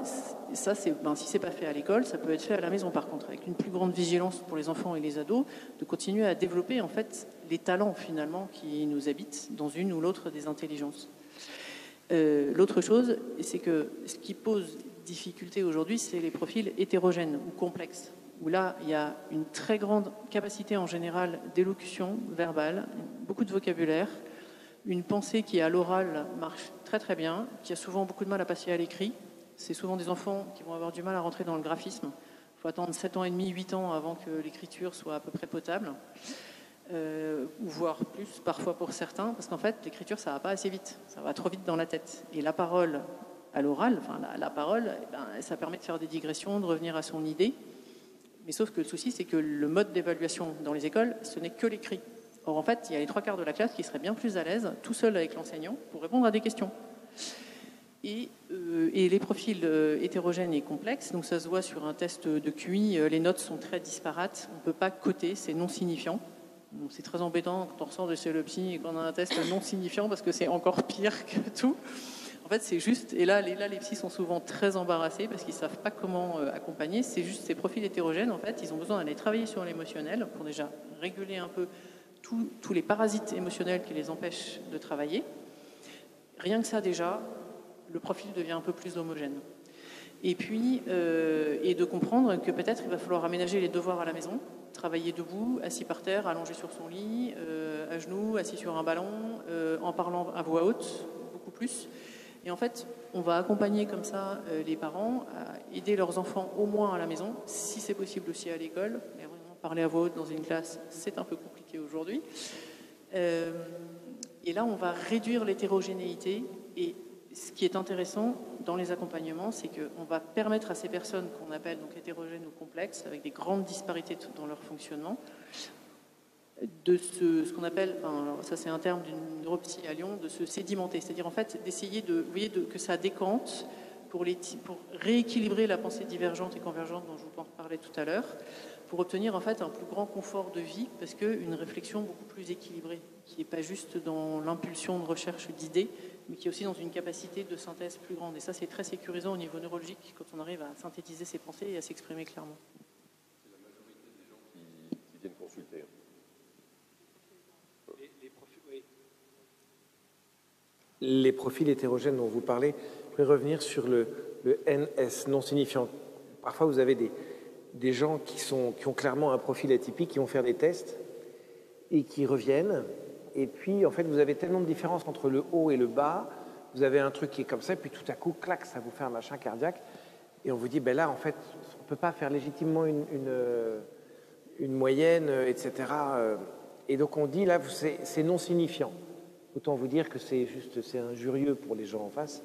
ça c'est, ben, si c'est pas fait à l'école, ça peut être fait à la maison par contre, avec une plus grande vigilance pour les enfants et les ados, de continuer à développer en fait les talents finalement qui nous habitent dans une ou l'autre des intelligences. Euh, l'autre chose, c'est que ce qui pose difficulté aujourd'hui, c'est les profils hétérogènes ou complexes, où là, il y a une très grande capacité en général d'élocution verbale, beaucoup de vocabulaire, une pensée qui à l'oral marche très très bien, qui a souvent beaucoup de mal à passer à l'écrit. C'est souvent des enfants qui vont avoir du mal à rentrer dans le graphisme. Il faut attendre 7 ans et demi, 8 ans avant que l'écriture soit à peu près potable. Euh, voire plus parfois pour certains, parce qu'en fait, l'écriture, ça va pas assez vite, ça va trop vite dans la tête. Et la parole à l'oral, enfin la, parole, eh ben, ça permet de faire des digressions, de revenir à son idée. Mais sauf que le souci, c'est que le mode d'évaluation dans les écoles, ce n'est que l'écrit. En fait, il y a les trois quarts de la classe qui seraient bien plus à l'aise, tout seul avec l'enseignant, pour répondre à des questions. Et, euh, les profils euh, hétérogènes et complexes, donc ça se voit sur un test de QI, les notes sont très disparates, on ne peut pas coter, c'est non signifiant c'est très embêtant quand on ressort de chez le psy et qu'on a un test non signifiant parce que c'est encore pire que tout. En fait, c'est juste, et là les, là, les psys sont souvent très embarrassés parce qu'ils ne savent pas comment euh, accompagner. C'est juste ces profils hétérogènes, en fait, ils ont besoin d'aller travailler sur l'émotionnel pour déjà réguler un peu tous les parasites émotionnels qui les empêchent de travailler. Rien que ça, déjà, le profil devient un peu plus homogène. Et puis, euh, et de comprendre que peut-être il va falloir aménager les devoirs à la maison, travailler debout, assis par terre, allongé sur son lit, euh, à genoux, assis sur un ballon, euh, en parlant à voix haute, beaucoup plus. Et en fait, on va accompagner comme ça les parents à aider leurs enfants au moins à la maison, si c'est possible aussi à l'école. Parler à voix haute dans une classe, c'est un peu compliqué aujourd'hui. et là, on va réduire l'hétérogénéité. Et ce qui est intéressant dans les accompagnements, c'est qu'on va permettre à ces personnes qu'on appelle donc hétérogènes ou complexes, avec des grandes disparités dans leur fonctionnement, de se, ce qu'on appelle, ça c'est un terme d'une neuropsy à Lyon, de se sédimenter, c'est-à-dire en fait d'essayer de, voyez, que ça décante pour, pour rééquilibrer la pensée divergente et convergente dont je vous parlais tout à l'heure, pour obtenir en fait un plus grand confort de vie, parce qu'une réflexion beaucoup plus équilibrée, qui n'est pas juste dans l'impulsion de recherche d'idées, mais qui est aussi dans une capacité de synthèse plus grande. Et ça, c'est très sécurisant au niveau neurologique quand on arrive à synthétiser ses pensées et à s'exprimer clairement. C'est la majorité des gens qui, viennent consulter. Les, profils hétérogènes dont vous parlez, je voudrais revenir sur le, NS, non signifiant. Parfois, vous avez des, des gens qui, sont, qui ont clairement un profil atypique, qui vont faire des tests et qui reviennent et puis, en fait, vous avez tellement de différences entre le haut et le bas. Vous avez un truc qui est comme ça, et puis tout à coup, clac, ça vous fait un machin cardiaque. Et on vous dit, ben là, en fait, on ne peut pas faire légitimement une, une, moyenne, etc. Et donc, on dit, là, c'est non signifiant. Autant vous dire que c'est juste, c'est injurieux pour les gens en face.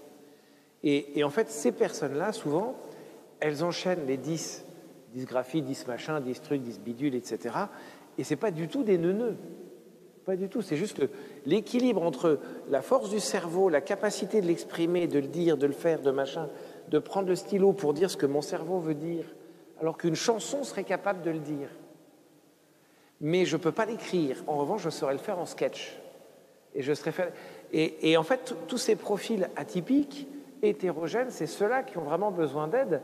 Et, et en fait, ces personnes-là, souvent, elles enchaînent les 10 dysgraphies, 10 machins, 10 trucs, 10 bidules, etc. Et c'est pas du tout des neuneux. Pas du tout. C'est juste l'équilibre entre la force du cerveau, la capacité de l'exprimer, de le dire, de le faire, de machin, de prendre le stylo pour dire ce que mon cerveau veut dire, alors qu'une chanson serait capable de le dire. Mais je ne peux pas l'écrire. En revanche, je saurais le faire en sketch. Et, je serais et, en fait, tous ces profils atypiques, hétérogènes, c'est ceux-là qui ont vraiment besoin d'aide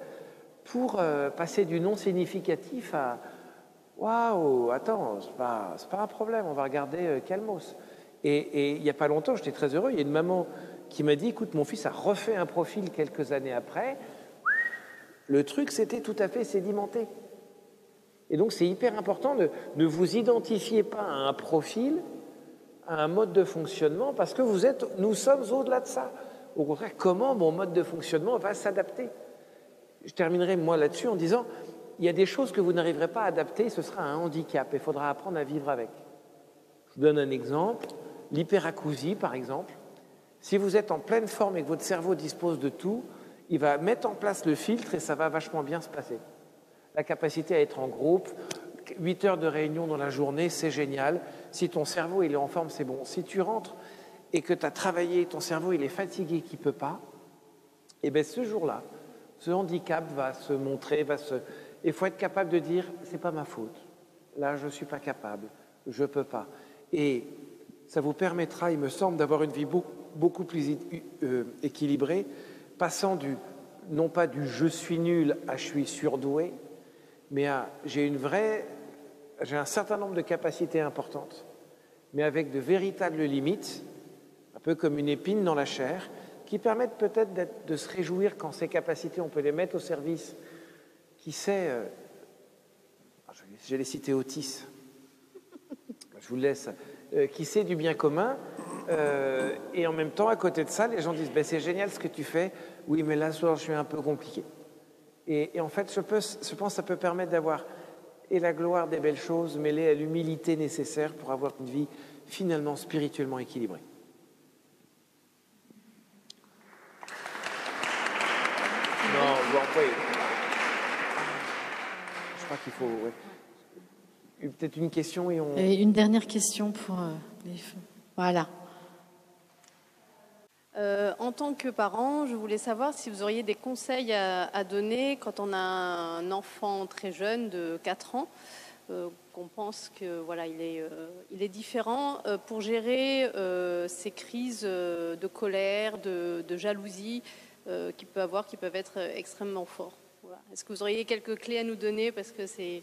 pour euh, passer du non significatif à, Waouh, attends, c'est pas, pas un problème, on va regarder euh, Calmos. Et, il n'y a pas longtemps, j'étais très heureux, il y a une maman qui m'a dit écoute, mon fils a refait un profil quelques années après. Le truc, c'était tout à fait sédimenté. Et donc, c'est hyper important de ne vous identifier pas à un profil, à un mode de fonctionnement, parce que vous êtes, nous sommes au-delà de ça. Au contraire, comment mon mode de fonctionnement va s'adapter? Je terminerai moi là-dessus en disant il y a des choses que vous n'arriverez pas à adapter, ce sera un handicap, il faudra apprendre à vivre avec. Je vous donne un exemple, l'hyperacousie par exemple. Si vous êtes en pleine forme et que votre cerveau dispose de tout, il va mettre en place le filtre et ça va vachement bien se passer. La capacité à être en groupe, 8 heures de réunion dans la journée, c'est génial. Si ton cerveau il est en forme, c'est bon. Si tu rentres et que tu as travaillé, ton cerveau il est fatigué, qu'il ne peut pas, et eh bien ce jour-là, ce handicap va se montrer, va se, il faut être capable de dire c'est pas ma faute. Là, je ne suis pas capable. Je ne peux pas. Et ça vous permettra, il me semble, d'avoir une vie beaucoup, plus euh, équilibrée, passant du non pas du je suis nul à je suis surdoué, mais à j'ai une vraie, j'ai un certain nombre de capacités importantes, mais avec de véritables limites, un peu comme une épine dans la chair, qui permettent peut-être de se réjouir quand ces capacités, on peut les mettre au service qui sait, euh, j'ai les citer Otis, je vous laisse, euh, qui sait du bien commun Euh, et en même temps, à côté de ça, les gens disent ben, C'est génial ce que tu fais. Oui, mais là, je suis un peu compliqué. Et, en fait, je, peux, je pense que ça peut permettre d'avoir et la gloire des belles choses mêlée à l'humilité nécessaire pour avoir une vie finalement spirituellement équilibrée. Je crois qu'il faut. Peut-être une question et on. Et une dernière question pour euh, les. Voilà. Euh, en tant que parent, je voulais savoir si vous auriez des conseils à, donner quand on a un enfant très jeune de 4 ans, euh, qu'on pense que voilà, il est, euh, il est différent, pour gérer ces crises de colère, de, jalousie qu'il peut avoir, qui peuvent être extrêmement forts. Est-ce que vous auriez quelques clés à nous donner? Parce que c'est,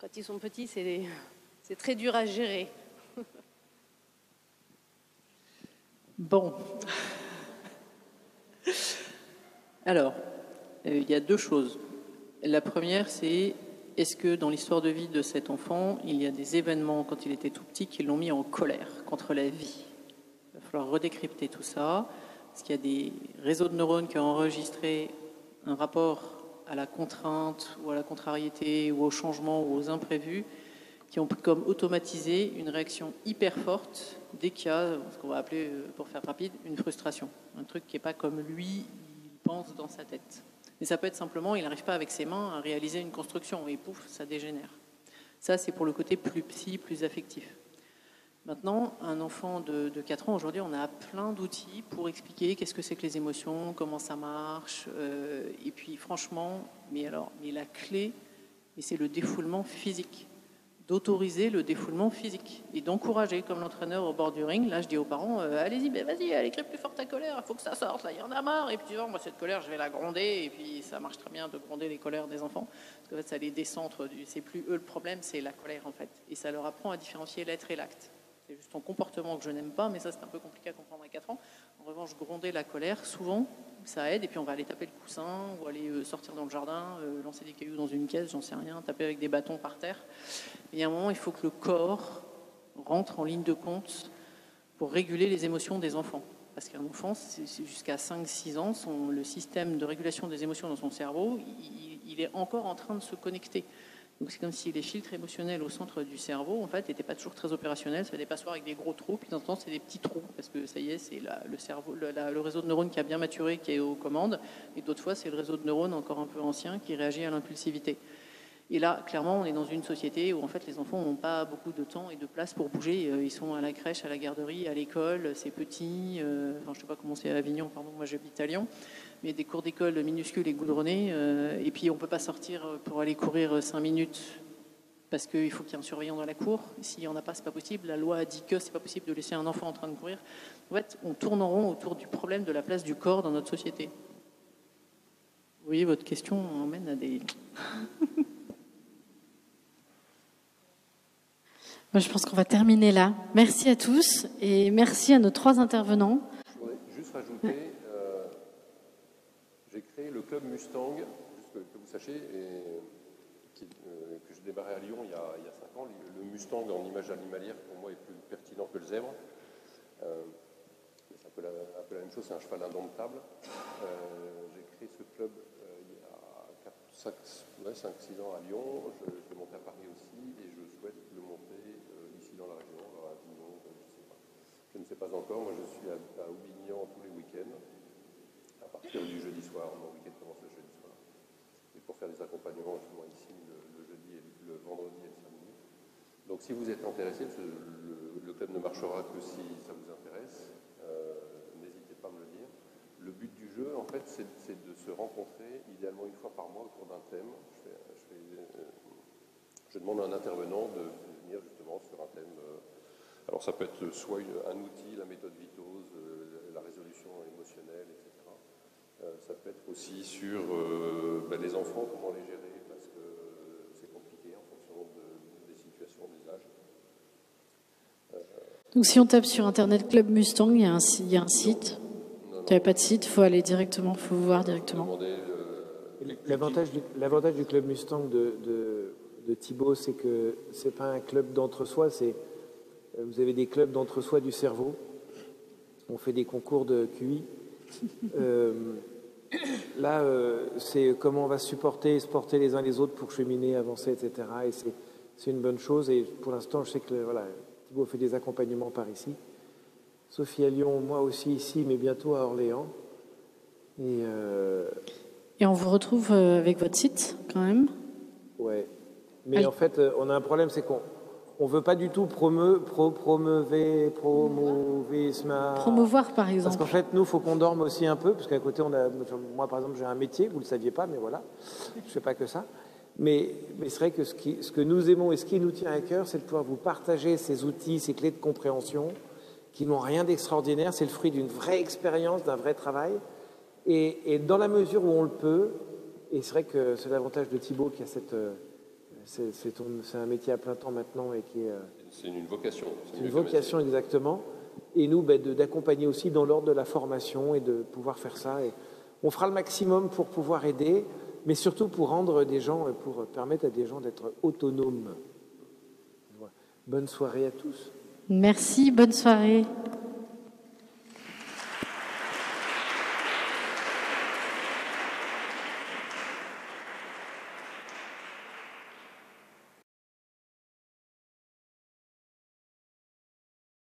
quand ils sont petits, c'est, [laughs] c'est très dur à gérer. [laughs] Bon. Alors, euh, il y a deux choses. La première, c'est est-ce que dans l'histoire de vie de cet enfant, il y a des événements quand il était tout petit qui l'ont mis en colère contre la vie? Il va falloir redécrypter tout ça. Est-ce qu'il y a des réseaux de neurones qui ont enregistré un rapport à la contrainte ou à la contrariété ou au changement ou aux imprévus qui ont comme automatisé une réaction hyper forte dès qu'il y a ce qu'on va appeler, euh, pour faire rapide, une frustration. Un truc qui n'est pas comme lui, il pense dans sa tête. Mais ça peut être simplement, il n'arrive pas avec ses mains à réaliser une construction et pouf, ça dégénère. Ça, c'est pour le côté plus psy, plus affectif. Maintenant, un enfant de, 4 ans, aujourd'hui, on a plein d'outils pour expliquer qu'est-ce que c'est que les émotions, comment ça marche. Euh, et puis, franchement, mais alors, mais la clé, c'est le défoulement physique d'autoriser le défoulement physique et d'encourager, comme l'entraîneur au bord du ring. Là, je dis aux parents, euh, allez-y, vas-y, allez, crie plus fort ta colère, il faut que ça sorte, là, il y en a marre. Et puis, oh, moi, cette colère, je vais la gronder. Et puis, ça marche très bien de gronder les colères des enfants. Parce qu'en fait, ça les décentre. C'est plus eux le problème, c'est la colère, en fait. Et ça leur apprend à différencier l'être et l'acte. C'est juste ton comportement que je n'aime pas, mais ça, c'est un peu compliqué à comprendre à 4 ans. En revanche, gronder la colère, souvent, ça aide. Et puis on va aller taper le coussin, ou aller euh, sortir dans le jardin, euh, lancer des cailloux dans une caisse, j'en sais rien, taper avec des bâtons par terre. Et à un moment, il faut que le corps rentre en ligne de compte pour réguler les émotions des enfants. Parce qu'un enfant, jusqu'à 5-6 ans, le système de régulation des émotions dans son cerveau, il est encore en train de se connecter. C'est comme si les filtres émotionnels au centre du cerveau, en fait, n'étaient pas toujours très opérationnels. Ça fait des passoires avec des gros trous, puis temps c'est des petits trous, parce que ça y est, c'est le, réseau de neurones qui a bien maturé, qui est aux commandes, et d'autres fois, c'est le réseau de neurones encore un peu ancien qui réagit à l'impulsivité. Et là, clairement, on est dans une société où en fait les enfants n'ont pas beaucoup de temps et de place pour bouger. Euh, ils sont à la crèche, à la garderie, à l'école, c'est petit. Euh, enfin, je ne sais pas comment c'est à Avignon, pardon, moi j'habite à Lyon mais des cours d'école minuscules et goudronnés. Euh, et puis on ne peut pas sortir pour aller courir 5 minutes parce qu'il faut qu'il y ait un surveillant dans la cour. S'il n'y en a pas, ce n'est pas possible. La loi dit que ce n'est pas possible de laisser un enfant en train de courir. En fait, on tourne en rond autour du problème de la place du corps dans notre société. Voyez, votre question emmène à des... [laughs] je pense qu'on va terminer là. Merci à tous et merci à nos trois intervenants. Je voudrais juste rajouter le club Mustang, juste que, vous sachiez, et, euh, que j'ai démarré à Lyon il y, a, il 5 ans. Le, Mustang en image animalière, pour moi, est plus pertinent que le zèbre. Euh, c'est un peu, la, même chose, c'est un cheval indomptable. Euh, j'ai créé ce club il y a 5-6 ans à Lyon. Je, je l'ai monté à Paris aussi et je souhaite le monter dans la région, à Avignon, je ne sais pas. Je ne sais pas encore. Moi, je suis à, à Aubignan tous les week-ends partir du jeudi soir. Mon week-end commence le jeudi soir. Et pour faire des accompagnements justement ici le, jeudi, et le vendredi et le samedi. Donc si vous êtes intéressé, le, club ne marchera que si ça vous intéresse, euh, n'hésitez pas à me le dire. Le but du jeu, en fait, c'est de se rencontrer idéalement une fois par mois autour d'un thème. Je, euh, je, demande à un intervenant de justement sur un thème. Euh, alors ça peut être soit un outil, la méthode Vitose, la résolution émotionnelle, etc. Euh, ça peut être aussi sur euh, ben, les enfants, comment les gérer, parce que c'est compliqué en fonction des situations, des âges. Euh, Donc si on tape sur Internet Club Mustang, il y a un, il y a un site. Tu n'avais pas de site, il faut aller directement, il faut voir directement. L'avantage du, Club Mustang de, de, de Thibaut, c'est que ce n'est pas un club d'entre-soi, c'est vous avez des clubs d'entre-soi du cerveau on fait des concours de QI. Euh, là, euh, c'est comment on va supporter, se porter les uns les autres pour cheminer, avancer, etc. Et c'est une bonne chose. Et pour l'instant, je sais que voilà, Thibault fait des accompagnements par ici. Sophie à Lyon, moi aussi ici, mais bientôt à Orléans. Et, Et on vous retrouve avec votre site quand même? Ouais. Mais en fait, on a un problème, c'est qu'on on ne veut pas du tout promeu, pro, promeuver, promouvoir, par exemple. Parce qu'en fait, nous, il faut qu'on dorme aussi un peu, parce qu'à côté, on a, moi, par exemple, j'ai un métier, vous ne le saviez pas, mais voilà, je ne fais pas que ça. Mais, mais c'est vrai que ce, qui, ce, que nous aimons et ce qui nous tient à cœur, c'est de pouvoir vous partager ces outils, ces clés de compréhension, qui n'ont rien d'extraordinaire. C'est le fruit d'une vraie expérience, d'un vrai travail. Et, et, dans la mesure où on le peut, et c'est vrai que c'est l'avantage de Thibault qui a cette euh, c'est un métier à plein temps maintenant et qui est. Euh, c'est une vocation. C'est une vocation exactement. Et nous, ben, d'accompagner aussi dans l'ordre de la formation et de pouvoir faire ça. Et on fera le maximum pour pouvoir aider, mais surtout pour rendre des gens, pour permettre à des gens d'être autonomes. Bonne soirée à tous. Merci, bonne soirée.